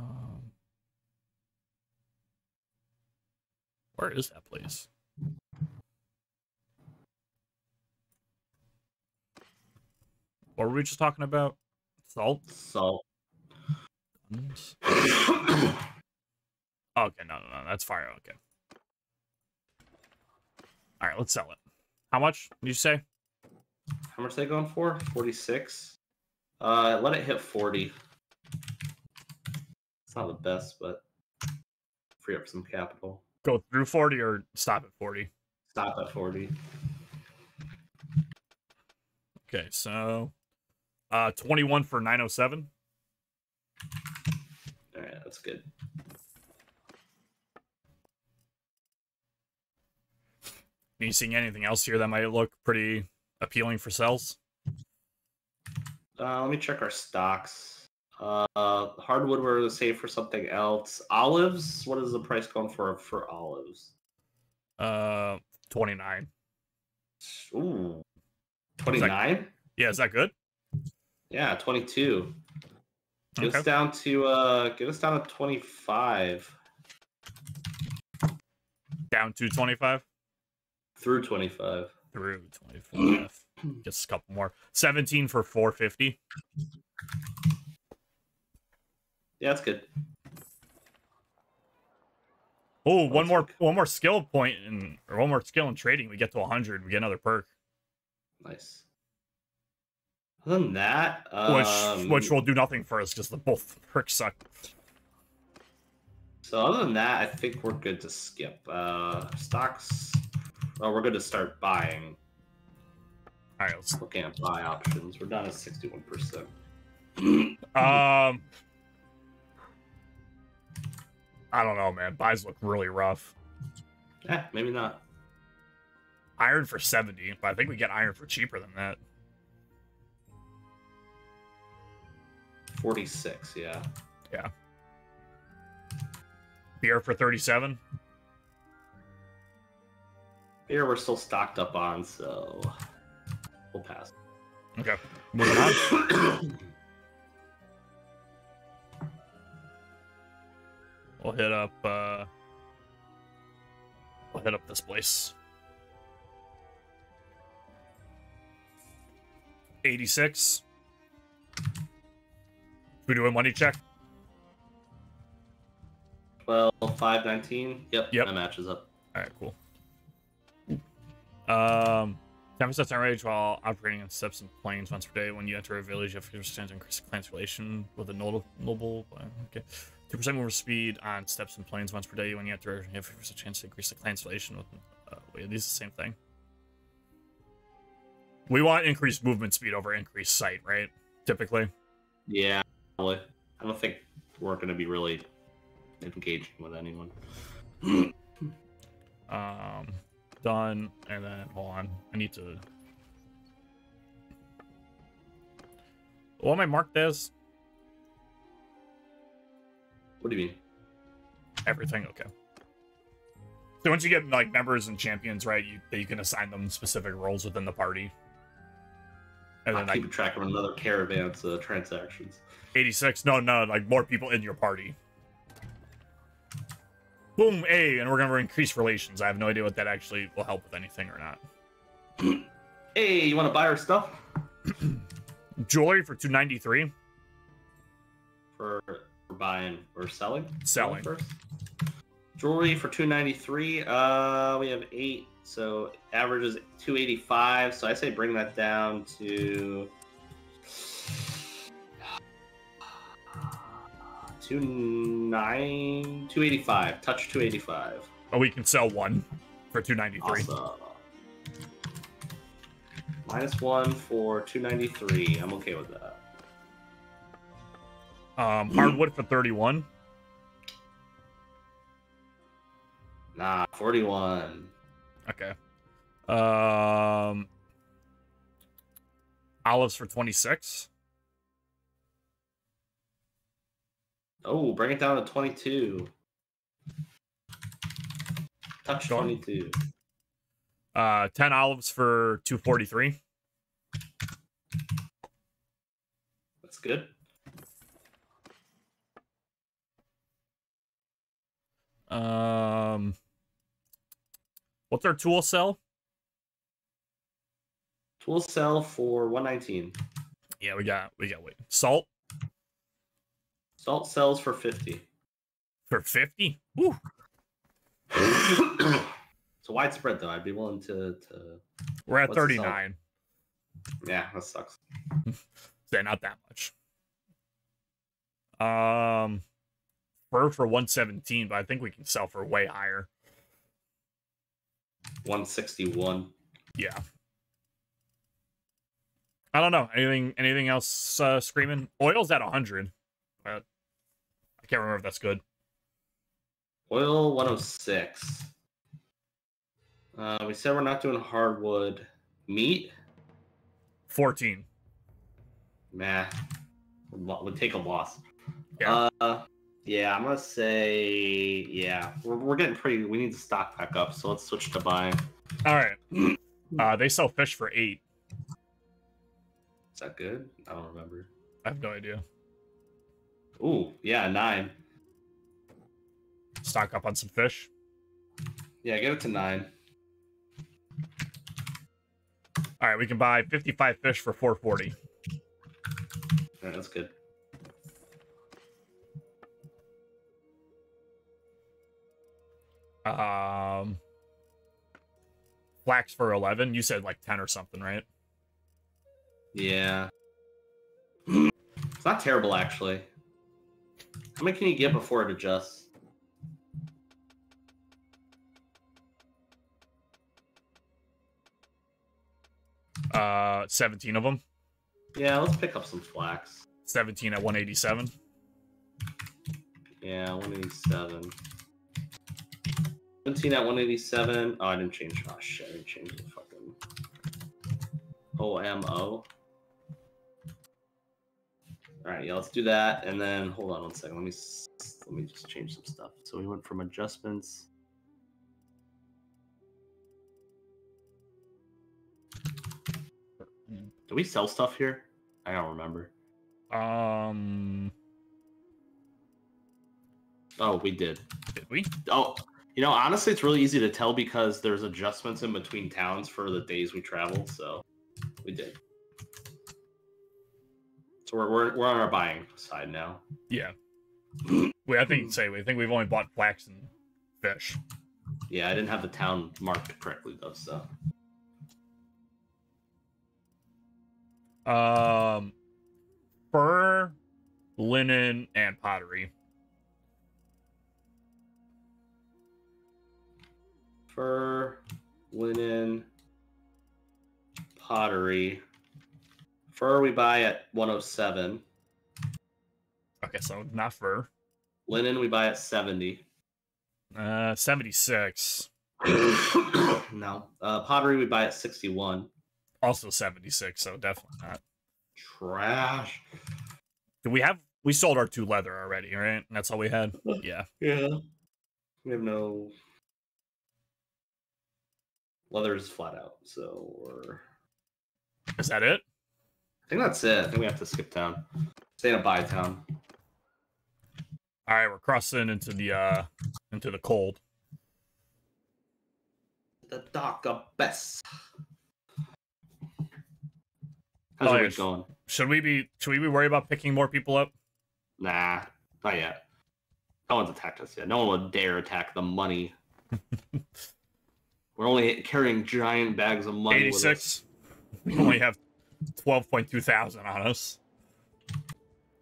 where is that place? What were we just talking about? Salt? Salt. Dungs? Okay, no, no, no, that's fire. Okay. All right, let's sell it. How much did you say? How much are they going for? 46. Uh, let it hit 40. It's not the best, but free up some capital. Go through 40 or stop at 40? Stop at 40. Okay, so uh 21 for 907. All right, that's good. Are you seeing anything else here that might look pretty appealing for sales? Uh, let me check our stocks. Uh, hardwood, we're save for something else. Olives, what is the price going for for olives? Uh 29. Ooh, 29? Yeah, is that good? Yeah, 22. Get Okay. us down to uh, get us down to 25 Down to 25 through 25. through 25. Just a couple more. 17 for 450. Yeah, that's good. Oh, one more one more skill and or one more skill in trading, we get to 100, we get another perk. Nice. Other than that, um, which which will do nothing for us because the both perks suck. so other than that, I think we're good to skip. Uh, stocks. Well, we're good to start buying. All right, let's Looking at buy options, we're down to 61 percent. Um, I don't know, man. Buys look really rough. Eh, maybe not. Iron for seventy, but I think we get iron for cheaper than that. 46, yeah. Yeah. Beer for thirty-seven. Beer we're still stocked up on, so we'll pass. Okay, moving on. We'll hit up. uh We'll hit up this place. Eighty-six. We do a money check. Well, 519. Yep, Yep. that matches up. All right, cool. Um, 10% turn rage while operating on steppes and plains once per day. When you enter a village, you have 50% to increase the clan's relation with a notable. noble okay. 2% more speed on steppes and plains once per day. When you enter, you have 50% chance to increase the clan's relation with. Uh, wait, these the same thing. We want increased movement speed over increased sight, right? Typically. Yeah. I don't think we're going to be really engaging with anyone. Um, done, and then hold on. I need to. What am I marked as? What do you mean? Everything. Okay. So once you get like members and champions, right, you you can assign them specific roles within the party. And then like keeping track of another caravan's uh, transactions. 86, no, no, like more people in your party. Boom, A, and we're gonna increase relations. I have no idea what that actually will help with anything or not. Hey, you want to buy our stuff Jewelry for 293. for, for buying or selling? Selling. first. Jewelry for two ninety three. Uh, we have eight, so average is two eighty five. So I say bring that down to two nine two eighty five. Touch two eighty five. Oh, we can sell one for 293. Awesome. Minus one for two ninety three. I'm okay with that. Um, hardwood for 31. Nah, forty one. Okay. Um, olives for 26. Oh, bring it down to 22. Touch Go on. 22. Uh, 10 olives for 243. That's good. Um, what's our tool sell? Tool sell for 119. Yeah, we got we got wait salt Salt sells for 50. for 50. Woo. it's a widespread though. I'd be willing to to We're at What's 39. yeah, that sucks. So not that much. Um, fur for 117, but I think we can sell for way higher. 161. Yeah. I don't know. Anything anything else uh, screaming? Oil's at 100. But I can't remember if that's good. Oil 106. Uh, we said we're not doing hardwood. Meat? 14. Nah. Would would take a loss. Yeah. Uh, yeah, I'm gonna say yeah. We're, we're getting pretty. We need to stock back up, so let's switch to buying. All right. Uh, they sell fish for 8. Is that good? I don't remember. I have no idea. Ooh, yeah, nine. Stock up on some fish. Yeah, get it to nine. All right, we can buy 55 fish for 440. Yeah, that's good. Um, flax for 11. You said like 10 or something, right? Yeah. it's not terrible actually. How many can you get before it adjusts? Uh, 17 of them. Yeah, let's pick up some flax. 17 at 187. Yeah, 187. 17 at 187. Oh, I didn't change. Oh, shit. I didn't change the fucking OMO. All right, yeah, let's do that. And then hold on one second. Let me let me just change some stuff. So we went from adjustments. Do we sell stuff here? I don't remember. Um, Oh, we did. did we? Oh, you know, honestly, it's really easy to tell because there's adjustments in between towns for the days we travel. So we did. So we're we're, we're on our buying side now. Yeah. Wait, I think say we think we've only bought flax and fish. Yeah, I didn't have the town marked correctly though. So Um, fur, linen, and pottery. Fur, linen, pottery. Fur we buy at 107. Okay, so not fur. Linen we buy at 70. Uh, 76. no. Uh, pottery we buy at 61. Also 76, so definitely not. Trash. Do we have we sold our two leather already, right? That's all we had. Yeah. Yeah. We have no. Leather's flat out. So we're. Is that it? I think that's it. I think we have to skip town. Stay in a buy town. All right, we're crossing into the uh into the cold. The dock of best. How's Oh, your going? Should we be should we be worried about picking more people up? Nah, not yet. No one's attacked us yet. No one would dare attack the money. We're only carrying giant bags of money. with us. 86. We only have 12.2 thousand on us.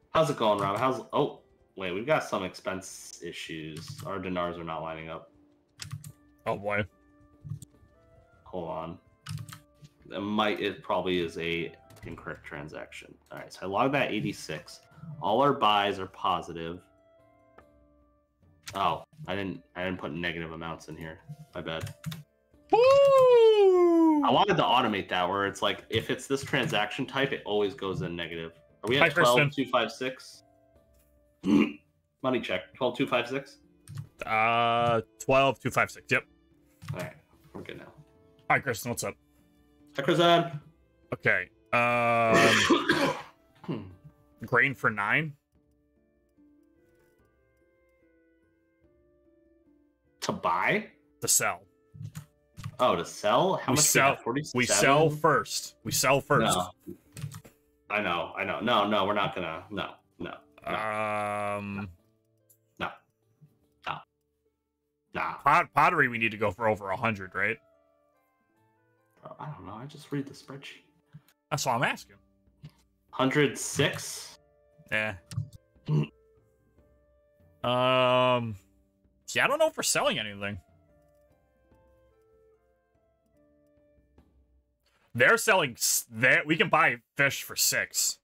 How's it going, Rob? How's oh wait, we've got some expense issues. Our dinars are not lining up. Oh boy. Hold on. It might it probably is a incorrect transaction. Alright, so I logged that 86. All our buys are positive. Oh, I didn't I didn't put negative amounts in here. My bad. Woo! I wanted to automate that where it's like if it's this transaction type, it always goes in negative. Are we at Kristen. 12256? Money check. 12256? Uh 12 256. Yep. Alright, we're good now. Hi Kristen, what's up? Hi, Krazan. Okay. Um grain for 9. to buy? To sell. Oh, to sell? How We much sell- we? We sell first. We sell first. No. I know, I know. No, no, we're not gonna. No, no, Um nah. pot- pottery we need to go for over a 100, right? I don't know. I just read the spreadsheet. That's all I'm asking. 106? Yeah. um. See, I don't know if we're selling anything. They're selling. That we can buy fish for six.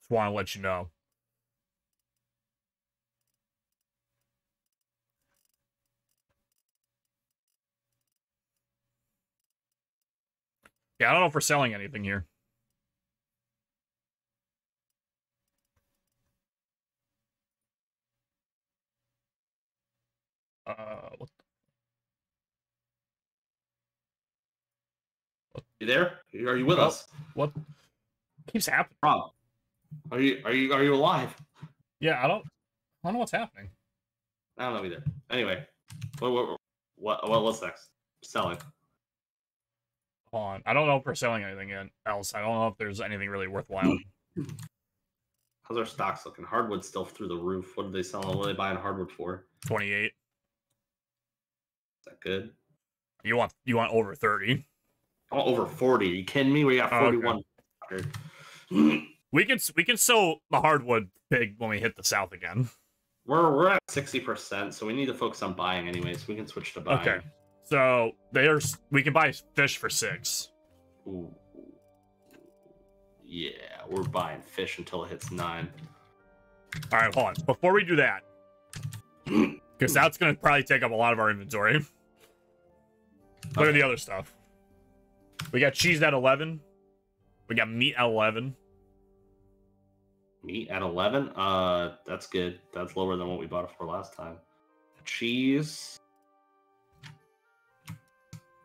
Just want to let you know. Yeah, I don't know if we're selling anything here. Uh, what You there? Are you with us? what keeps happening? Rob. Are you are you are you alive? Yeah, I don't, I don't know what's happening. I don't know either. Anyway. What what what, what what's next? Selling. Hold on, I don't know if we're selling anything else. I don't know if there's anything really worthwhile. How's our stocks looking? Hardwood's still through the roof. What are they selling? What are they buying hardwood for? Twenty-eight. Is that good? You want you want over thirty? Oh, over 40. Are you kidding me? We got Oh, okay. 41. We can we can sell the hardwood big when we hit the south again. We're we're at 60%, so we need to focus on buying anyway, so we can switch to buying. Okay. So there's we can buy fish for six. Ooh. Yeah, we're buying fish until it hits nine. All right, hold on. Before we do that, because that's gonna probably take up a lot of our inventory. Look at the other stuff. We got cheese at eleven. We got meat at eleven. Meat at 11. Uh, that's good. That's lower than what we bought it for last time. Cheese.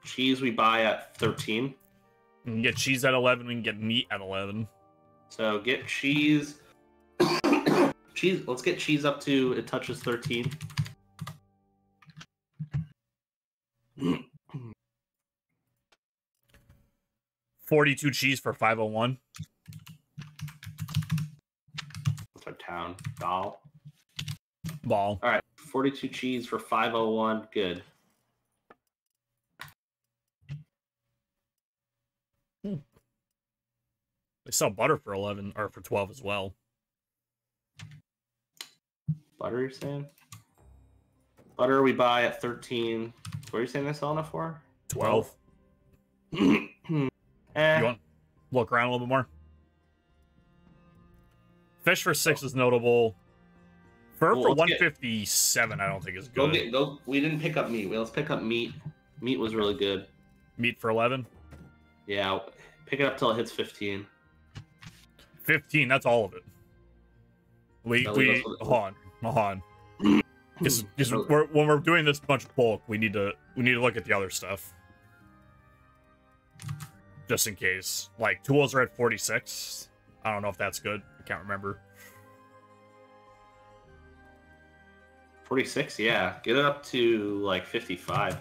Cheese we buy at 13. We can get cheese at eleven. We can get meat at eleven. So get cheese. cheese. Let's get cheese up to it touches 13. Forty-two cheese for five hundred one. What's our town? Doll. Ball. All right, 42 cheese for 501. Good. Hmm. They sell butter for eleven or for twelve as well. Butter, you're saying? Butter we buy at 13. What are you saying they're selling it for? Twelve. eh, You want look around a little bit more? Fish for six is notable. Fur Well, for let's one get- I don't think is go good. get go. We didn't pick up meat. Let's pick up meat. Meat was really good. Meat for eleven. Yeah, pick it up till it hits 15. 15, that's all of it. We That leaves we us with- hold on, hold on. Because we're, when we're doing this bunch of bulk, we need to we need to look at the other stuff, just in case. Like tools are at forty six. I don't know if that's good. I can't remember. 46, yeah. Get it up to like 55.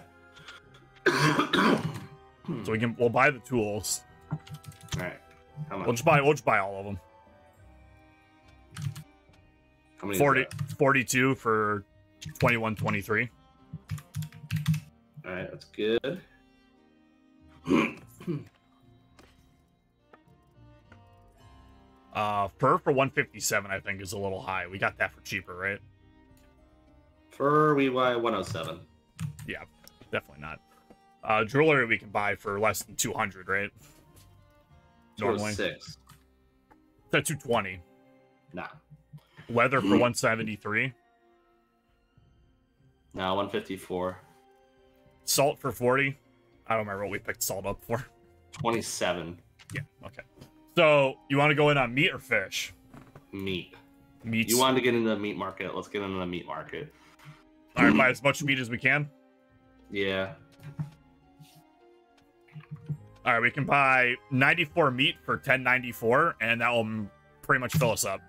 So we can we'll buy the tools. Alright. We'll just buy we'll just buy all of them. How many is 40, 42 for twenty one twenty three. Alright, that's good. Uh, fur for one fifty seven I think is a little high. We got that for cheaper, right? Fur, we buy 107. Yeah, Definitely not. Uh, jewelry we can buy for less than two hundred, right? Normally, 206. that's two twenty. Nah. Leather for one seventy three. No, 154. Salt for 40. I don't remember what we picked salt up for. 27. Yeah, okay. So, you want to go in on meat or fish? Meat. Meat. You want to get into the meat market. Let's get into the meat market. All right, buy as much meat as we can. Yeah. All right, we can buy 94 meat for 1094, and that will pretty much fill us up.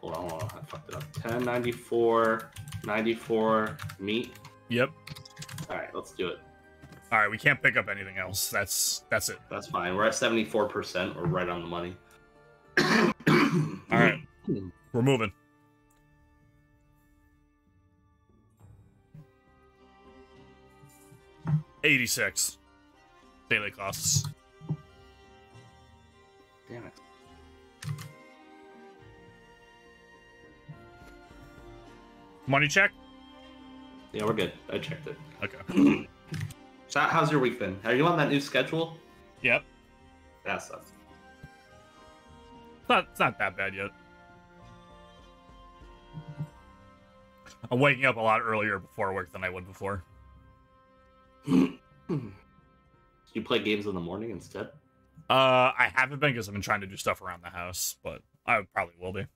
Hold on, hold on. I fucked it up. 1094, 94 meat. Yep. All right, let's do it. All right, we can't pick up anything else. That's that's it. That's fine. We're at 74%. We're right on the money. All right, we're moving. Eighty-six daily costs. Damn it. Money check. Yeah, we're good. I checked it. Okay. So, how's your week been? Are you on that new schedule? Yep. That sucks. It's not, it's not that bad yet. I'm waking up a lot earlier before work than I would before. you play games in the morning instead? Uh, I haven't been because I've been trying to do stuff around the house, but I probably will be.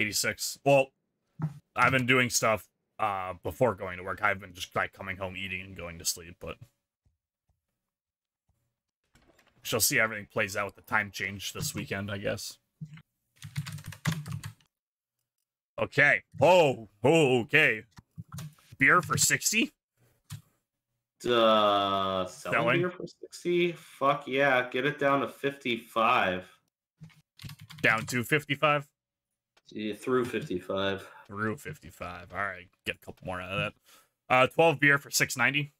86. Well, I've been doing stuff uh before going to work. I've been just like coming home, eating, and going to sleep, but she'll see how everything plays out with the time change this weekend, I guess. Okay. Oh, oh okay. Beer for 60? Uh, selling, Selling? beer for 60? Fuck yeah. Get it down to 55. Down to 55? Yeah, through 55. Through 55. All right, get a couple more out of that. Uh, 12 beer for 690.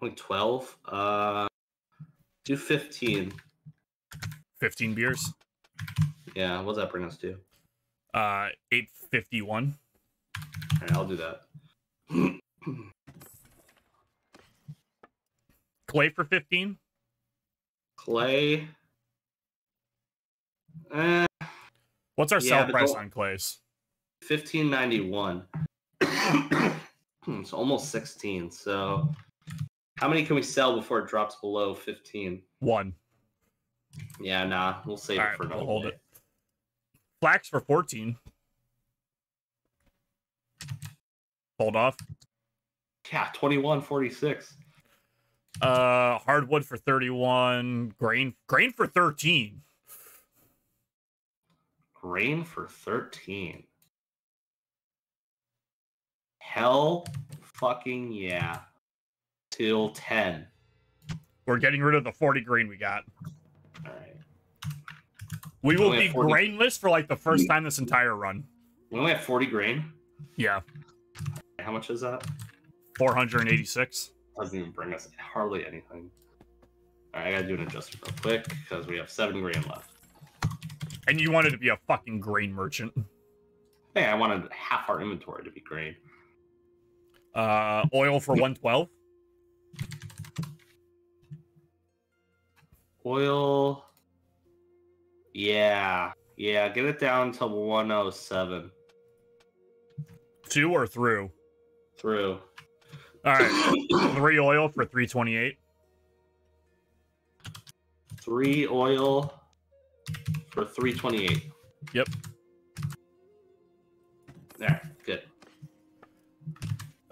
Only 12? Uh, do 15. 15 beers. Yeah, what does that bring us to? Uh, 851. All right, I'll do that. Clay for 15. Clay. Eh, What's our Yeah, sell price don't- on clays? 1591. it's almost 16. So, how many can we sell before it drops below 15? One. Yeah, nah, we'll save All it right, for we'll hold day. it. Flax for 14. Hold off. Yeah, 2146. Uh, hardwood for 31. Grain, grain for 13. Grain for 13. Hell fucking yeah. Till 10. We're getting rid of the 40 grain we got. All right. We will Only be 40 grainless for like the first mm-hmm. time this entire run. We only have 40 grain. Yeah, How much is that? 486. Doesn't even bring us hardly anything. All right, I gotta do an adjustment real quick because we have seven grain left. And you wanted to be a fucking grain merchant. Hey, I wanted half our inventory to be grain. Uh, oil for 112. Oil. Yeah, yeah. Get it down to 107 Two or through. through. All right, three oil for 328. Three oil for 328. Yep. There, good.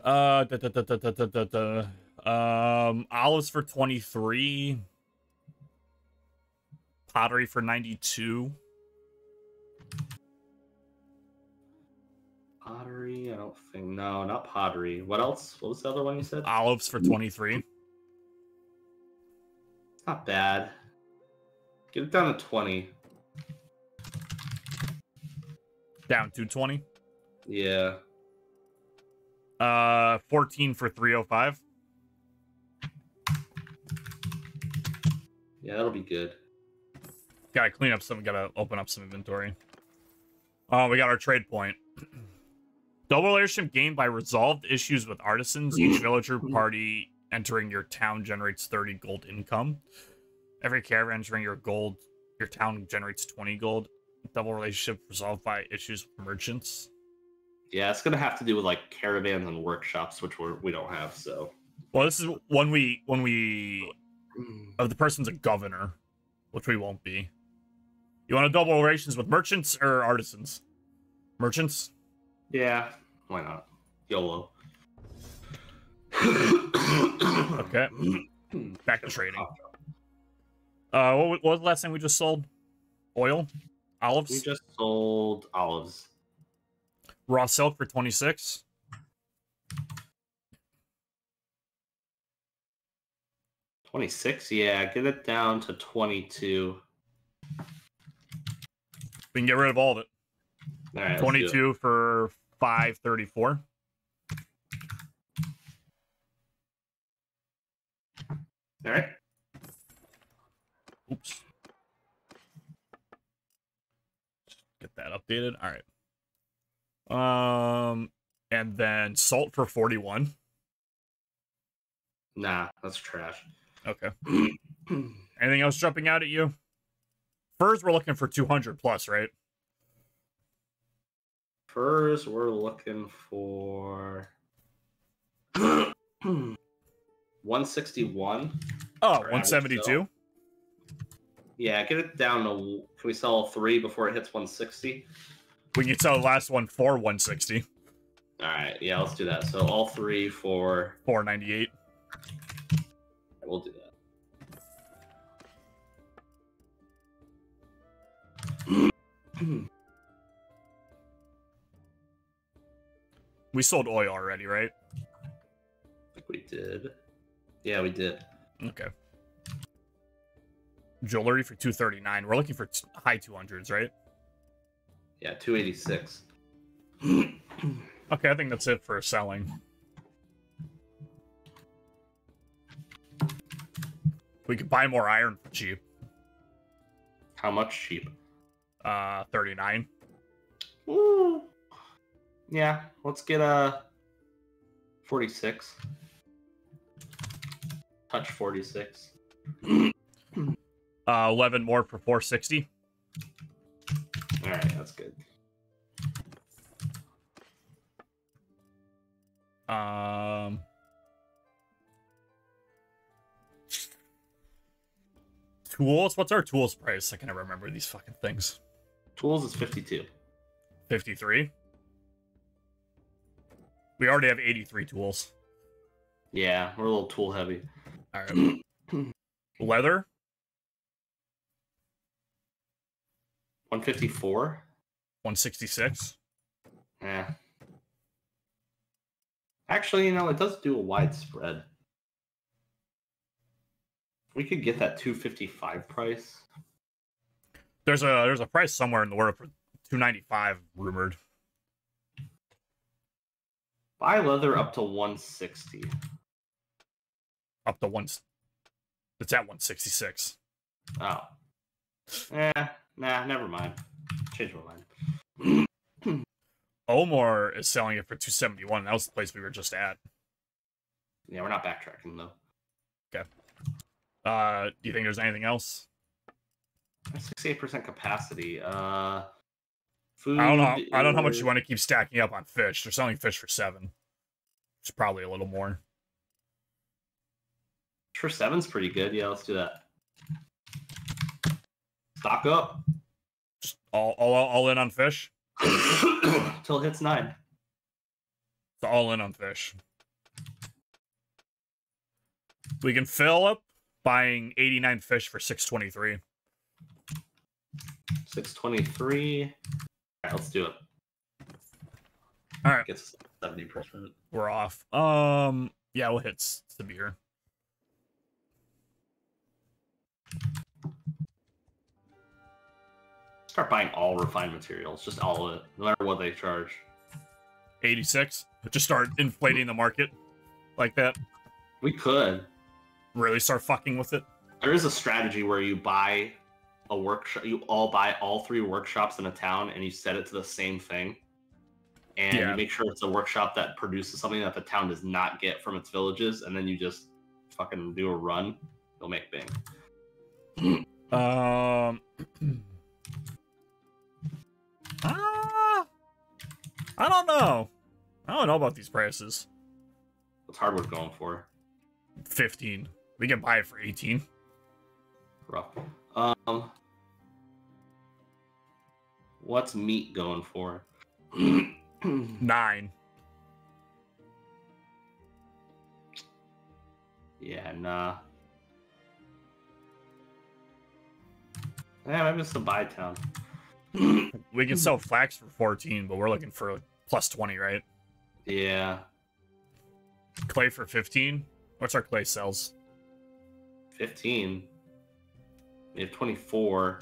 Uh, da, da, da, da, da, da, da. Um, olives for 23, pottery for 92. Pottery, I don't think. No, not pottery. What else? What was the other one you said? Olives for 23. Not bad. Get it down to 20. Down to twenty. Yeah. Uh, fourteen for three oh five. Yeah, that'll be good. Gotta clean up some. Gotta open up some inventory. Oh, we got our trade point. Double relationship gained by resolved issues with artisans. Each villager party entering your town generates 30 gold income. Every caravan entering your gold, your town generates 20 gold. Double relationship resolved by issues with merchants. Yeah, it's gonna have to do with like caravans and workshops, which we're we don't have. So. Well, this is when we when we of the person's a governor, which we won't be. You want to double relations with merchants or artisans? Merchants. Yeah, why not? YOLO. Okay. Back to trading. Uh, what, what was the last thing we just sold? Oil, We just sold olives. raw silk for twenty six. Twenty six. Yeah, get it down to twenty two. We can get rid of all of it. All right, let's do Twenty it. for five thirty four. All right. Oops. Get that updated. All right. Um, and then salt for forty one. Nah, that's trash. Okay. Anything else jumping out at you? Furs, we're looking for 200 plus, right? Furs, we're looking for 161. Oh, Alright, 172. Yeah, get it down to. Can we sell three before it hits 160? We can sell the last one for 160. All right, yeah, let's do that. So all three for. 498. We'll do that. We sold oil already, right? I think we did. Yeah, we did. Okay. Jewelry for 239. We're looking for t- high 200s, right? Yeah, 286. Okay, I think that's it for selling. We could buy more iron for cheap. How much cheap? Uh, 39. Ooh. Yeah, let's get a 46. Touch 46. Uh, 11 more for 460. All right, that's good. Um, tools. What's our tools price? I can never remember these fucking things. Tools is 52. Fifty-three. We already have eighty-three tools. Yeah, we're a little tool heavy. All right. Leather. 154? One sixty-six. Yeah. Actually, you know, it does do a wide spread. We could get that 255 price. There's a there's a price somewhere in the world for two ninety-five rumored. Buy leather up to 160. Up to one. It's at one sixty-six. Oh. Eh, nah, never mind. Change my mind. Omor is selling it for two seventy-one. That was the place we were just at. Yeah, we're not backtracking though. Uh, do you think there's anything else? 68% capacity. Uh, food. I don't know. I don't know how much you want to keep stacking up on fish. They're selling fish for seven. It's probably a little more. For seven's pretty good. Yeah, let's do that. Stock up. Just All all all in on fish. Till it hits nine. It's all in on fish. We can fill up buying 89 fish for 623. Six twenty-three. All right, let's do it. All right. Gets seventy percent. We're off. Um yeah, we'll hit Sabir. Start buying all refined materials, just all of it, no matter what they charge. 86. Just start inflating the market like that. We could. Really start fucking with it. There is a strategy where you buy a workshop. You all buy all three workshops in a town, and you set it to the same thing. And Yeah. you make sure it's a workshop that produces something that the town does not get from its villages, and then you just fucking do a run. You'll make bing. Um. ah, I don't know. I don't know about these prices. What's hardwood going for? 15. We can buy it for 18. Rough. Um, what's meat going for? 9. yeah, nah. Yeah, maybe it's the buy town. We can sell flax for 14, but we're looking for plus 20, right? yeah, Clay for 15. What's our clay sells? 15. We have 24.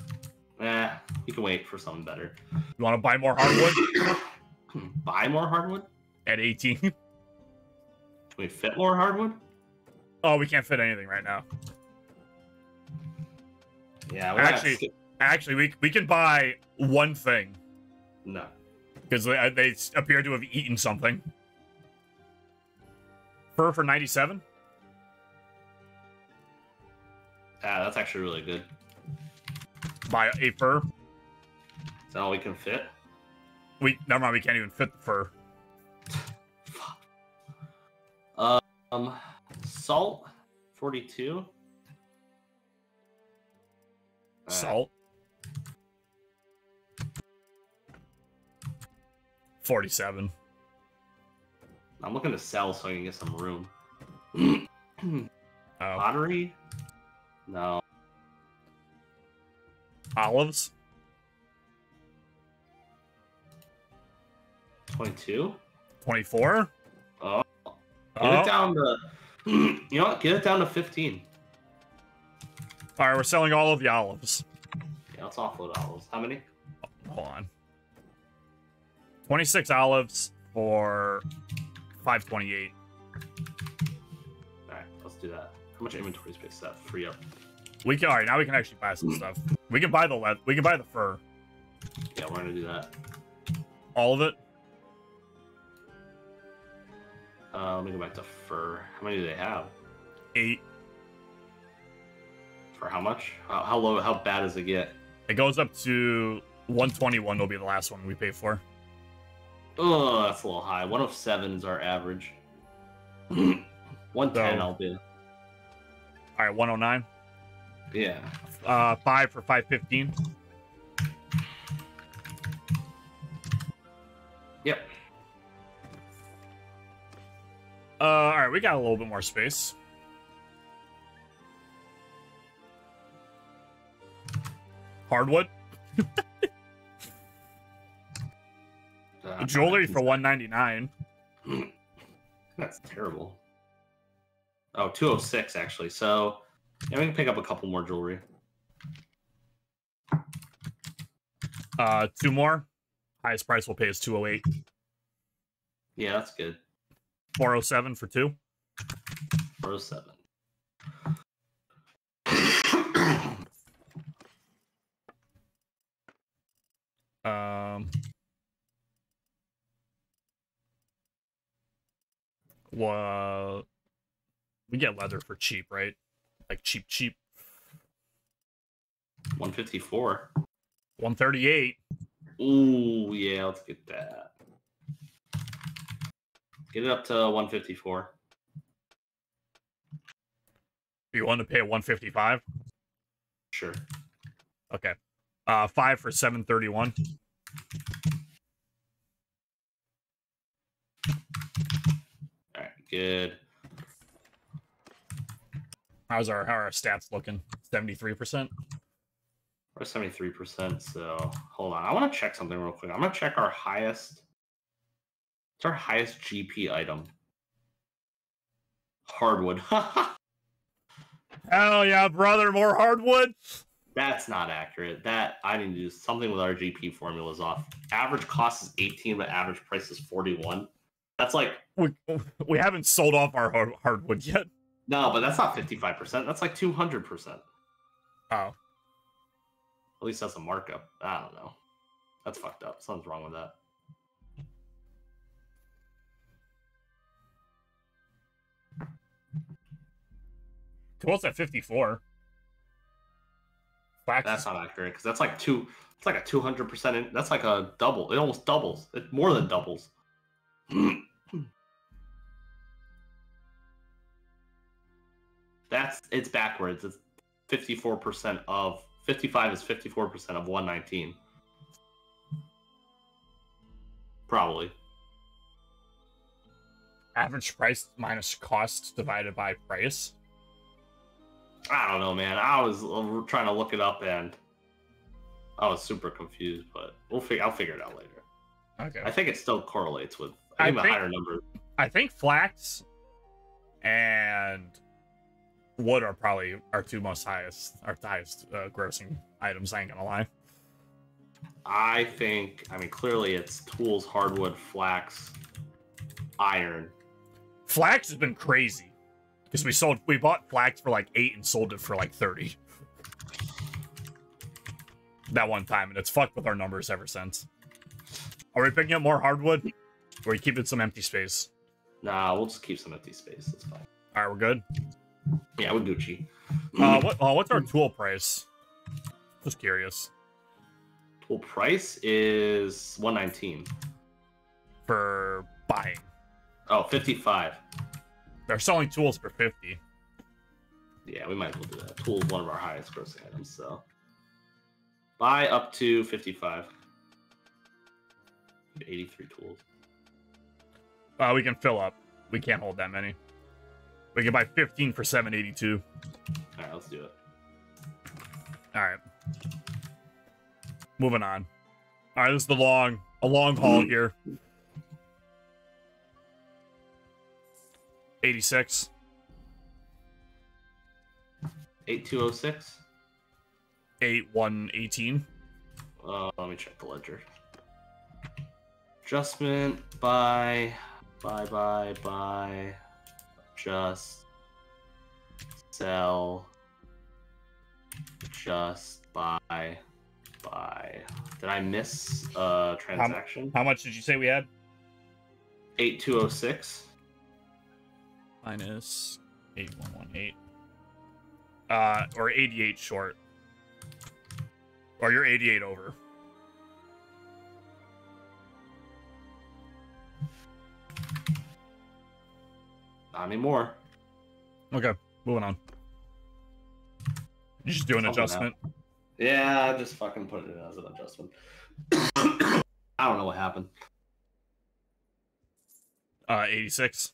Eh, you can wait for something better. You want to buy more hardwood Buy more hardwood? at 18? Can we fit more hardwood? oh, we can't fit anything right now. Yeah, we Actually- got- Actually, we, we can buy one thing no. because they, they appear to have eaten something. Fur for 97? Ah, that's actually really good. Buy a fur. Is that all we can fit? We never mind. We can't even fit the fur. Um, salt, 42. Alright. Salt. Forty-seven. I'm looking to sell so I can get some room. Oh, Pottery? No. olives. 22? Twenty-four. Oh, get Oh. it down to. You know what? Get it down to 15. All right, we're selling all of the olives. Yeah, let's offload olives. How many? Hold on. Twenty-six olives for five twenty-eight. Alright, let's do that. How much inventory space does that free up? We can. All right, now we can actually buy some stuff. We can buy the leather. We can buy the fur. Yeah, we're gonna do that. All of it. Uh, let me go back to fur. How many do they have? Eight. For how much? How, how low? How bad does it get? It goes up to one twenty-one. Will be the last one we pay for. Oh, that's a little high. 107 is our average. 110 So- I'll do. All right, one hundred nine. Yeah. Uh, five for five fifteen. Yep. Uh, all right, we got a little bit more space. Hardwood Uh, jewelry for one ninety nine. That's terrible. Oh, 206 actually. So yeah, we can pick up a couple more jewelry. Uh, two more. Highest price we'll pay is two hundred eight. Yeah, that's good. Four hundred seven for two. 407. Um. Well, we get leather for cheap, right? Like cheap, cheap. 154. 138. Ooh, yeah, let's get that. Get it up to 154. You want to pay 155? Sure. Okay. Uh, five for 731. Good. How's our how are our stats looking? Seventy-three percent. We're seventy-three percent. So hold on, I want to check something real quick. I'm gonna check our highest. It's our highest GP item. Hardwood. Hell yeah, brother! More hardwood. That's not accurate. That I need to do something with our GP formulas off. Average cost is 18, but average price is 41. That's like We we haven't sold off our hard, hardwood yet. no, but that's not 55%. That's like 200%. Oh, At least that's a markup. I don't know. That's fucked up. Something's wrong with that. Cobalt's at fifty-four. Flax That's not accurate because that's like two. It's like a 200%. That's like a double. It almost doubles. It more than doubles. That's it's backwards. It's 54% of 55 is 54% of 119. Probably. average price minus cost divided by price. I don't know, man. I was uh, trying to look it up and I was super confused, but we'll figure. I'll figure it out later. Okay. I think it still correlates with I I think a higher number. I think flax and wood are probably our two most highest, our highest uh, grossing items. I ain't gonna lie. I think. I mean, clearly it's tools, hardwood, flax, iron. Flax has been crazy because we sold, we bought flax for like eight and sold it for like thirty. That one time, and it's fucked with our numbers ever since. Are we picking up more hardwood? Or are we keeping some empty space? Nah, we'll just keep some empty space. That's fine. All right, we're good. Yeah, we're Gucci. Uh, what? Uh, what's our tool price? Just curious. Tool price is 119. For buying, Oh, 55. they're selling tools for fifty. Yeah, we might as well do that. Tool is one of our highest grossing items, so buy up to 55. 83 tools. Uh, we can fill up. We can't hold that many. We can buy 15 for 782. All right, let's do it. All right. Moving on. All right, this is the long, a long haul here. 86. 8206. 8118. Uh, let me check the ledger. Adjustment, buy, buy, buy, buy, Just sell, Just buy, buy. Did I miss a transaction? How much did you say we had? 8206. Minus 8118. Uh, or 88 short. Or you're 88 over. Not anymore. Okay, moving on. You just do an Something adjustment. Yeah, I just fucking put it in as an adjustment. I don't know what happened. Uh, 86.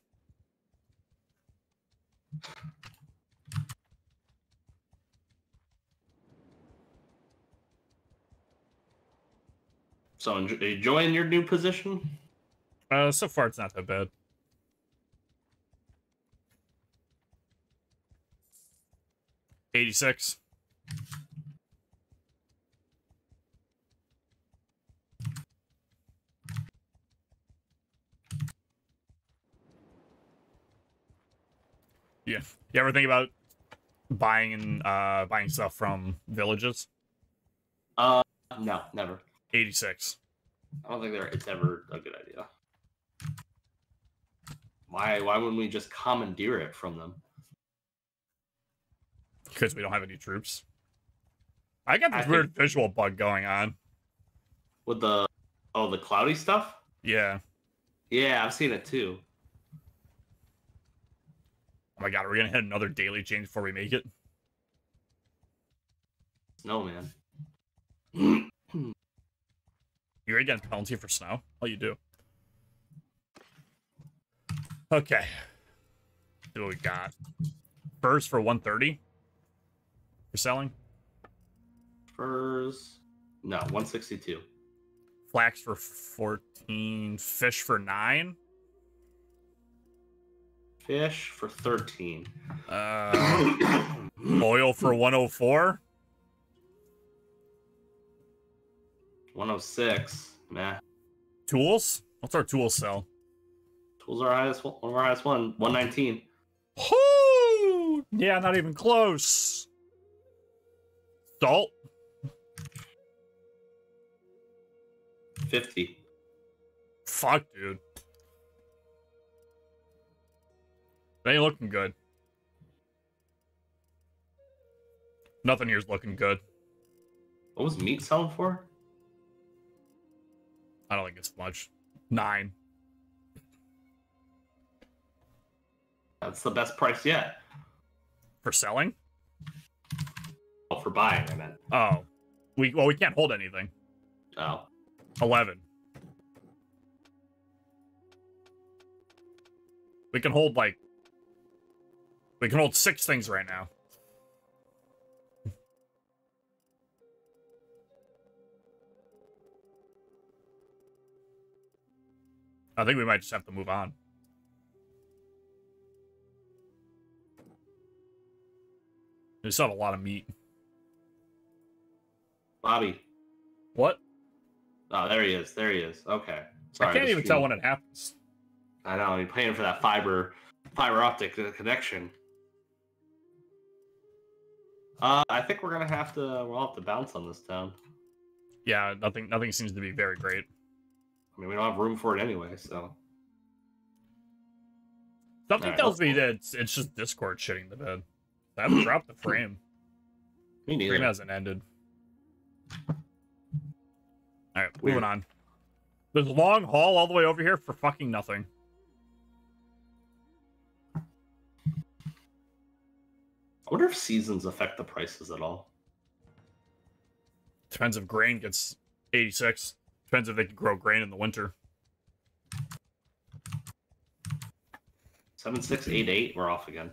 So enjoy, enjoying your new position? Uh, so far it's not that bad. Eighty-six. Yeah. You ever think about buying and uh buying stuff from villages? Uh, no, never. Eighty-six. I don't think there it's ever a good idea. Why? Why wouldn't we just commandeer it from them? Because we don't have any troops. I got this I weird visual bug going on. With the oh the cloudy stuff? Yeah. Yeah, I've seen it too. Oh my god, are we gonna hit another daily change before we make it? No man. You're gonna penalty for snow? Oh, you do. Okay. See what we got. Furs for 130 for selling. Furs. No, 162. Flax for 14. Fish for 9. Fish for 13. Uh, oil for 104. 106. Nah. Tools? What's our tool sell? Tools are highest one of our highest one. 119. Whoo! Yeah, not even close. Salt? 50. Fuck, dude. They ain't looking good. Nothing here's looking good. What was meat selling for? I don't think it's much. Nine. That's the best price yet. For selling? Oh, for buying, I meant. Oh. We well we can't hold anything. Oh. Eleven. We can hold like we can hold six things right now. I think we might just have to move on. We still have a lot of meat. Bobby. What? Oh, there he is. There he is. Okay. Sorry, I can't even tell when it happens. I know. You're paying for that fiber, fiber optic uh, connection. Uh, I think we're gonna have to. We'll have to bounce on this town. Yeah, nothing nothing seems to be very great. I mean, we don't have room for it anyway. So Something Alright, tells me that it's, it's just Discord shitting the bed. I haven't dropped the frame. me neither. Frame hasn't ended. Alright, Weird. moving on. There's a long haul all the way over here for fucking nothing. I wonder if seasons affect the prices at all. Depends if grain gets 86. Depends if they can grow grain in the winter. Seven six eight eight. We're off again.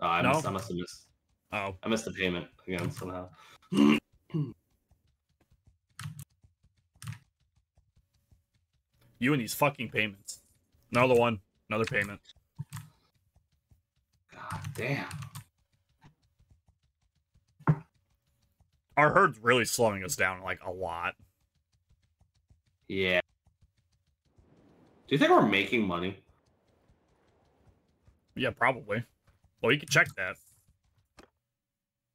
Uh, I, No? must, I must have missed. Oh, I missed the payment again somehow. you and these fucking payments. Another one. Another payment. God damn. Our herd's really slowing us down like a lot. Yeah. Do you think we're making money? Yeah, probably. Well, you can check that.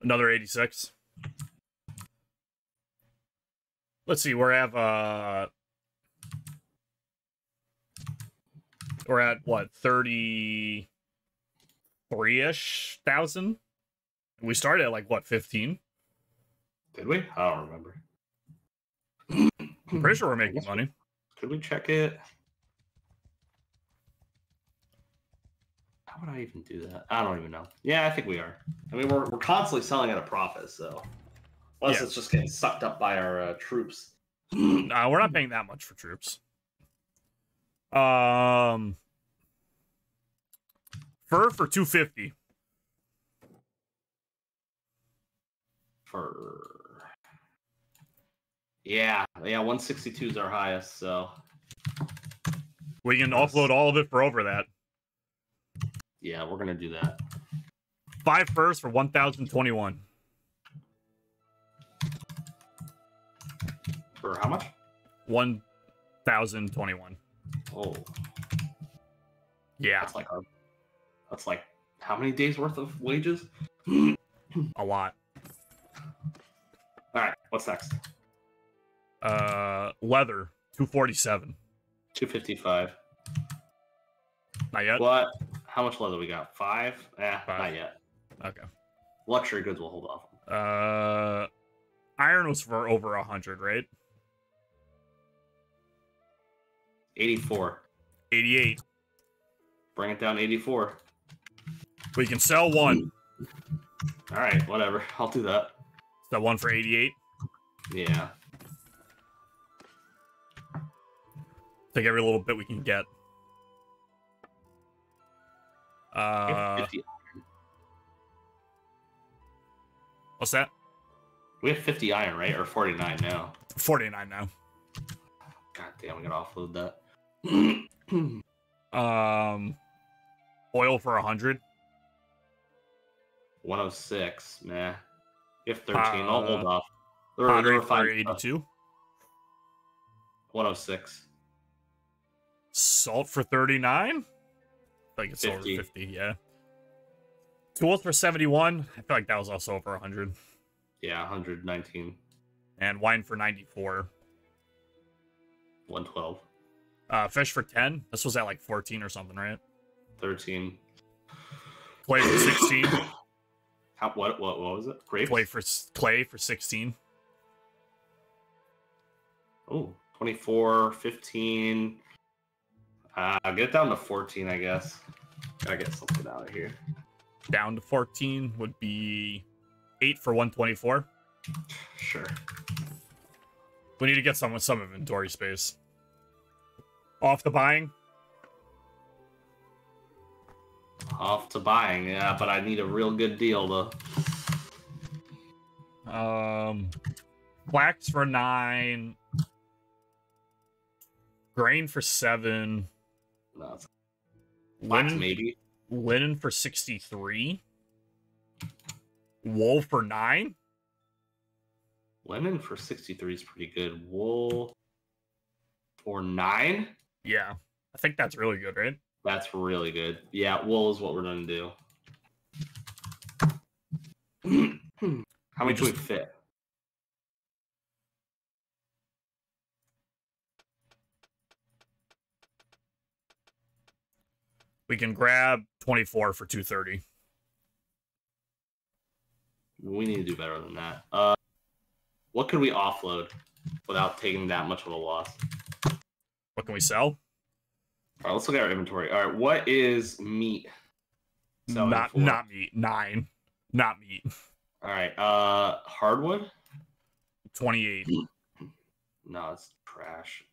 Another 86. Let's see, we're at uh we're at what 33 ish thousand. We started at like what 15. Did we? I don't remember. I'm pretty sure we're making money. Could we check it? How would I even do that? I don't even know. Yeah, I think we are. I mean, we're, we're constantly selling at a profit, so unless Yeah. it's just getting sucked up by our uh, troops. No, we're not paying that much for troops. Um, fur for two fifty. For yeah, yeah, 162 is our highest. So We can Yes. offload all of it for over that. yeah, we're gonna do that. Five furs for one thousand twenty-one. For how much? One thousand twenty-one. Oh, Yeah, that's like our. That's like how many days worth of wages? a lot. All right, what's next? Uh, leather two forty-seven. 255. Not yet. What? How much leather we got? Five? Eh, Five. not yet. Okay. Luxury goods will hold off. Uh, iron was for over a hundred, right? 84. Eighty-eight. Bring it down 84. We can sell one. All right, whatever. I'll do that. That one for eighty-eight. Yeah. Take every little bit we can get. Uh, what's that? we have 50 iron, right? Or 49 now. 49 now. God damn, we gotta offload that. Um, oil for a 100. 106, nah. If have 13. I'll hold Uh, off. There were, there Pottery were for five, 82. 106. Salt for 39. I feel like it's 50. over 50, yeah. Tools for 71. I feel like that was also over 100. Yeah, 119. And wine for 94. 112. Uh, fish for 10. This was at like 14 or something, right? 13. Clay for 16. How, what, what, what was it? Grapes? clay for clay for 16. Oh, 24, 15. Uh, get it down to 14, I guess. Gotta get something out of here. Down to 14 would be 8 for 124. Sure. We need to get some some inventory space. Off the buying. Off to buying, yeah, but I need a real good deal to. Um, flax for nine. Grain for seven. No, Linen, maybe. linen for sixty-three. Wool for nine. Linen for 63 is pretty good. Wool for nine? Yeah, I think that's really good, right? That's really good. Yeah, wool is what we're gonna do. How we just- fit? We can grab twenty-four for two thirty. We need to do better than that. Uh, what could we offload without taking that much of a loss? What can we sell? All right, let's look at our inventory. All right, what is meat? not for? not meat. Nine. Not meat. All right, uh, hardwood? Twenty-eight. No, it's trash.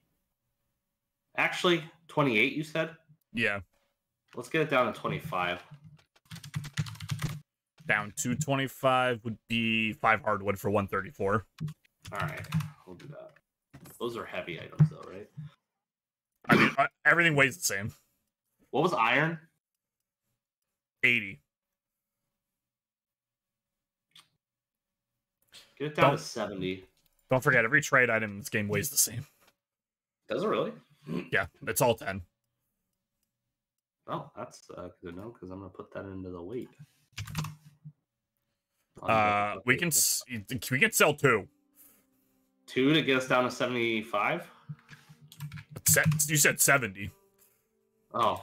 Actually, 28, you said? Yeah. Let's get it down to 25. Down to twenty-five would be five hardwood for one thirty-four. All right, we'll do that. Those are heavy items, though, right? I mean, uh, everything weighs the same. What was iron? 80. Get it down Don't- to 70. Don't forget, every trade item in this game weighs the same. Does it really? Yeah, it's all 10. Oh, that's uh, good to know because I'm gonna put that into the weight. Uh, we can we can sell two. two to get us down to 75. Se- You said 70. Oh,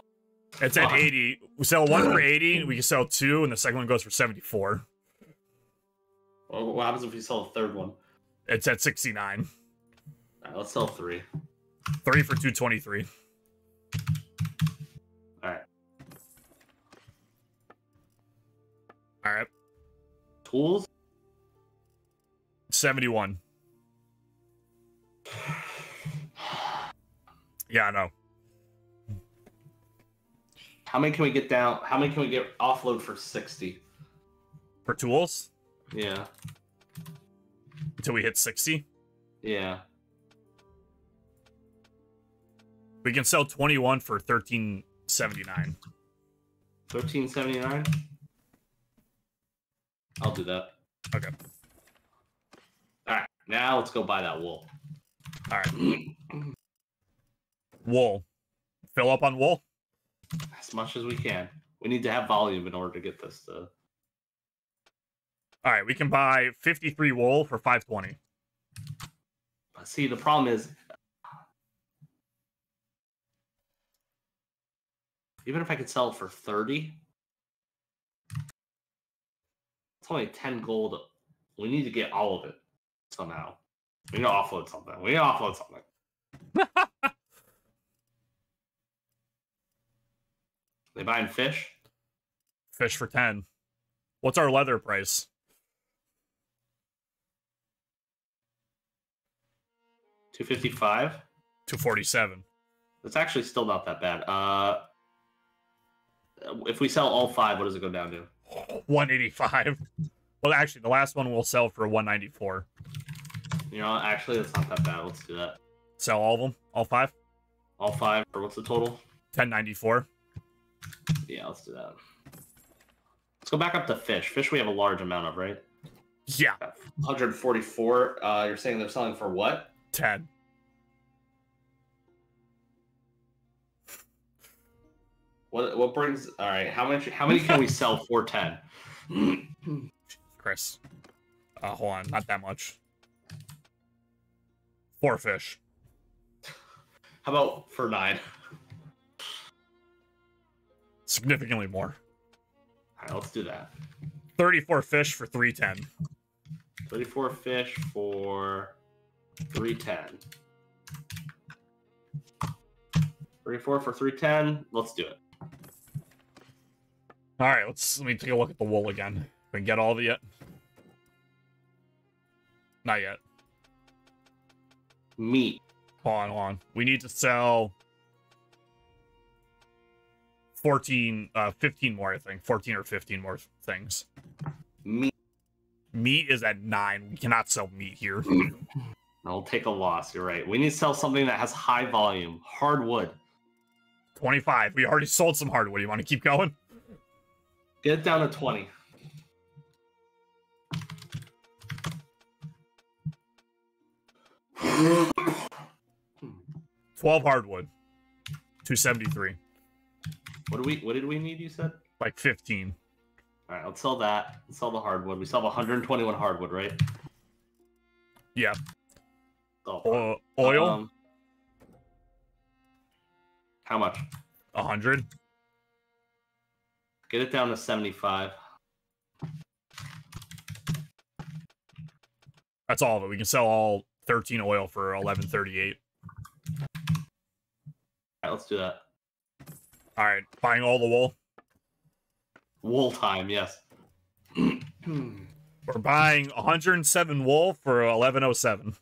It's at Fuck. 80. We sell one for 80. We can sell two, and the second one goes for 74. well, what happens if we sell the third one? It's at 69. All right, let's sell three. Three for 223. All right, All right. tools. 71. Yeah, I know. How many can we get down? How many can we get offload for 60? For tools, Yeah, until we hit 60, yeah. we can sell 21 for 1379. 1379. I'll do that. Okay. All right, now let's go buy that wool. All right. Wool. Fill up on wool. as much as we can. We need to have volume in order to get this to. All right, we can buy 53 wool for 520. See, the problem is, even if I could sell it for 30, it's only 10 gold. We need to get all of it somehow. We need to offload something. We need to offload something. They buying fish? Fish for 10. What's our leather price? 255. 247. It's actually still not that bad. Uh, if we sell all five, what does it go down to? 185. Well, actually, the last one will sell for 194. You know, actually, that's not that bad. Let's do that. Sell all of them? All five? All five, or what's the total? 1094. Yeah, let's do that. Let's go back up to fish. Fish we have a large amount of, right? Yeah, 144. Uh, you're saying they're selling for what? 10. What what brings all right, how much how many can we sell for 10? Chris. Uh, hold on, not that much. Four fish. How about for 9? Significantly more. All right, let's do that. 34 fish for 310. 34 fish for 310. 34 for 310. Let's do it. All right, let's let me take a look at the wool again. We can get all of it yet? Not yet. Meat. Hold on, hold on. We need to sell 14, uh, 15 more, I think. 14 or 15 more things. Meat. Meat is at nine. We cannot sell meat here. I'll take a loss. You're right. We need to sell something that has high volume. Hardwood. 25. We already sold some hardwood. You want to keep going? Get it down to 20. Twelve hardwood. Two seventy three. What do we what did we need you said? Like fifteen. All right, let's sell that. Let's sell the hardwood. We sell 121 hardwood, right? Yeah. Oh, oil. um, how much? A hundred. Get it down to 75. That's all of it. We can sell all thirteen oil for eleven thirty eight. All right, let's do that. All right. Buying all the wool. Wool time, yes. We're buying 107 wool for 1107.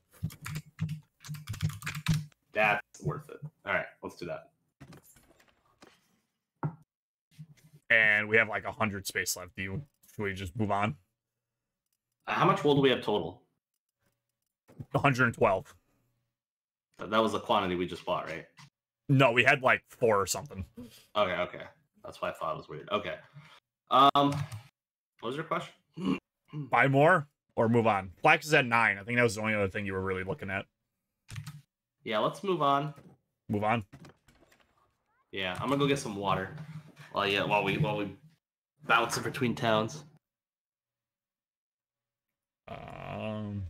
That's worth it. All right, let's do that. And we have like 100 space left. Do you should we just move on? How much wool do we have total? 112. That that was the quantity we just bought, right? No, we had like four or something. Okay, okay. That's why I thought it was weird. Okay. Um, what was your question? Buy more or move on. Flax is at nine. I think that was the only other thing you were really looking at. Yeah, let's move on. Move on. Yeah, I'm gonna go get some water. While yeah, while we while we bounce between towns. Um,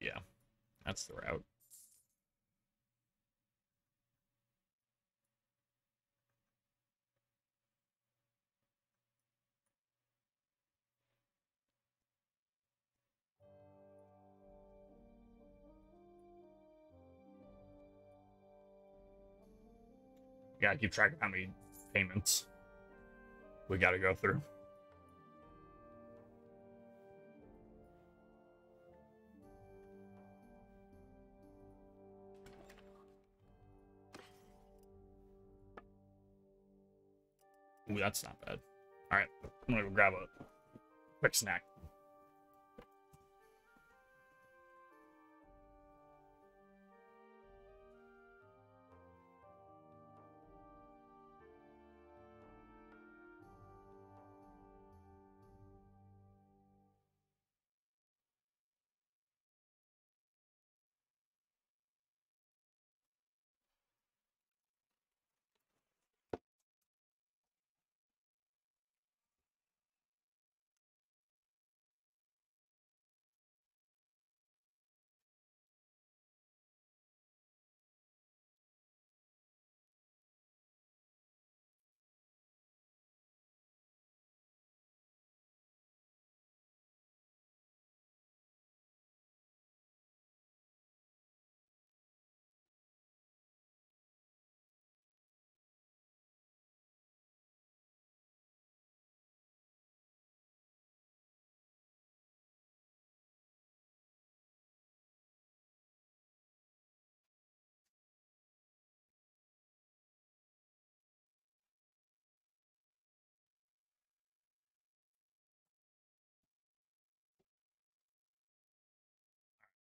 yeah, that's the route. gotta keep track of how many payments we gotta go through. Ooh, that's not bad. All right, I'm gonna go grab a quick snack.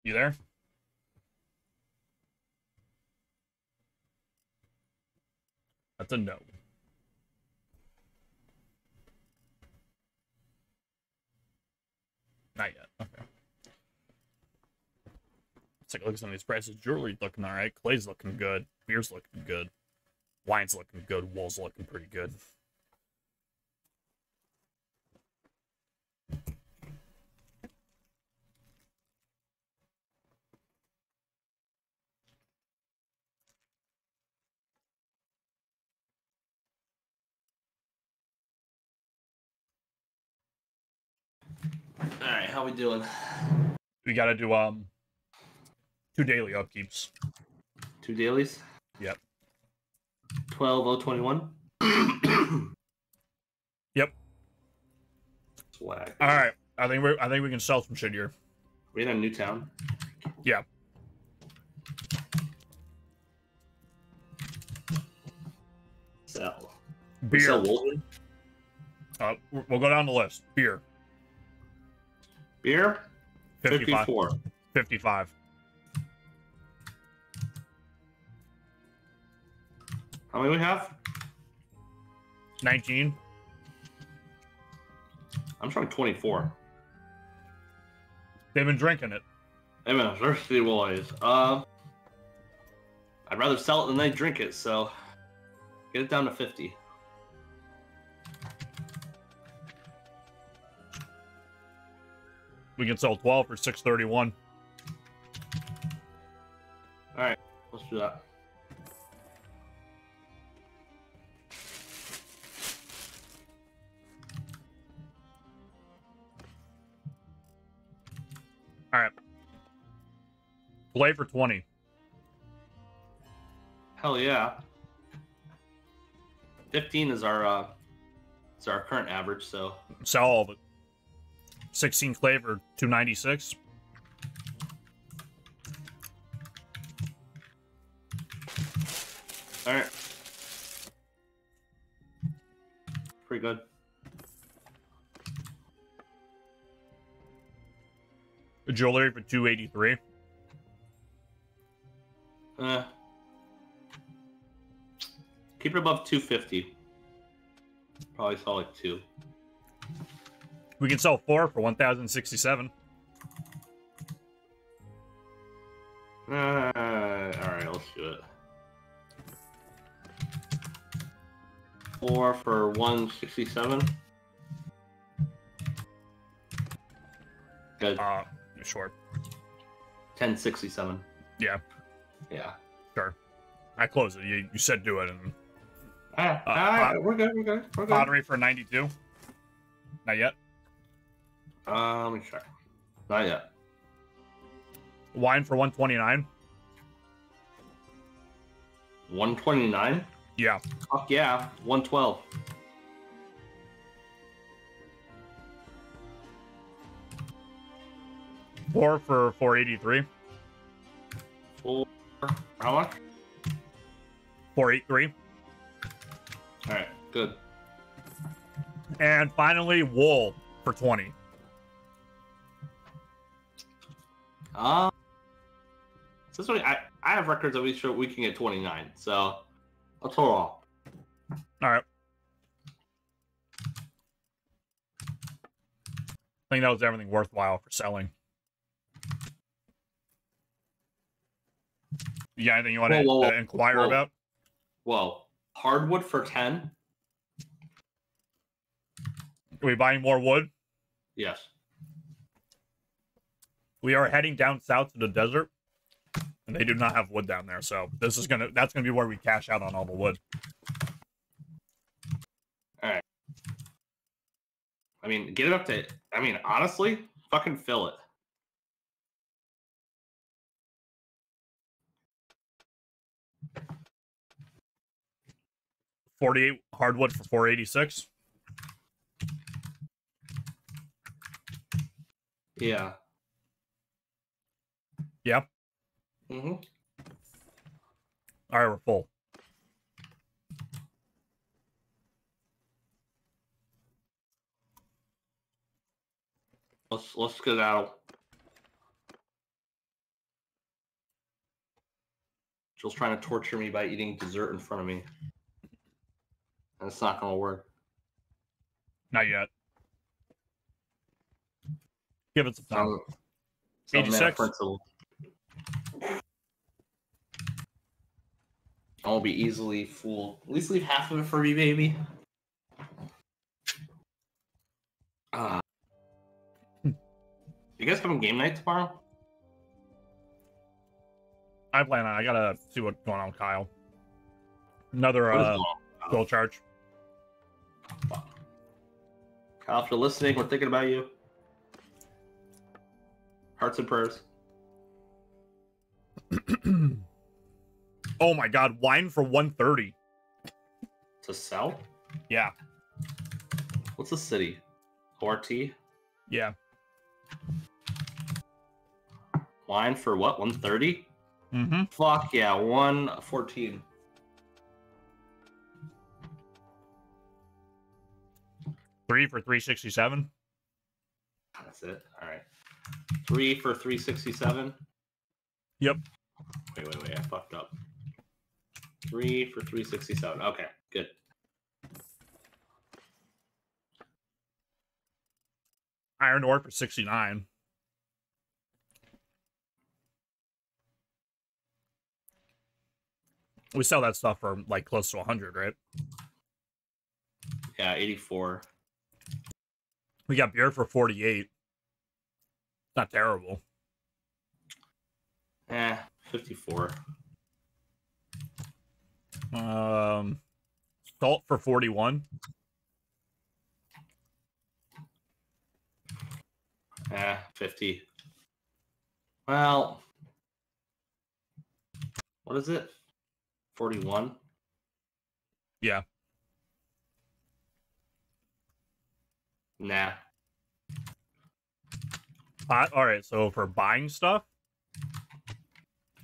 You there? That's a no. Not yet. Okay. Let's take a look at some of these prices. Jewelry looking all right. Clay's looking good. Beer's looking good. Wine's looking good. Wool's looking pretty good. How we doing? We got to do um two daily upkeeps. Two dailies. Yep. Twelve oh twenty one. Yep. Swag. All right. I think we I think we can sell some shit here. We in a new town. Yeah. Sell. We Beer. sell Wolverine. Uh, we'll go down the list. Beer. Beer. 55. 54. 55. How many we have? 19. I'm showing 24. They've been drinking it. Hey man, thirsty boys. Uh, I'd rather sell it than they drink it, so get it down to 50. We can sell 12 for 631. All right, let's do that. All right. Play for 20. Hell yeah. 15 is our uh, is our current average, so Sell all of it. 16 clay for 296. all right. Pretty good. Jewelry for 283. Uh, keep it above 250. Probably saw like two. We can sell four for 1067. Uh, all right, let's do it. Four for 167. Good. Uh, sure. 1067. Yeah, Yeah. sure. I closed it. You, you said do it. And All right, Uh, all right, uh, we're good. We're good. We're good. pottery for 92. Not yet. Uh, let me check. Not yet. Wine for 129. 129. Yeah. Fuck yeah. 112. Four for 483. Four. How much? 483. All right. Good. And finally, wool for 20. Uh, so this one, I, I have records that we show we can get 29. So I'll total off. All right. I think that was everything worthwhile for selling. You got anything you want Whoa, to whoa, whoa. inquire Whoa. about? Whoa. Hardwood for 10? Are we buying more wood? Yes. We are heading down south to the desert, and they do not have wood down there. So this is gonna that's gonna be where we cash out on all the wood. All right. I mean, get it up to. I mean, honestly, fucking fill it. Forty-eight hardwood for four eighty-six. Yeah. Yep. Mm-hmm. All right, we're full. Let's let's get out. Jill's trying to torture me by eating dessert in front of me. And it's not gonna work. Not yet. Give it some time. Um, some 86? Principle. I won't be easily fooled. At least leave half of it for me, baby. Ah. you guys having game night tomorrow? I plan on. I gotta see what's going on with Kyle. Another uh, goal charge. Kyle, if you're listening, we're thinking about you. Hearts and prayers. oh my god, wine for 130. To sell? Yeah, What's the city? ORT? yeah. Wine for what? 130? Mm-hmm. Fuck yeah, 114. Three for 367. That's it. All right. Three for 367. Yep. Wait, wait, wait. I fucked up. Three for 367. Okay, good. Iron ore for 69. We sell that stuff for like close to 100, right? Yeah, 84. We got beer for 48. Not terrible. Eh, 54. Um, salt for 41. Eh, 50. Well, what is it? 41? Yeah. Nah. Pot. All right. So for buying stuff,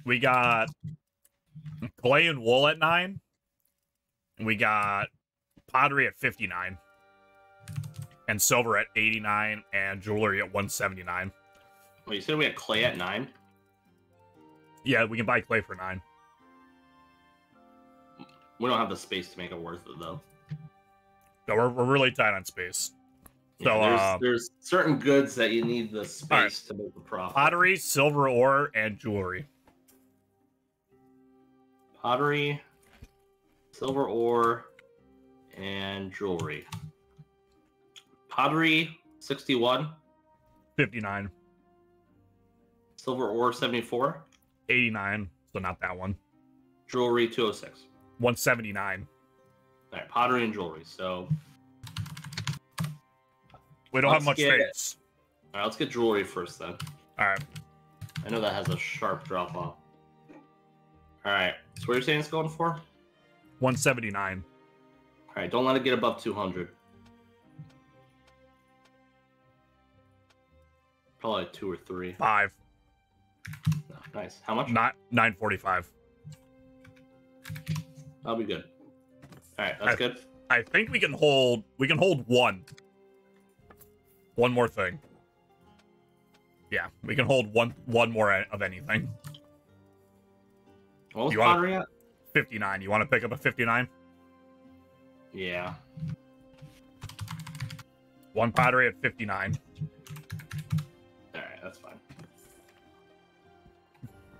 we got clay and wool at nine. And we got pottery at 59. And silver at 89 and jewelry at 179. Well, you said we had clay at 9? Yeah, we can buy clay for nine. We don't have the space to make it worth it, though. So we're, we're really tight on space. Yeah, So, there's, uh, there's certain goods that you need the space right. to make a profit. Pottery, silver ore, and jewelry. Pottery, silver ore, and jewelry. Pottery, 61. 59. Silver ore, 74. 89. So not that one. Jewelry, 206. 179. All right, pottery and jewelry. So, We don't have much get- space. all right, let's get jewelry first then. All right. I know that has a sharp drop off. All right, so what are you're saying it's going for? 179. All right, don't let it get above 200. Probably two or three. Five. No, nice. How much? Not 945. That'll be good. All right, that's I- good. I think we can hold we can hold one. One more thing. Yeah, we can hold one one more of anything. What was You wanna- pottery at? 59. You want to pick up a 59? Yeah. One pottery at 59. All right, that's fine.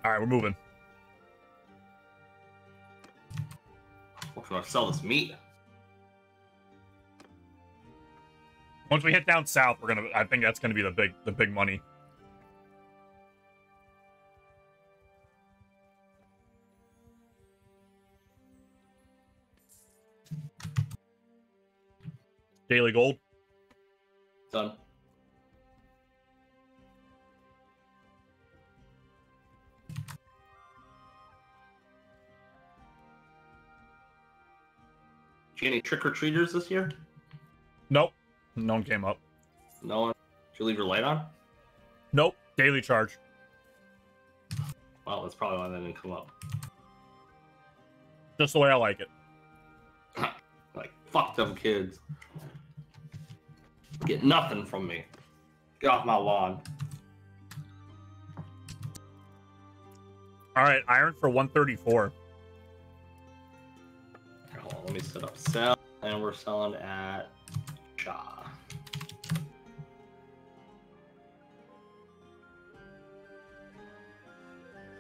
All right, we're moving. We're gonna sell this meat. Once we hit down south, we're gonna. I think that's gonna be the big the big money. Daily gold. Done. Any trick or treaters this year? Nope. No one came up. No one. Did you leave your light on? Nope. Daily charge. Well, that's probably why that didn't come up. Just the way I like it. Like, fuck them kids. Get nothing from me. Get off my lawn. All right, iron for 134. Hold on, let me set up sell, and we're selling at Shaw.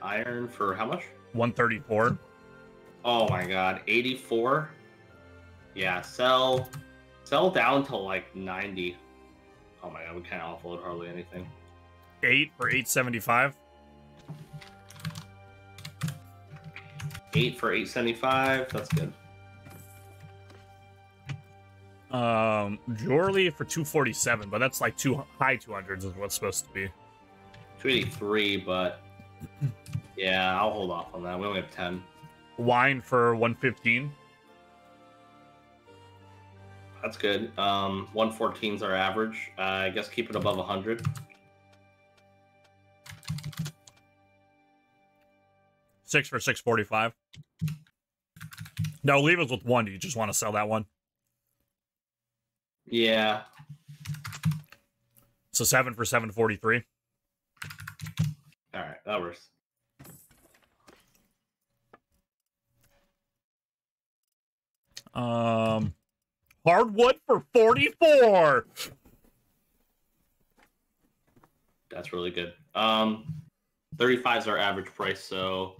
Iron for how much? 134. Oh my god, 84. Yeah, sell sell down to like 90. Oh my god, we can't offload hardly anything. 8 for 875. 8 for 875. That's good. Um, Jorley for 247, but that's like two high 200s is what's supposed to be. 283, but yeah, I'll hold off on that. We only have 10. Wine for 115. That's good. Um, 114 is our average. Uh, I guess keep it above 100. Six for 645. No, leave us with one. Do you just want to sell that one? Yeah. So seven for 743. All right, that works. Um, hardwood for 44. That's really good. Um, 35 is our average price, so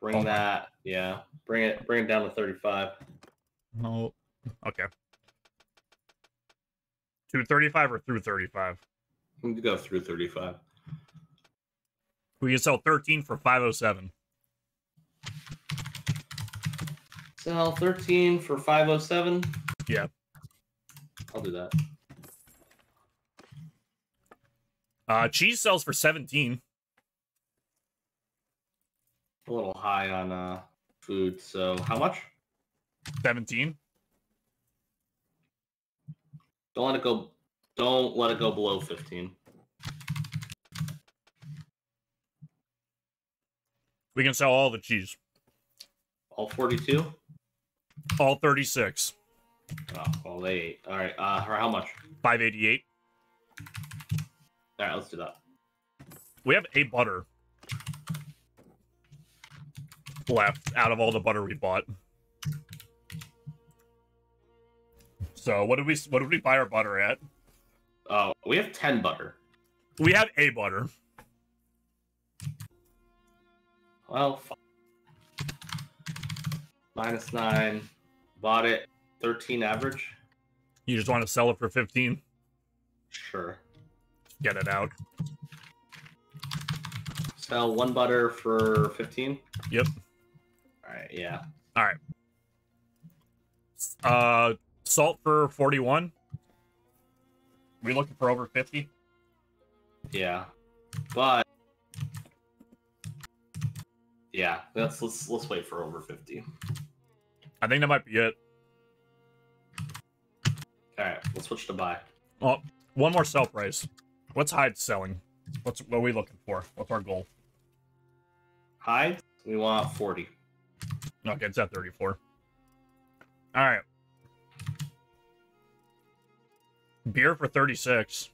bring Oh my- that. Yeah, bring it. Bring it down to 35. No. Okay. 235 or through 35? We can go through 35. We can sell 13 for 507. Sell 13 for 507. Yeah. I'll do that. Uh, cheese sells for 17. A little high on uh food. So how much? 17. Don't let it go. Don't let it go below 15. We can sell all the cheese. All 42. All 36. Oh, well, they ate. All right. Uh, or how much? 588. All right, let's do that. We have a butter left out of all the butter we bought. So what did we what did we buy our butter at? Oh, we have 10 butter. We have a butter. Well, minus nine. Bought it 13 average. You just want to sell it for 15? Sure. Get it out. Sell one butter for 15. Yep. All right. Yeah. All right. Uh salt for 41. We looking for over 50? Yeah. But yeah, let's let's let's wait for over 50. I think that might be it. All right, let's switch to buy. Oh, one more sell price. What's hide selling? What's what are we looking for? What's our goal? Hide, we want 40. Okay, it's at 34. All right. Beer for 36.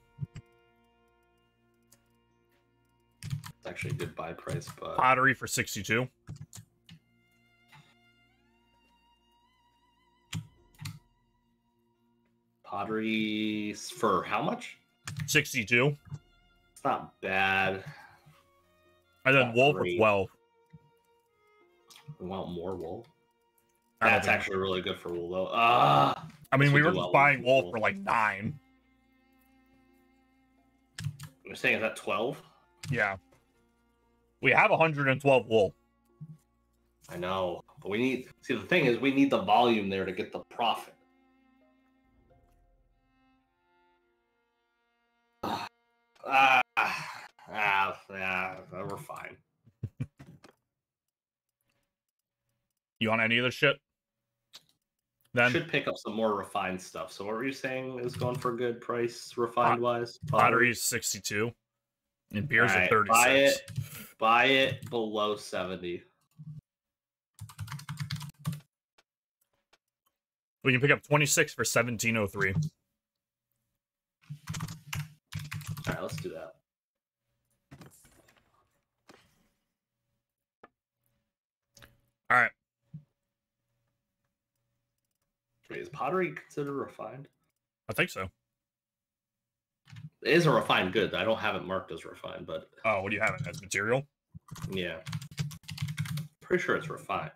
It's actually a good buy price, but Pottery for 62. Pottery for how much? 62. It's not bad. And then Not wool for. 12. We want more wool. That's actually really good for wool, though. Ah, I mean, we we were well just buying wool wool. for like nine. you're saying is that 12? Yeah. We have 112 wool. I know, but we need. See, the thing is, we need the volume there to get the profit. Ah, ah, yeah, we're fine. You want any of this shit? Then Should pick up some more refined stuff. So, what were you saying is going for a good price, refined wise? pottery's 62. And beer's at Alright, 36. Buy it. Buy it below 70. We can pick up 26 for 1703. All right, let's do that. All right. Wait, is pottery considered refined? I think so. It is a refined good. I don't have it marked as refined, but Oh, what do you have it as material? yeah. Pretty sure it's refined.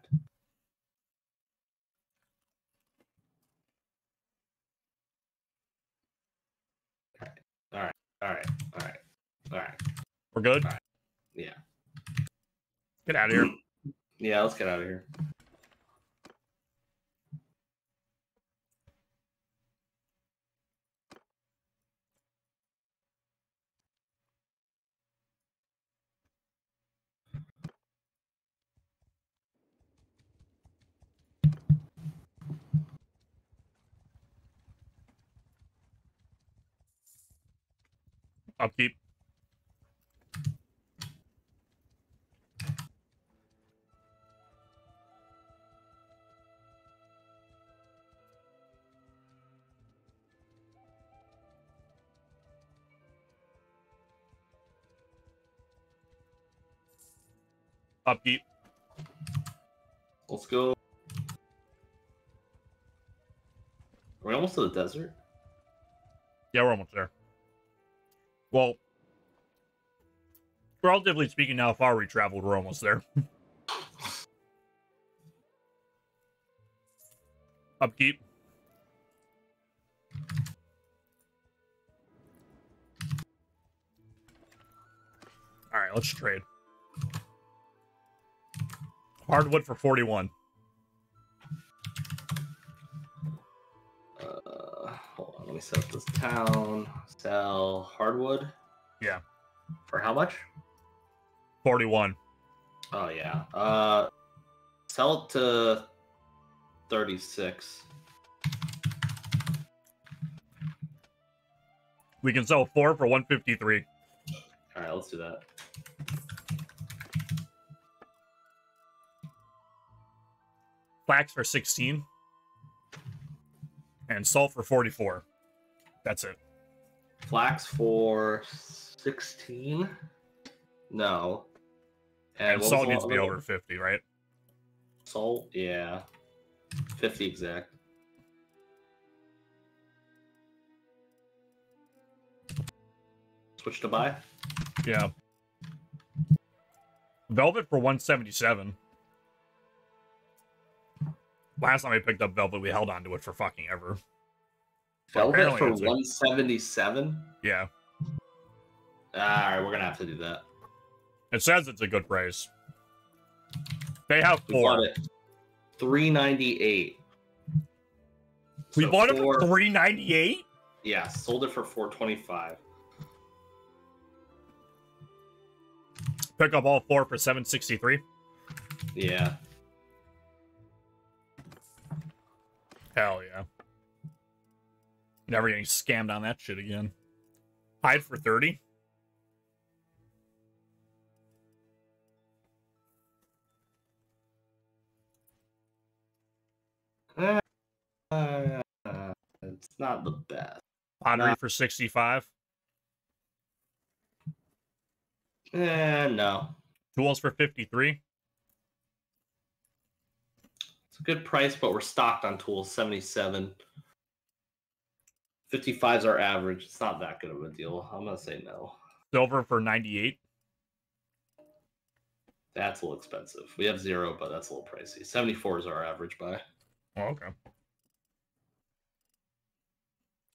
All right. All right. All right. We're good. Right. Yeah. Get out of here. Yeah, let's get out of here. Upkeep. Upkeep. Let's go. Are we almost to the desert? Yeah, we're almost there. Well, relatively speaking, how far we traveled, we're almost there. Upkeep. All right, let's trade. Hardwood for 41. Let me set up this town. Sell hardwood. Yeah. For how much? 41. Oh yeah. Uh, sell it to thirty-six. We can sell four for 153. All right, let's do that. Flax for 16. And salt for 44. That's it. Flax for sixteen. No. And, was salt needs to be over 50, right? Salt, yeah, fifty exact. Switch to buy. Yeah. Velvet for 177. Last time I picked up Velvet, we held on to it for fucking ever. Velvet for one seventy seven. Yeah. All right, we're gonna have to do that. It says it's a good price. They have We four. bought it three ninety eight. We bought it for 398 Yeah, sold it for four twenty five. Pick up all four for 763 Yeah. Hell yeah. Never getting scammed on that shit again. Hide for 30 Uh, it's not the best. Pottery Nah. for 65 Eh, no. Tools for 53 It's a good price, but we're stocked on tools 77. 55 is our average. It's not that good of a deal. I'm gonna say no. Silver for 98 That's a little expensive. We have zero, but that's a little pricey. 74 is our average buy. Oh, okay.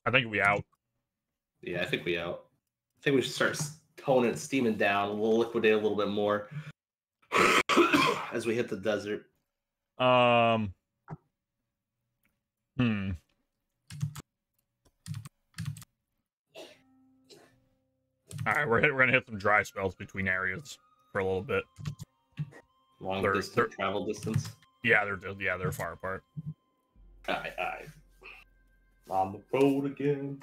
I think we out. Yeah, I think we out. I think we should start toning it, steaming down. We'll liquidate a little bit more as we hit the desert. Um. Hmm. All right, we're hit, we're gonna hit some dry spells between areas for a little bit. Long They're- distance they're- travel distance. Yeah, they're yeah they're far apart. Aye, aye. On the road again.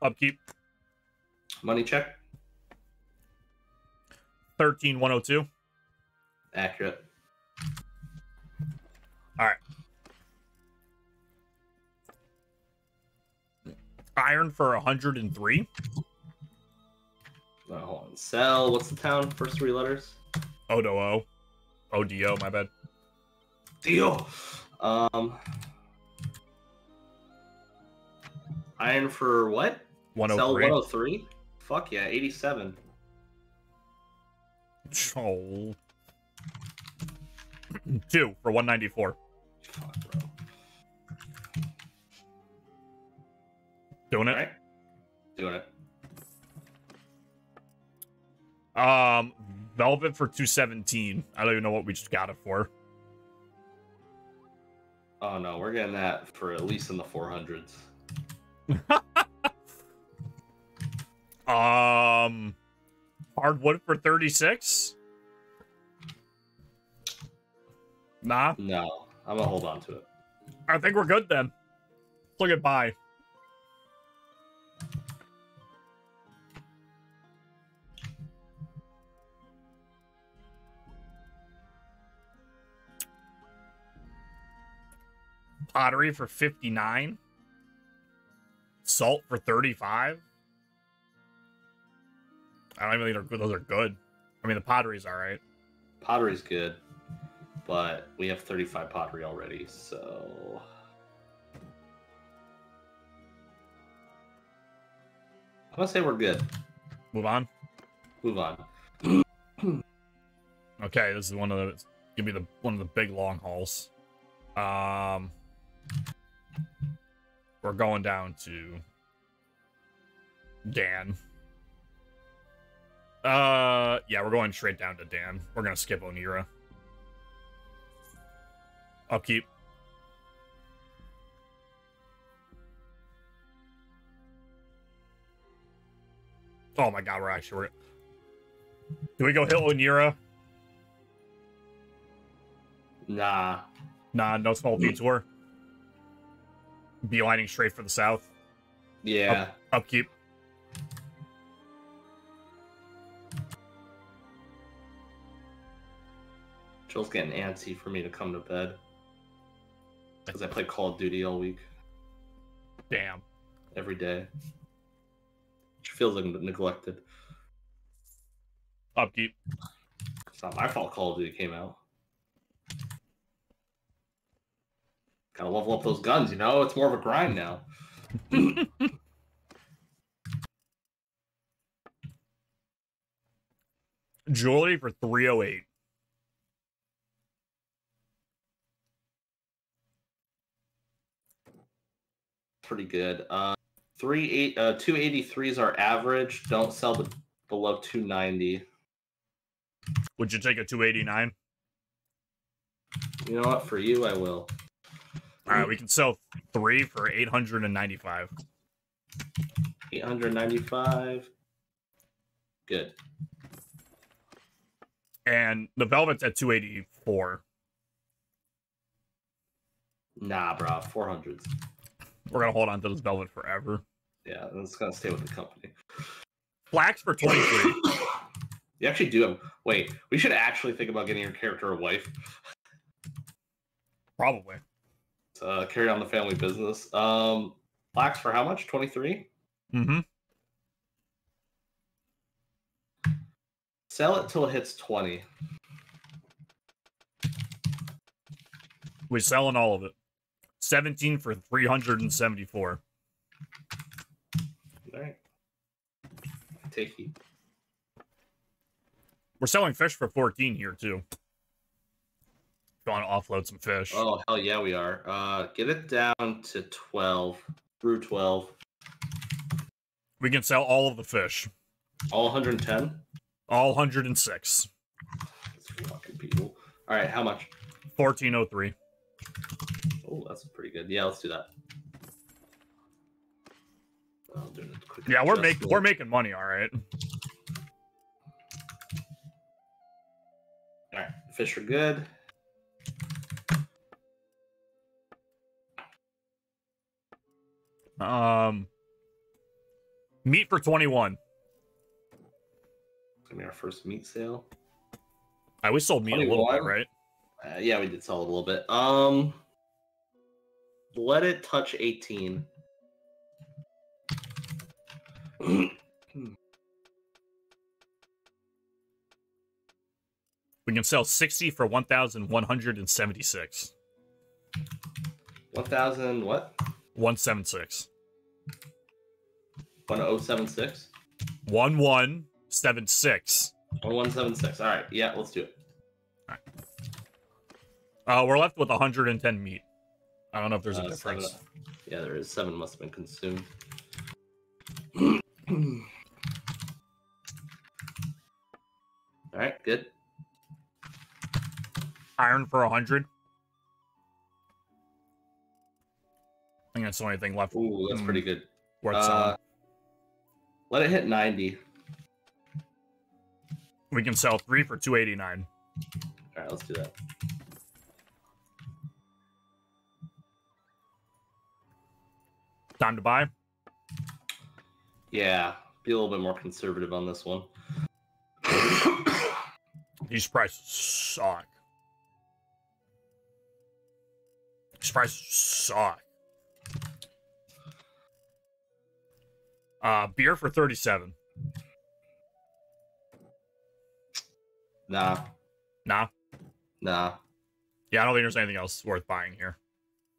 Upkeep Money check. thirteen one hundred two. Accurate. Iron for hundred and three. Sell. What's the town? First three letters. Odo. ODO, my bad. Deal. Um. Iron for what? Sell 103. 103. Fuck yeah, 87. Oh. Two for 194. Fuck, bro. Doing it. right. Doing it. Um, Velvet for 217. I don't even know what we just got it for. Oh no, we're getting that for at least in the 400s. Um, hardwood for 36. Nah, No, I'm gonna hold on to it. I think we're good then. Look at buy. Pottery for 59. Salt for 35. I don't even think they're good. Those are good. I mean, the pottery's all right. Pottery's good, but we have 35 pottery already, so I'm gonna say we're good. Move on. Move on. Okay, this is one of the give me the one of the big long hauls. Um we're going down to Dan. Uh yeah, we're going straight down to Dan. We're gonna skip Onira. I'll keep. Oh my god, we're actually we're Do we go hit Onira? Nah, Nah, no small detour. Beelining straight for the south. yeah. Upkeep. Jill's getting antsy for me to come to bed because I play Call of Duty all week, Damn. every day. She feels like neglected. Upkeep. It's not my fault Call of Duty came out. Gotta level up those guns, you know? It's more of a grind now. Jewelry for 308. Pretty good. Uh, three eight uh two eighty three is our average. Don't sell the below two ninety. Would you take a 289? You know what? For you, I will. All right, we can sell three for 895. Eight hundred ninety five. Good. And the Velvet's at 284. Nah, bro. Four hundreds. We're going to hold on to this Velvet forever. Yeah, it's gonna stay with the company. Flax for 23. You actually do have. Wait, we should actually think about getting your character a wife. Probably. Uh, carry on the family business. Um, Flax for how much? Twenty three. Mm-hmm. Sell it till it hits twenty. We're selling all of it. 17 for 374. All right. Take heat. We're selling fish for 14 here, too. Going to offload some fish. Oh hell yeah, we are. Uh, get it down to twelve through twelve. We can sell all of the fish. All one hundred and ten. All 106. These fucking people. All right, how much? 1403. Oh, that's pretty good. Yeah, let's do that. I'm doing a quick Yeah, we're making we're making money, all right. All right, fish are good. Um meat for 21. It's gonna be our first meat sale. I we sold meat a little bit, right? Uh, yeah, we did sell a little bit. Um, let it touch 18. We can sell 60 for 1,176. 1,000 what? 176. 1076? 1176. 1176. All right. Yeah, let's do it. All right. Uh, we're left with 110 meat. I don't know if there's a Uh, difference. seven- yeah, there is. Seven must have been consumed. All right, good. Iron for 100. Think that's the only thing left Ooh, that's Hmm. pretty good. worth Uh, let it hit 90. We can sell three for 289. All right, let's do that. Time to buy. Yeah, be a little bit more conservative on this one. These prices suck. These prices suck. Uh, beer for 37. nah, Nah. nah. Yeah, I don't think there's anything else worth buying here.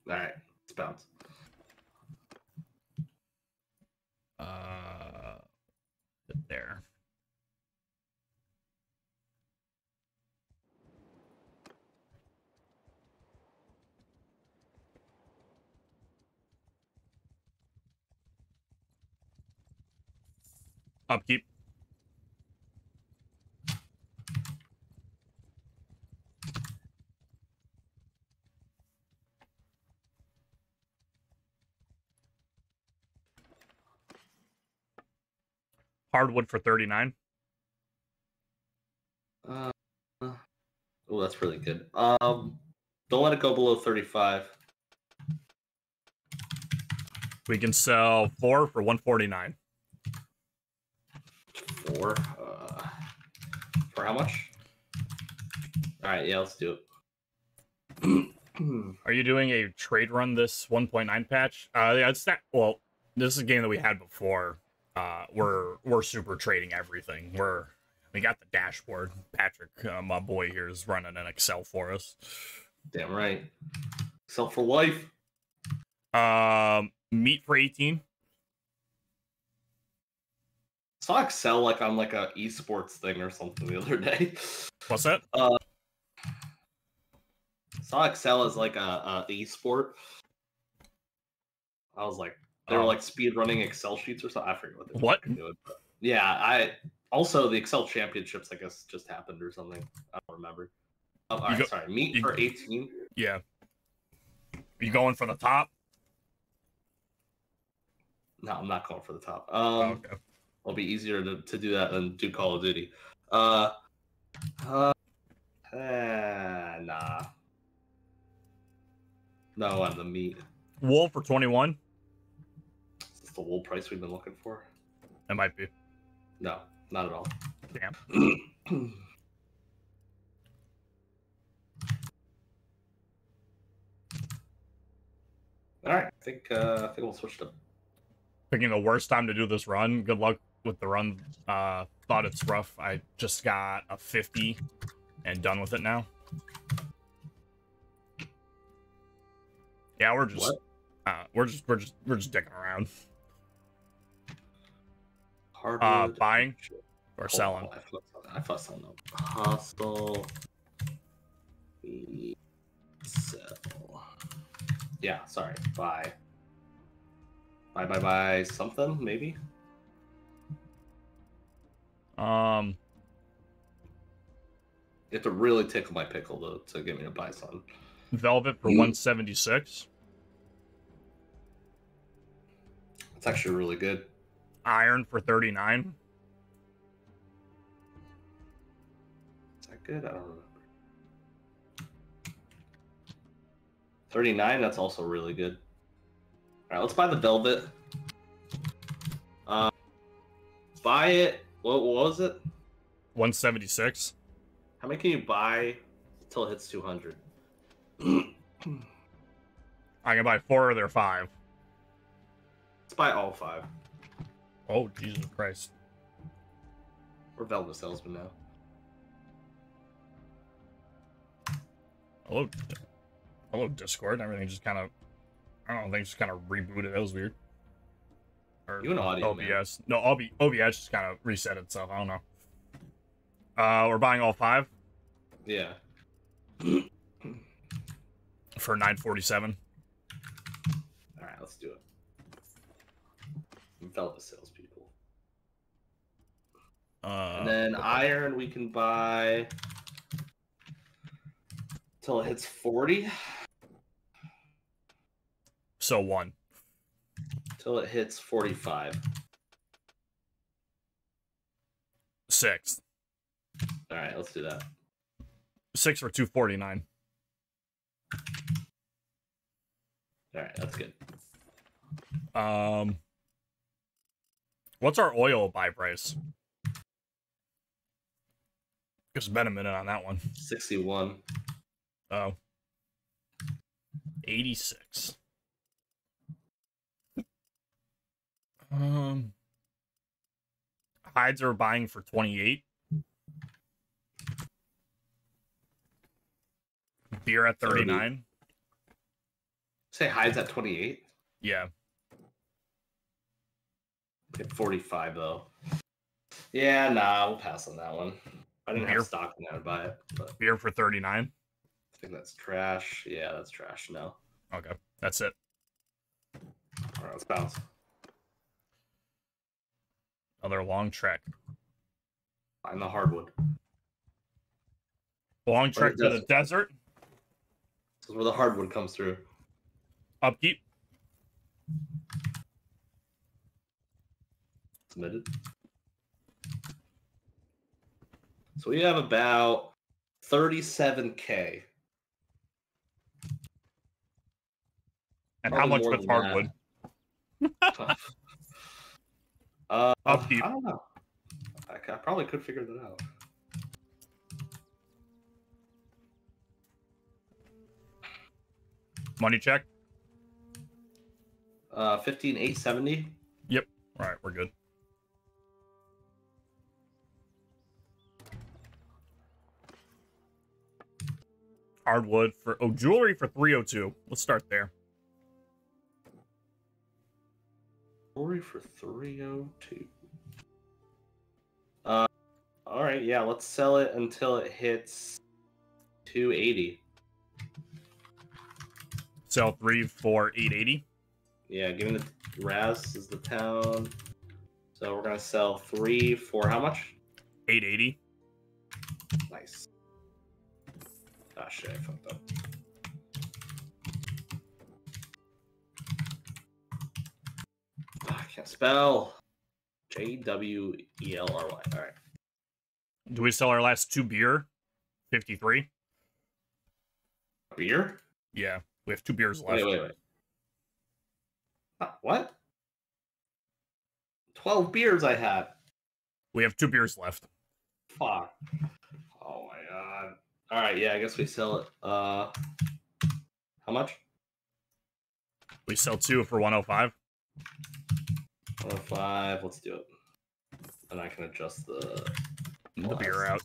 All right, let's bounce. Uh, there. Upkeep. Hardwood for 39. Uh, oh, that's really good. Um, don't let it go below 35. We can sell four for 149. Four. Uh, for how much? All right, yeah, let's do it. Are you doing a trade run this 1.9 patch? Uh, yeah, it's not. Well, this is a game that we had before. Uh, we're we're super trading everything. We're we got the dashboard. Patrick, uh, my boy here, is running an Excel for us. Damn right. Sell for life. Um, meat for 18. Saw Excel like on like a esports thing or something the other day. What's that? Saw Excel as like a, a esport. I was like, they were Oh. like speed running Excel sheets or something. I forget what they were What? doing. But yeah, I also the Excel championships I guess just happened or something. I don't remember. Oh, all right, go- sorry. Meat you- for eighteen. Yeah. you going for the top? No, I'm not going for the top. Oh, Um, okay. It'll be easier to, to do that than do Call of Duty. Uh, uh, eh, nah. No, on the meat. Wool for 21. Is this the wool price we've been looking for? It might be. No, not at all. Damn. all right, I think uh, I think we'll switch to. Picking the worst time to do this run. Good luck with the run. Uh, thought it's rough. I just got a 50 and done with it now. Yeah, we're just uh, we're just we're just we're just dicking around Hardwood. Uh, buying or Hold selling. I thought, I fussed on them. Hostile. We sell. Yeah, sorry. Buy. Buy, buy, buy something, maybe? Um, You have to really tickle my pickle to, to get me to buy something. velvet for Mm. 176. It's actually really good. Iron for 39. Is that good? I don't remember. 39, that's also really good. Alright, let's buy the velvet. Uh, buy it. What, what was it? 176. How many can you buy until it hits 200? I can buy four of their five. Let's buy all five. Oh Jesus Christ! We're velvet salesman now. Hello, hello, Discord. Everything just kind of, I don't know, things just kind of rebooted. That was weird. Or You an audio man. OBS. No, OB, OBS just kind of reset itself. I don't know. Uh, we're buying all five Yeah. for nine forty seven. All right, let's do it. Velvet salespeople. Uh, And then iron we can buy till it hits 40. so one. Till it hits 45. Six. All right, let's do that. Six for two forty nine. All right, that's good. Um, what's our oil buy price? It's been a minute on that one. 61. Oh. 86. Um hides are buying for 28. Beer at 39. Say hides at 28. Yeah. At 45 though. Yeah, nah, we'll pass on that one. I didn't Beer. have stock in to buy it, but Beer for 39. I think that's trash. Yeah, that's trash. No. Okay. That's it. All right, let's bounce. Another long trek. Find the hardwood. Long trek to the desert. desert. This is where the hardwood comes through. Upkeep. Submitted. So we have about 37k. And how much more with than that. hardwood? uh, Upkeep. I don't know. I probably could figure that out. Money check. Uh, 15870. Yep. All right, we're good. Hardwood for oh jewelry for 302. Let's start there. Jewelry for 302. Uh, all right, yeah, let's sell it until it hits 280. Sell three for 880. Yeah, given the Raz is the town. So we're gonna sell three for how much? 880. Nice. Ah shit, I fucked up. Can't spell. J W E L R Y. Alright. Do we sell our last two beer? 53. Beer? Yeah, we have two beers left. Wait, wait, wait. Ah, what? 12 beers I had. We have two beers left. Fuck. Oh my god. Alright, yeah, I guess we sell it. Uh how much? We sell two for 105. 105. Let's do it. And I can adjust the The beer out.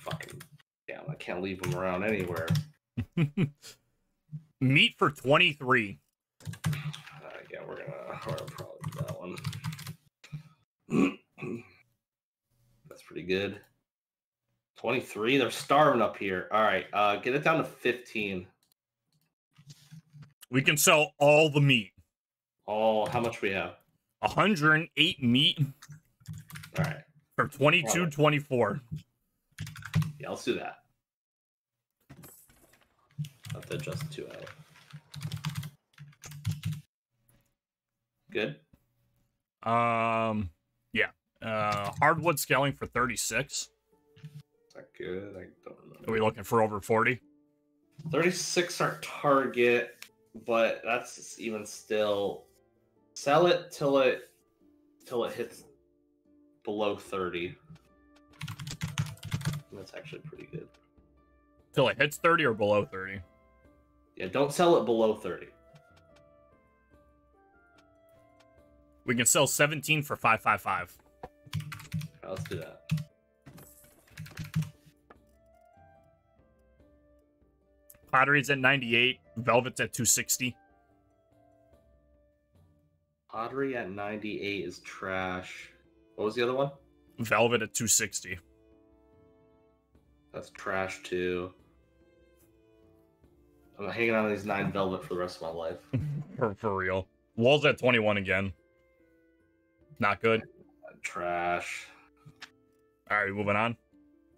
fucking damn. I can't leave them around anywhere. Meat for 23. Uh, yeah, we're gonna, we're gonna probably do that one. That's pretty good. 23. They're starving up here. All right, uh, get it down to 15. We can sell all the meat. Oh, how much we have? 108 meat All right. for 22 24. Yeah, let's do that. I'll have to adjust the two out. Good. Um, yeah. Uh, hardwood scaling for 36. Is that good? I don't remember. Are we looking for over 40? 36 our target, but that's even still sell it till it till it hits below 30. That's actually pretty good. Till it hits 30 or below 30? Yeah, don't sell it below 30. We can sell 17 for 555. Alright, let's do that. Pottery's at 98. Velvet's at 260. Pottery at 98 is trash. What was the other one? Velvet at 260. That's trash too. I'm hanging on these nine velvet for the rest of my life. for, for real. Wall's at 21 again. Not good. Trash. All right, moving on.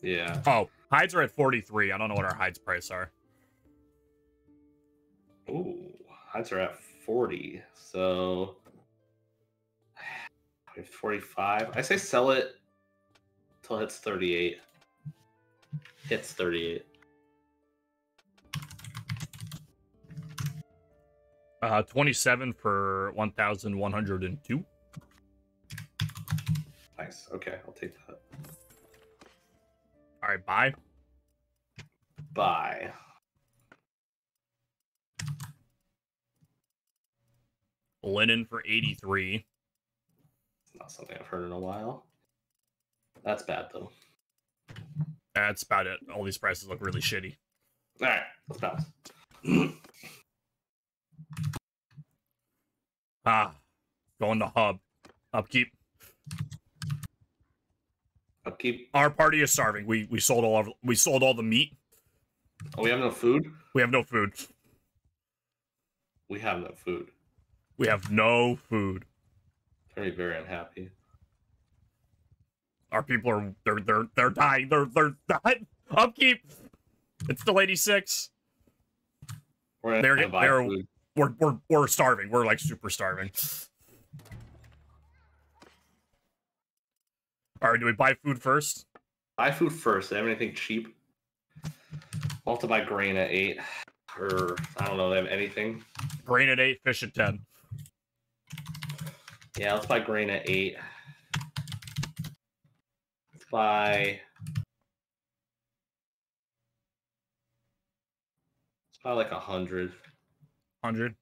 Yeah. Oh, hides are at 43. I don't know what our hides price are. Ooh, hides are at 40. So 45. I say sell it till it hits 38. Hits 38. Uh, 27 for 1,102. Nice. Okay, I'll take that. All right, buy. Buy. Linen for 83. Not something I've heard in a while. That's bad though. That's about it. All these prices look really shitty. All right, let's bounce. Ah, going to hub. Upkeep. Upkeep. Our party is starving. We we sold all of, we sold all the meat. Oh, we have no food. We have no food. We have no food. We have no food. Very very unhappy. Our people are they're they're they're dying. They're they're dying. Upkeep. It's still 86. We're They're have to get- buy they're- food. We're we're we're starving. We're like super starving. All right, do we buy food first? Buy food first. They have anything cheap? I'll have to buy grain at eight. Or I don't know, they have anything. Grain at eight, fish at ten. Yeah, let's buy grain at eight. Let's buy. Let's buy like a hundred. Hundred.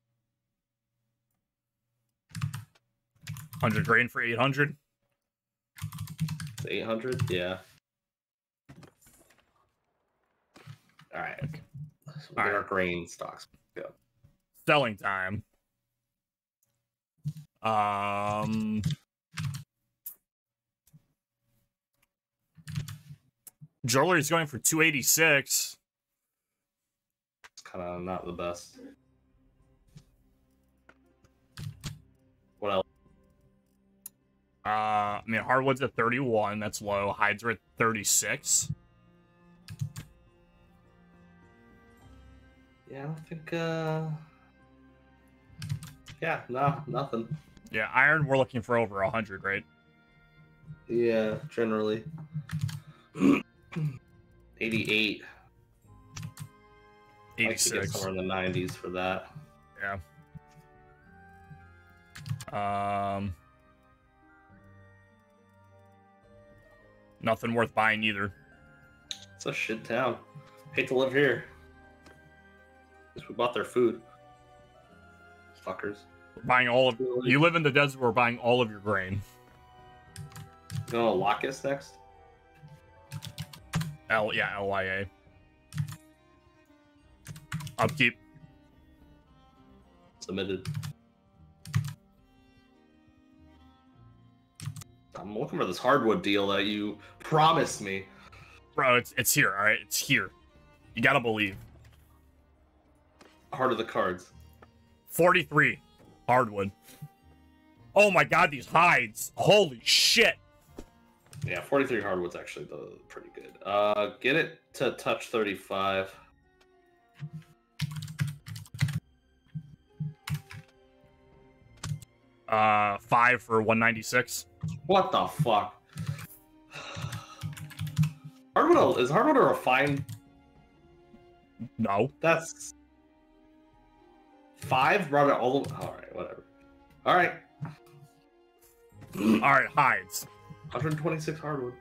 Hundred grain for eight hundred. Eight hundred, yeah. All right. So All right. our grain stocks. Selling time. Um. Jewelry's going for two eighty six. It's kind of not the best. What else? Uh, I mean, hardwood's at 31. That's low. Hides are at 36. Yeah, I don't think. uh Yeah, no, nothing. Yeah, iron, we're looking for over 100, right? Yeah, generally. 88. I'd like to get 86. somewhere in the 90s for that. Yeah. Um, nothing worth buying either. It's a shit town. Hate to live here. Guess we bought their food. Fuckers. Buying all of you live in the desert. We're buying all of your grain. You know Locust next? L yeah, LYA. Upkeep. Submitted. I'm looking for this hardwood deal that you promised me. Bro, it's it's here, alright? It's here. You gotta believe. Heart of the cards. 43 hardwood. Oh my god, these hides. Holy shit. Yeah, 43 hardwood's actually the pretty good. Uh, get it to touch 35. Uh, five for 196. What the fuck? Hardwood is hardwood a refined? No. That's five. Brought it all. All right, whatever. All right, All right, hides. 126 hardwood.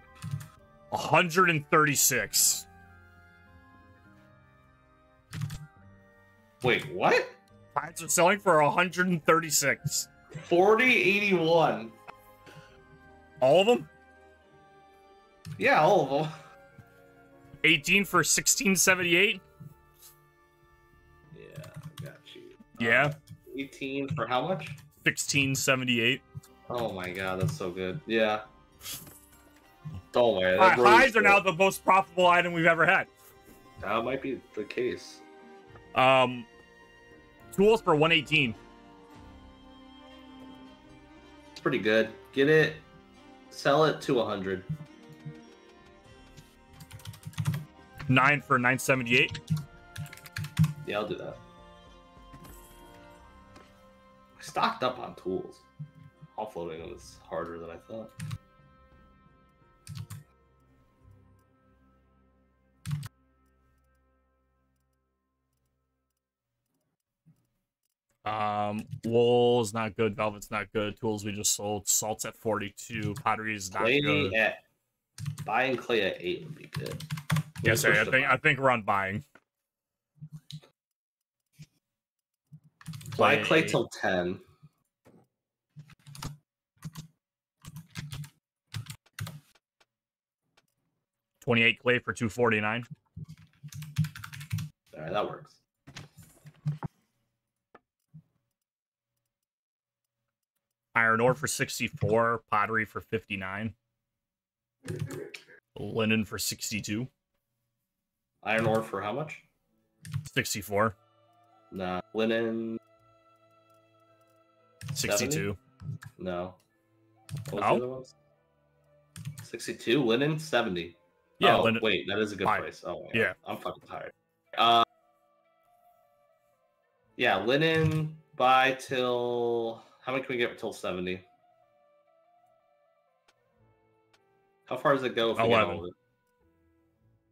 136. Wait, what? Hides are selling for 136. 40, 81. All of them? Yeah, all of them. 18 for 1678. Yeah. Uh, 18 for how much? 1678. Oh my god, that's so good. Yeah. Oh my. That really highs are now the most profitable item we've ever had. That might be the case. Um, tools for 118. It's pretty good. Get it. Sell it to 100. Nine for 978. Yeah, I'll do that. Stocked up on tools. Offloading them is harder than I thought. Um, wool is not good. Velvet's not good. Tools we just sold. Salt's at 42. Pottery is not Clay good. at buying clay at eight would be good. Yes, We'll sir. I think I think we're on buying. Buy clay Clay. till 10. Twenty-eight clay for two forty-nine. All right, that works. Iron ore for sixty-four. Pottery for fifty-nine. Linen for sixty-two. Iron ore for how much? Sixty-four. Nah. Linen. Sixty-two. No. What was No? the oh. other ones? 62. Linen, 70. Yeah, oh, linen. wait, that is a good Fine. price. Oh, Yeah. I'm fucking tired. Uh, yeah, linen buy till. How many can we get till 70? How far does it go if we get all 11. of it?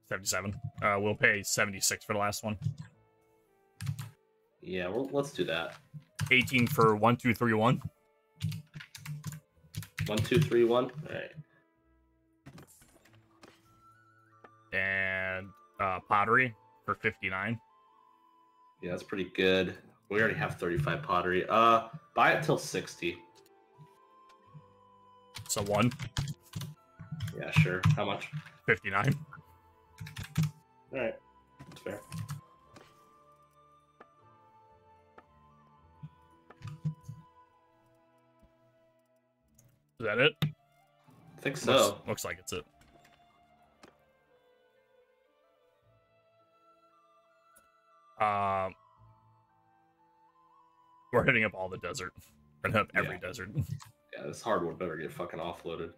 77. Uh, we'll pay 76 for the last one. Yeah, well, let's do that. 18 for 1231. One, two, three, one. All right. And uh, pottery for 59. Yeah, that's pretty good. We already have 35 pottery. Uh, buy it till 60. So 1, Yeah, sure. How much? 59. All right, that's fair. Is that it? I think Looks, so. looks like it's it. Um, we're hitting up all the desert. We're hitting up every Yeah. desert. Yeah, this hardwood better get fucking offloaded.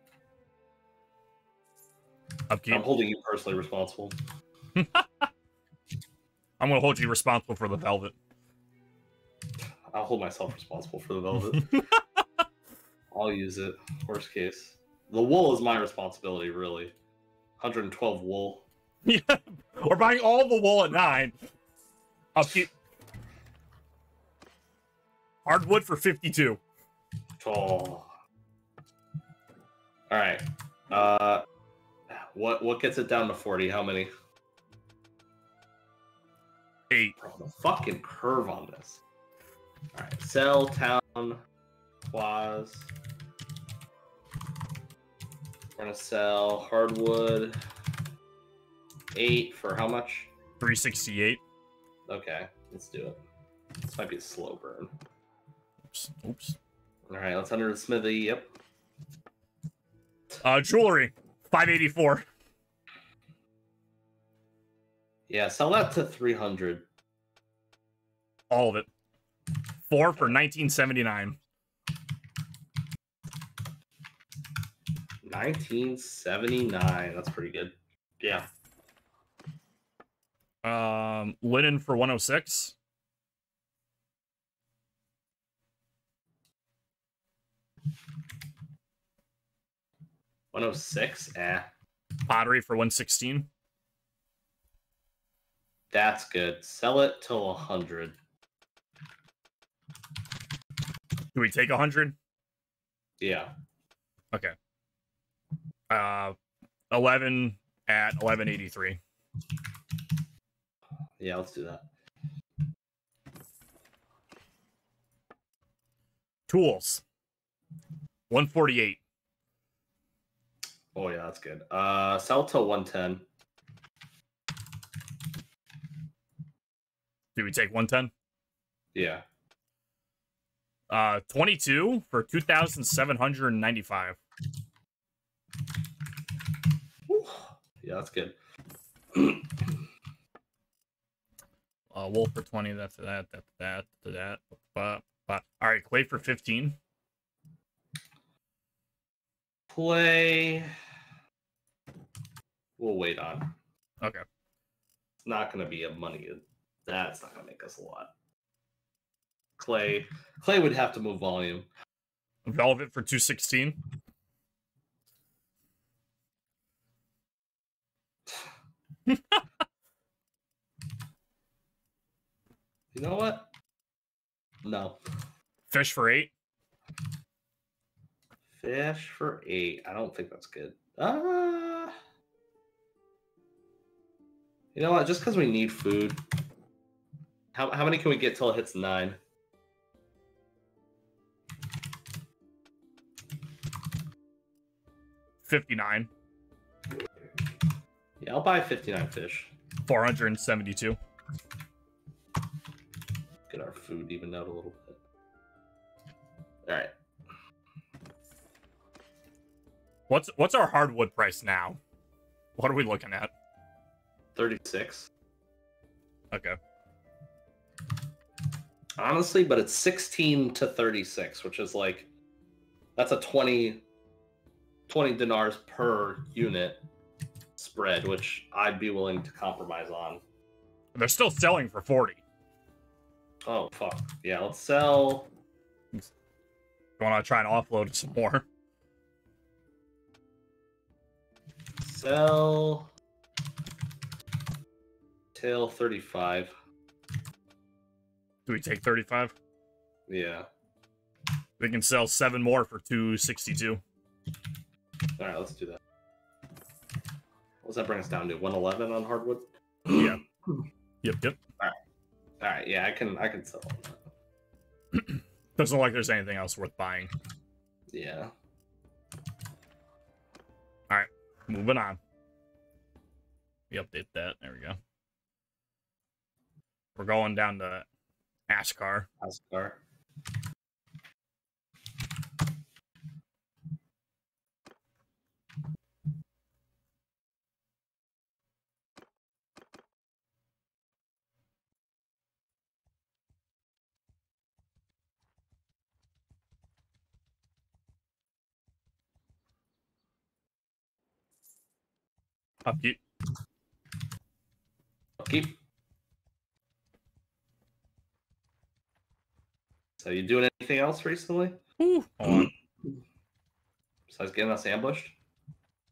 Upkeep. I'm holding you personally responsible. I'm gonna hold you responsible for the velvet. I'll hold myself responsible for the velvet. I'll use it. Worst case. The wool is my responsibility, really. 112 wool. yeah, we're buying all the wool at nine. Upkeep. Hardwood for 52. Oh. All right. Uh, what what gets it down to 40? How many? Eight. Bro, the fucking curve on this. All right. Sell town. Quyaz. We're gonna sell hardwood. Eight for how much? 368. Okay, let's do it. This might be a slow burn. Oops. Oops. All right, let's enter the smithy. Yep. Uh, jewelry. 584. Yeah, sell that to 300. All of it. Four for 1979. 1979. That's pretty good. Yeah. Um, linen for 106. One oh six. Eh. Pottery for 116. That's good. Sell it till 100. Do we take a 100? Yeah. Okay. Uh, 11 at 1183. Yeah, let's do that. Tools. 148. Oh yeah, that's good. Uh sell till 110. Do we take 110? Yeah. Uh, 22 for 2,795. Whew. Yeah, that's good. Uh, Wolf for 20. That's that. That's that. That's that. But, but, all right, Clay for 15. Play. We'll wait on. Okay. It's not going to be a money. That's not going to make us a lot. Clay. Clay would have to move volume. Velvet for 216. You know what? No. Fish for 8. Fish for eight. I don't think that's good. Uh, you know what? Just because we need food. How, how many can we get till it hits nine? Fifty-nine. Yeah, I'll buy 59 fish. 472. Get our food evened out a little bit. All right. What's what's our hardwood price now? What are we looking at? 36. Okay. Honestly, but it's 16 to 36, which is like that's a 20 20 dinars per unit spread, which I'd be willing to compromise on. They're still selling for 40. Oh fuck. Yeah, let's sell You want to try and offload some more? sell till 35. Do we take 35? Yeah. We can sell seven more for 262. All right, let's do that. What's that bring us down to? 111 on hardwood? Yeah. Yep, yep. All right, yeah, I can I can sell. Doesn't look like there's anything else worth buying. Yeah. All right, moving on. We update that. There we go. We're going down to Ashkar. Askar. Upkeep. Keep. So you doing anything else recently Ooh. Hold on. besides getting us ambushed?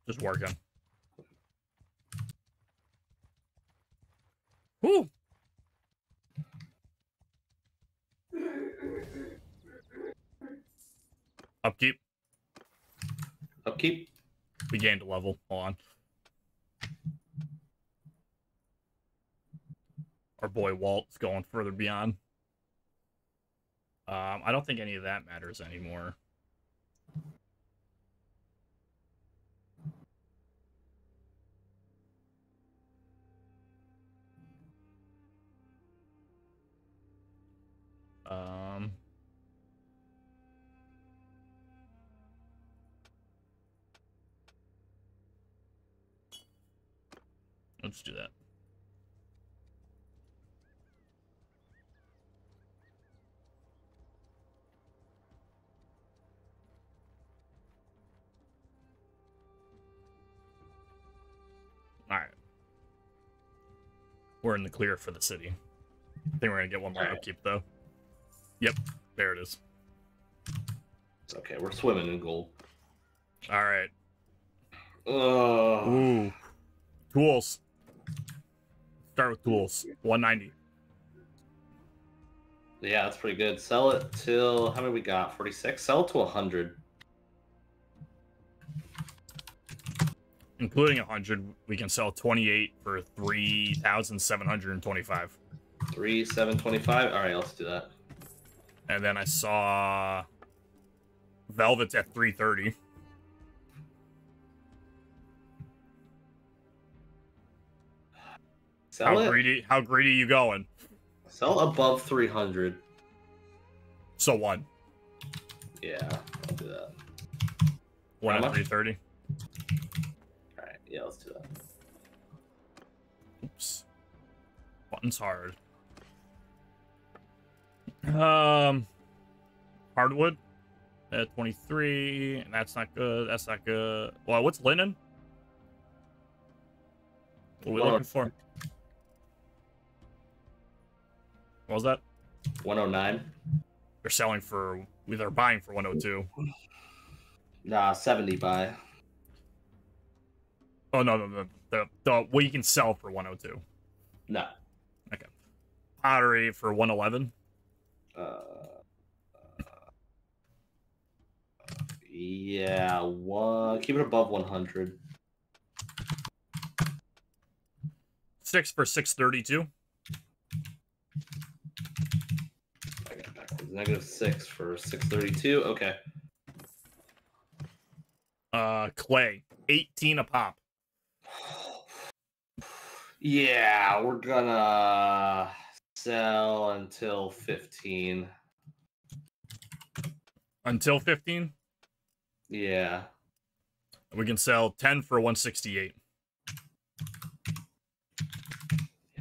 Just working. Woo. Upkeep. Upkeep. We gained a level. Hold on. Our boy Walt's going further beyond. Um, I don't think any of that matters anymore. Um, let's do that. We're in the clear for the city. I think we're gonna get one more Alright. upkeep though. Yep, there it is. It's okay. We're swimming in gold. All right. Oh, Ooh. Tools. Start with tools. 190. yeah, that's pretty good. Sell it till how many we got? Forty six. Sell it to hundred. including 100 we can sell 28 for 3725 3725 all right let's do that. And then i saw velvets at 330 sell how it. greedy how greedy you going? Sell above 300 so one yeah i'll do that. One how at 330 yeah, let's do that. Oops. Button's hard. Um, hardwood at 23, and that's not good. That's not good. Well, what's linen? What are we looking for? What was that? 109. They're selling for, they're buying for 102. Nah, 70 buy. Oh, no, no, no. The, the, what you can sell for 102. No. Okay. Pottery for 111. Uh, yeah, one. Keep it above 100. Six for 632. I got backwards. Negative six for 632. Okay. Uh, clay, 18 a pop. Yeah, we're gonna sell until 15. Until 15, Yeah. we can sell 10 for 168.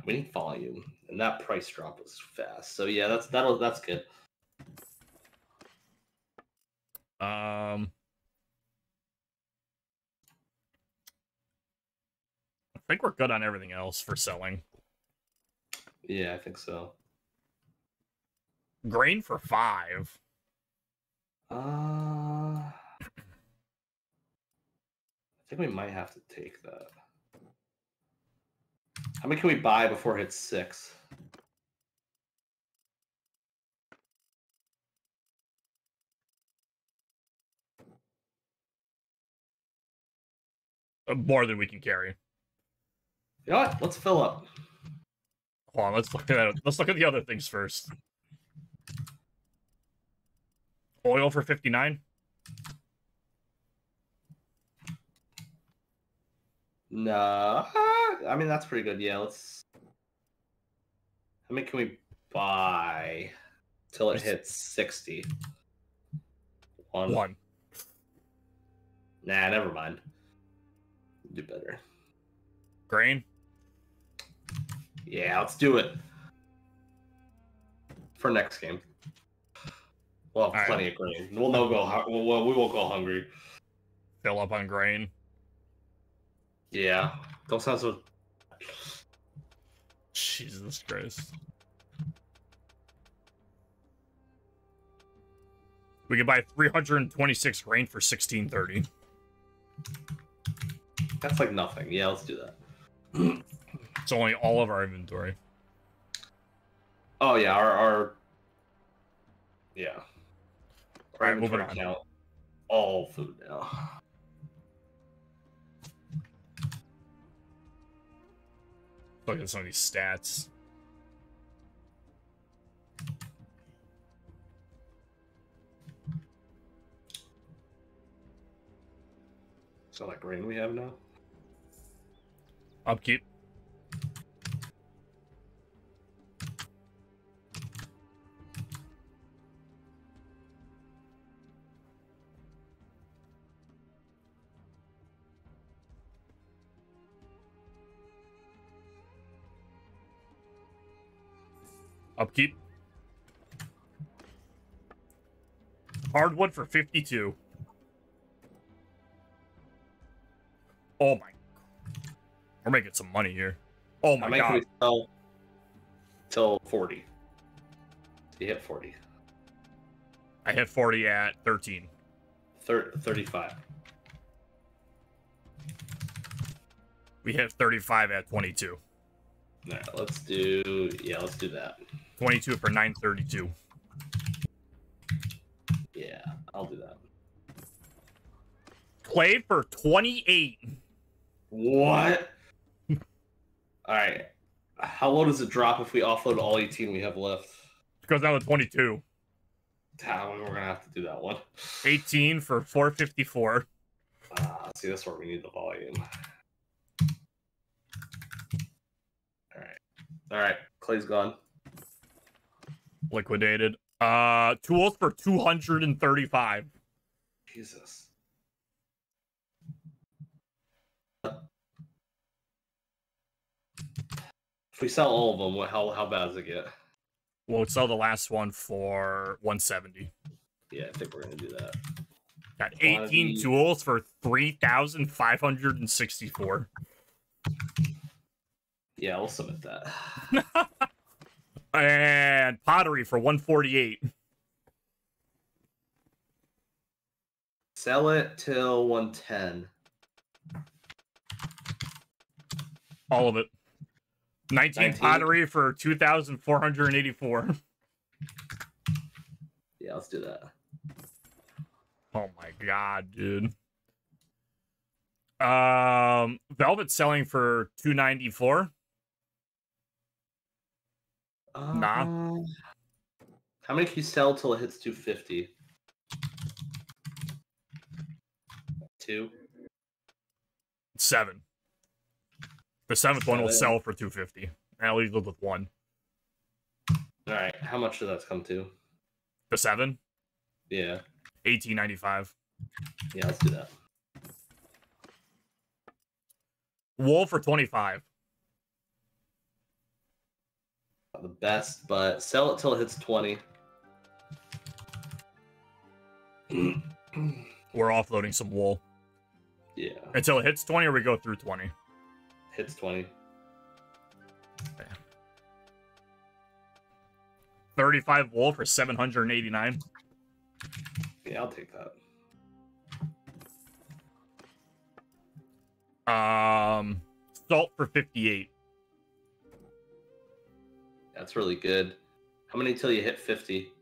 We need volume. And that price drop was fast. So yeah, that's that'll that's good. Um, I think we're good on everything else for selling. Yeah, I think so. Grain for five. Uh I think we might have to take that. How many can we buy before it hits six? uh, More than we can carry. You know what? Let's fill up. Hold on, let's look at let's look at the other things first. Oil for 59. No, I mean that's pretty good. Yeah, let's. How many can we buy till it hits sixty? One. One. Nah, never mind. Do better. Grain. Yeah, let's do it for next game. We'll have All right. plenty of grain. We'll no go. hu- We'll, we'll, we won't go hungry. Fill up on grain. Yeah, don't sound so. Jesus Christ. We could buy 326 grain for 1630. That's like nothing. Yeah, let's do that. It's only all of our inventory. Oh yeah, our our yeah. Our moving inventory on. count all food now. Look at some of these stats. So like rain we have now. Upkeep. Upkeep. Hardwood for 52. Oh my. We're making some money here. Oh my can god. sell till forty? You hit 40. I hit 40 at 13. Thir- 35. We hit 35 at 22. No, let's do yeah, let's do that. 22 for 932. Yeah, I'll do that. Clay for 28. What? all right. How low does it drop if we offload all 18 we have left? Goes down to 22. Damn, we're gonna have to do that one. 18 for 454. Ah, see, that's where we need the volume. All right, all right. Clay's gone. Liquidated. Uh, tools for 235. Jesus. If we sell all of them, what how how bad does it get? We'll sell the last one for 170. Yeah, I think we're gonna do that. Got 18 Quantity. tools for 3,564. Yeah, we'll submit that. And pottery for 148. Sell it till one ten. All of it. 19, 19. pottery for 2,484. Yeah, let's do that. Oh my god, dude. Um, Velvet selling for 294. Nah. Um, How many can you sell till it hits 250? Two. Seven. The seventh one will sell for 250. I'll leave with one. All right. How much does that come to? The seven, Yeah. 1895. Yeah, let's do that. Wool for 25. Not the best, but sell it till it hits 20. We're offloading some wool yeah, until it hits 20 or we go through 20. hits 20. 35 wool for 789. Yeah, I'll take that. Um, salt for 58. That's really good. How many till you hit 50?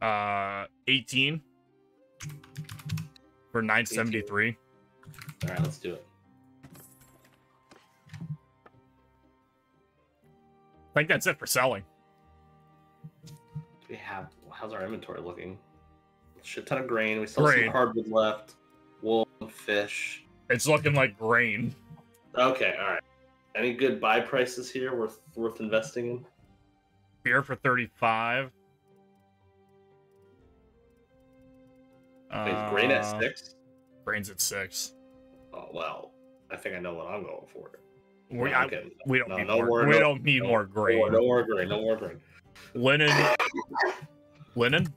Uh, 18 for 973. All right, let's do it. I think that's it for selling. Do we have? How's our inventory looking? Shit ton of grain. We still Grain. some hardwood left. Wool, fish. It's looking like grain. Okay, all right. Any good buy prices here worth worth investing in? Beer for 35. Wait, is grain at Uh, six? Grain's at six. Oh well, I think I know what I'm going for. We, I- I'm we don't No, need no more. more- we no- don't need more grain. no more grain. No more grain. Linen. Linen.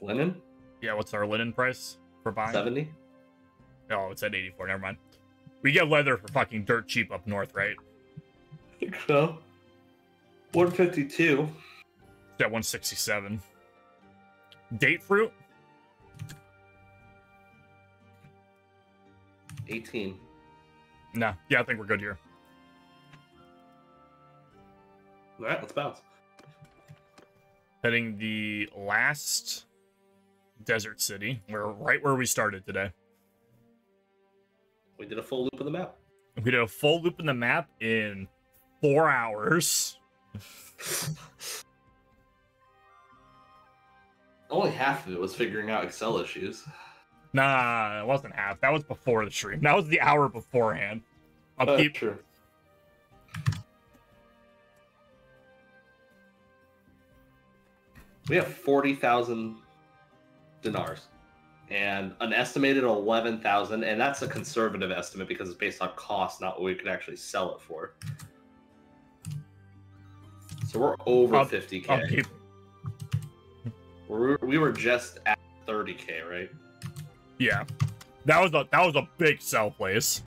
Linen Yeah, what's our linen price for buying? seventy. Oh, it's at 84. Never mind. We get leather for fucking dirt cheap up north, right? I think so. One fifty two. It's at 167. Date fruit. Eighteen. Nah. Yeah, I think we're good here. All right, let's bounce. Heading the last desert city. We're right where we started today. We did a full loop of the map. We did a full loop in the map in four hours. Only half of it was figuring out Excel issues. Nah, it wasn't half. That was before the stream. That was the hour beforehand. I'll Uh, keep true. We have forty thousand dinars and an estimated eleven thousand, and that's a conservative estimate because it's based on cost, not what we could actually sell it for. So we're over I'll- fifty I'll k. keep We're we were just at thirty k, right? Yeah. That was a that was a big sell place.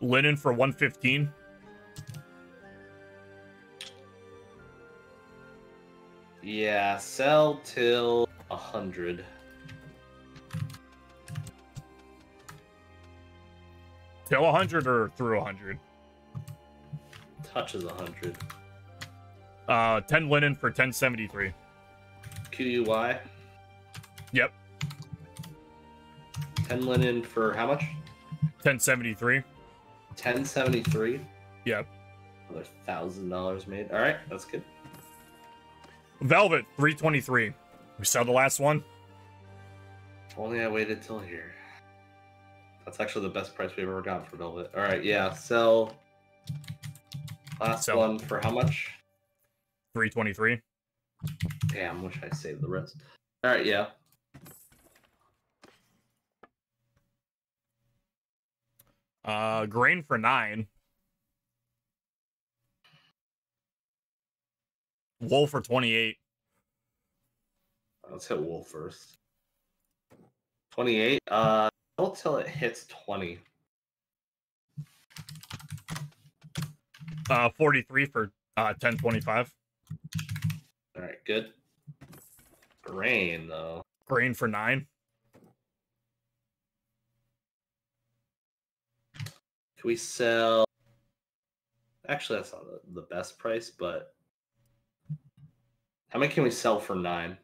Linen for 115. Yeah, sell till a hundred. Till 100 or through a 100. Touches a hundred. Uh 10 linen for ten seventy three. QUY. Yep. Ten linen for how much? 1073. Ten seventy three. Yep. Another thousand dollars made. All right, that's good. Velvet 323. We sell the last one. If only I waited till here. That's actually the best price we've ever gotten for Velvet. All right, yeah. Sell. Last Sell. one for how much? 323. Damn, wish I saved the rest. All right, yeah. Uh, grain for nine. Wool for 28. Let's hit wool first. 28. Uh, till it hits 20. Uh, 43 for uh 1025. All right, good. Grain though. Grain for nine. Can we sell? Actually, that's not the best price, but how many can we sell for nine?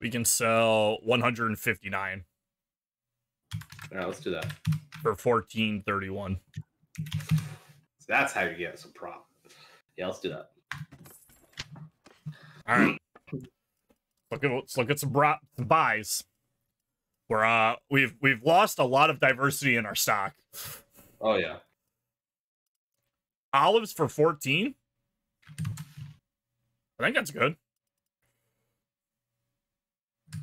We can sell 159 All right, let's do that. for 1431. So that's how you get some profit. Yeah, let's do that. All right. Look at let's look at some, bro- some buys. Where uh we've we've lost a lot of diversity in our stock. Oh yeah. Olives for 14. I think that's good.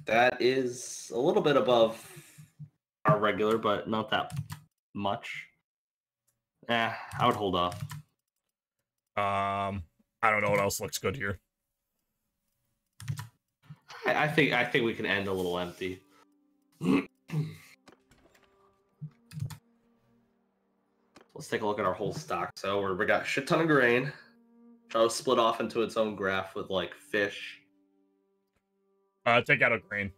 That is a little bit above our regular, but not that much. Eh, I would hold off. Um I don't know what else looks good here. I, I think I think we can end a little empty. Let's take a look at our whole stock. So we're, we got a shit ton of grain. So split off into its own graph with like fish. Uh take out a grain.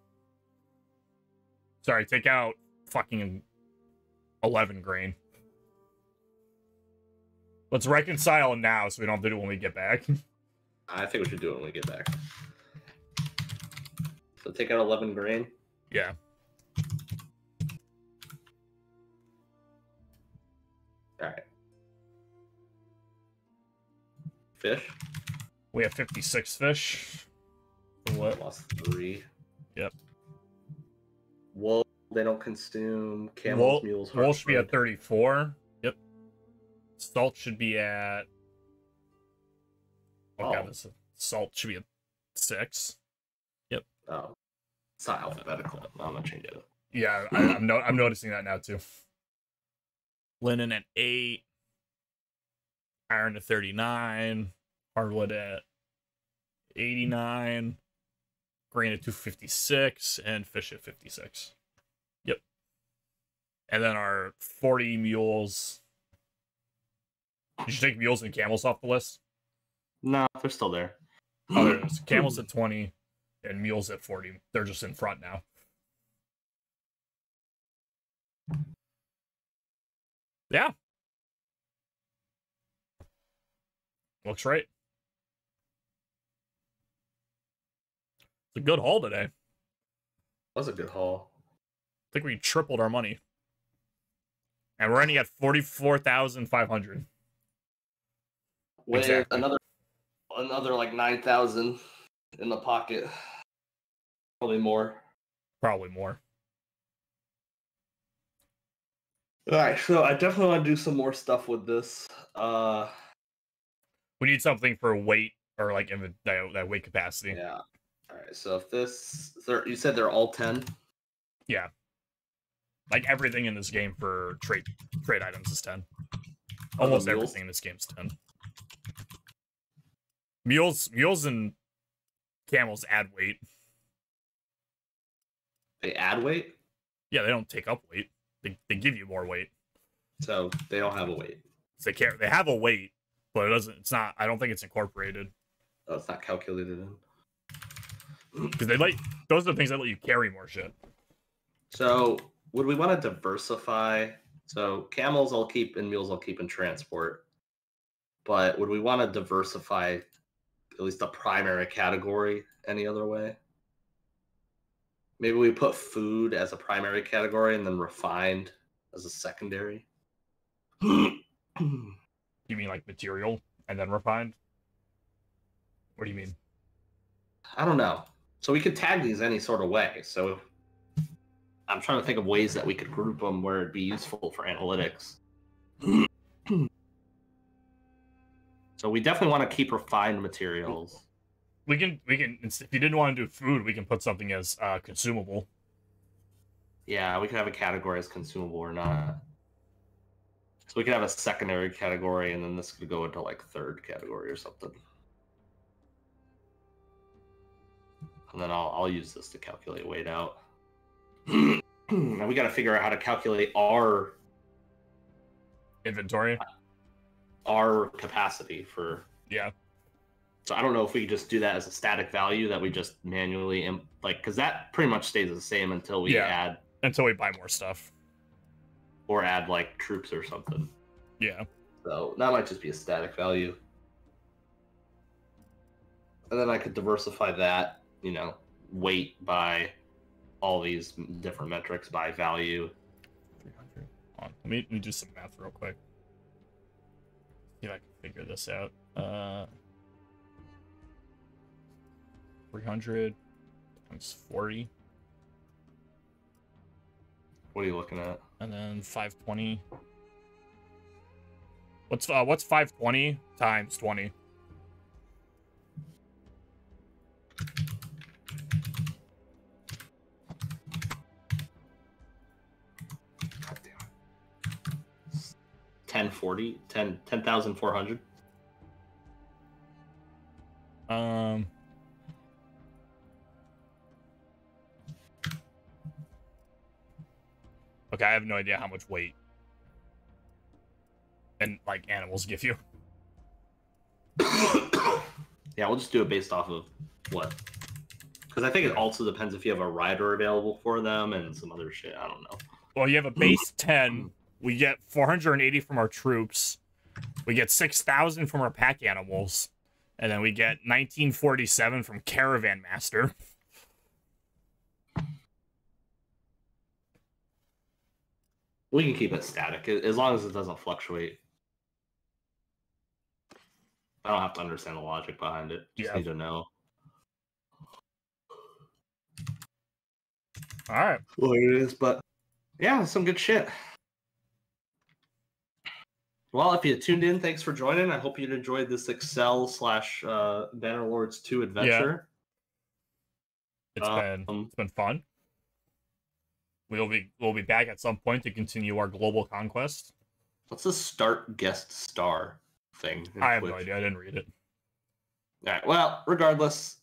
Sorry, take out fucking 11 grain. Let's reconcile now so we don't have to do it when we get back. I think we should do it when we get back. So take out 11 grain. yeah. Fish. We have 56 fish. For What? Lost three. Yep. Wool. They don't consume camels, Wool, mules. wool should be at 34. Yep. Salt should be at. Oh, God, Oh. this salt should be at six. Yep. Oh, it's not alphabetical. I'm gonna change it. Yeah, I, I'm no, I'm noticing that now too. Linen at eight. Iron at 39. Hardwood at 89. Grain at 256. And fish at 56. Yep. And then our 40 mules. Did You should take mules and camels off the list. No, they're still there. Oh, there. Camels at 20 and mules at 40. They're just in front now. Yeah. Looks right. It's a good haul today. I was a good haul. I think we tripled our money. And we're ending at 44,500. With Exactly. another, another like nine thousand in the pocket. Probably more. Probably more. All right, so I definitely want to do some more stuff with this. Uh, We need something for weight or like in that, that weight capacity. yeah. All right, so if this, you said they're all ten. Yeah. Like everything in this game for trade trade items is 10. Almost mules? everything in this game is 10. Mules mules and camels add weight. They add weight, Yeah, they don't take up weight. They, they give you more weight. so they don't have a weight. They care they have a weight, but it doesn't it's not I don't think it's incorporated. Oh, it's not calculated in. Because they let those are the things that let you carry more shit. So, would we want to diversify? So, camels I'll keep and mules I'll keep in transport. But would we want to diversify at least the primary category any other way? Maybe we put food as a primary category and then refined as a secondary. You mean like material and then refined? What do you mean? I don't know. So we could tag these any sort of way. So I'm trying to think of ways that we could group them where it'd be useful for analytics. so we definitely want to keep refined materials. We can we can if you didn't want to do food, we can put something as uh, consumable. Yeah, we could have a category as consumable or not. So we could have a secondary category, and then this could go into like third category or something. And then I'll I'll use this to calculate weight out. now we got to figure out how to calculate our Inventory. our capacity for. Yeah. So I don't know if we just do that as a static value that we just manually like because that pretty much stays the same until we Yeah. add Until we buy more stuff. Or add like troops or something. Yeah. So that might just be a static value. And then I could diversify that, you know, weight by all these different metrics by value. 300. Hold on. Let me, let me do some math real quick. See if I can figure this out. Uh, 300 times 40, What are you looking at? And then 520. What's uh, what's 520 times 20? God damn it. 1040, 10 10,400. Um. Okay, I have no idea how much weight and like animals give you. yeah, we'll just do it based off of what? Because I think it also depends if you have a rider available for them and some other shit. I don't know. Well, you have a base 10. We get 480 from our troops. We get 6,000 from our pack animals. And then we get 1947 from Caravan Master. We can keep it static as long as it doesn't fluctuate. I don't have to understand the logic behind it. Just Yeah. need to know. All right. what it is, but yeah, some good shit. Well, if you tuned in, thanks for joining. I hope you enjoyed this Excel slash uh, Bannerlords two adventure. Yeah. It's been Um, it's been fun. We'll be we'll be back at some point to continue our global conquest. What's the start guest star thing? I have no idea. I didn't read it. All right. Well, regardless,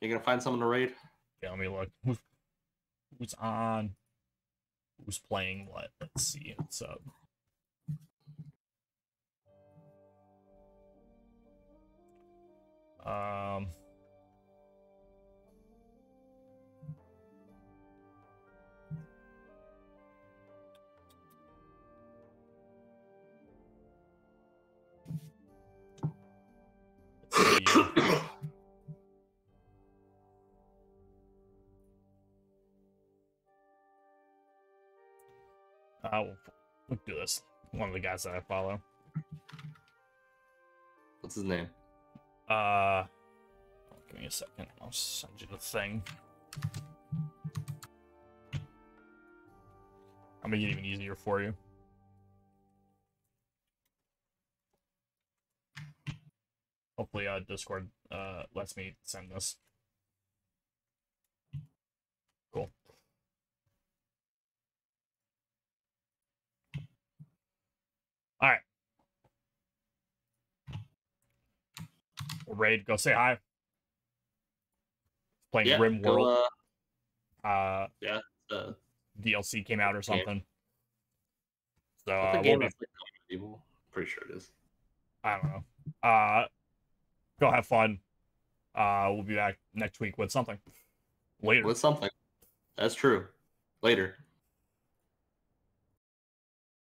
you're gonna find someone to raid. Yeah, let me look. Who's, who's on? Who's playing what? Let's see. What's up? Um. Let's see. We'll, we'll do this. One of the guys that I follow. What's his name? Uh, give me a second. I'll send you the thing. I'll make it even easier for you. Hopefully, uh, Discord uh lets me send this. Cool. All right. Ready go say hi. Playing Yeah, Rim go, World. uh, Uh, uh, DLC came out or something. So uh, we'll be, is like Evil. Pretty sure it is. I don't know. Uh, go have fun. Uh, we'll be back next week with something. Later. With something. That's true. Later.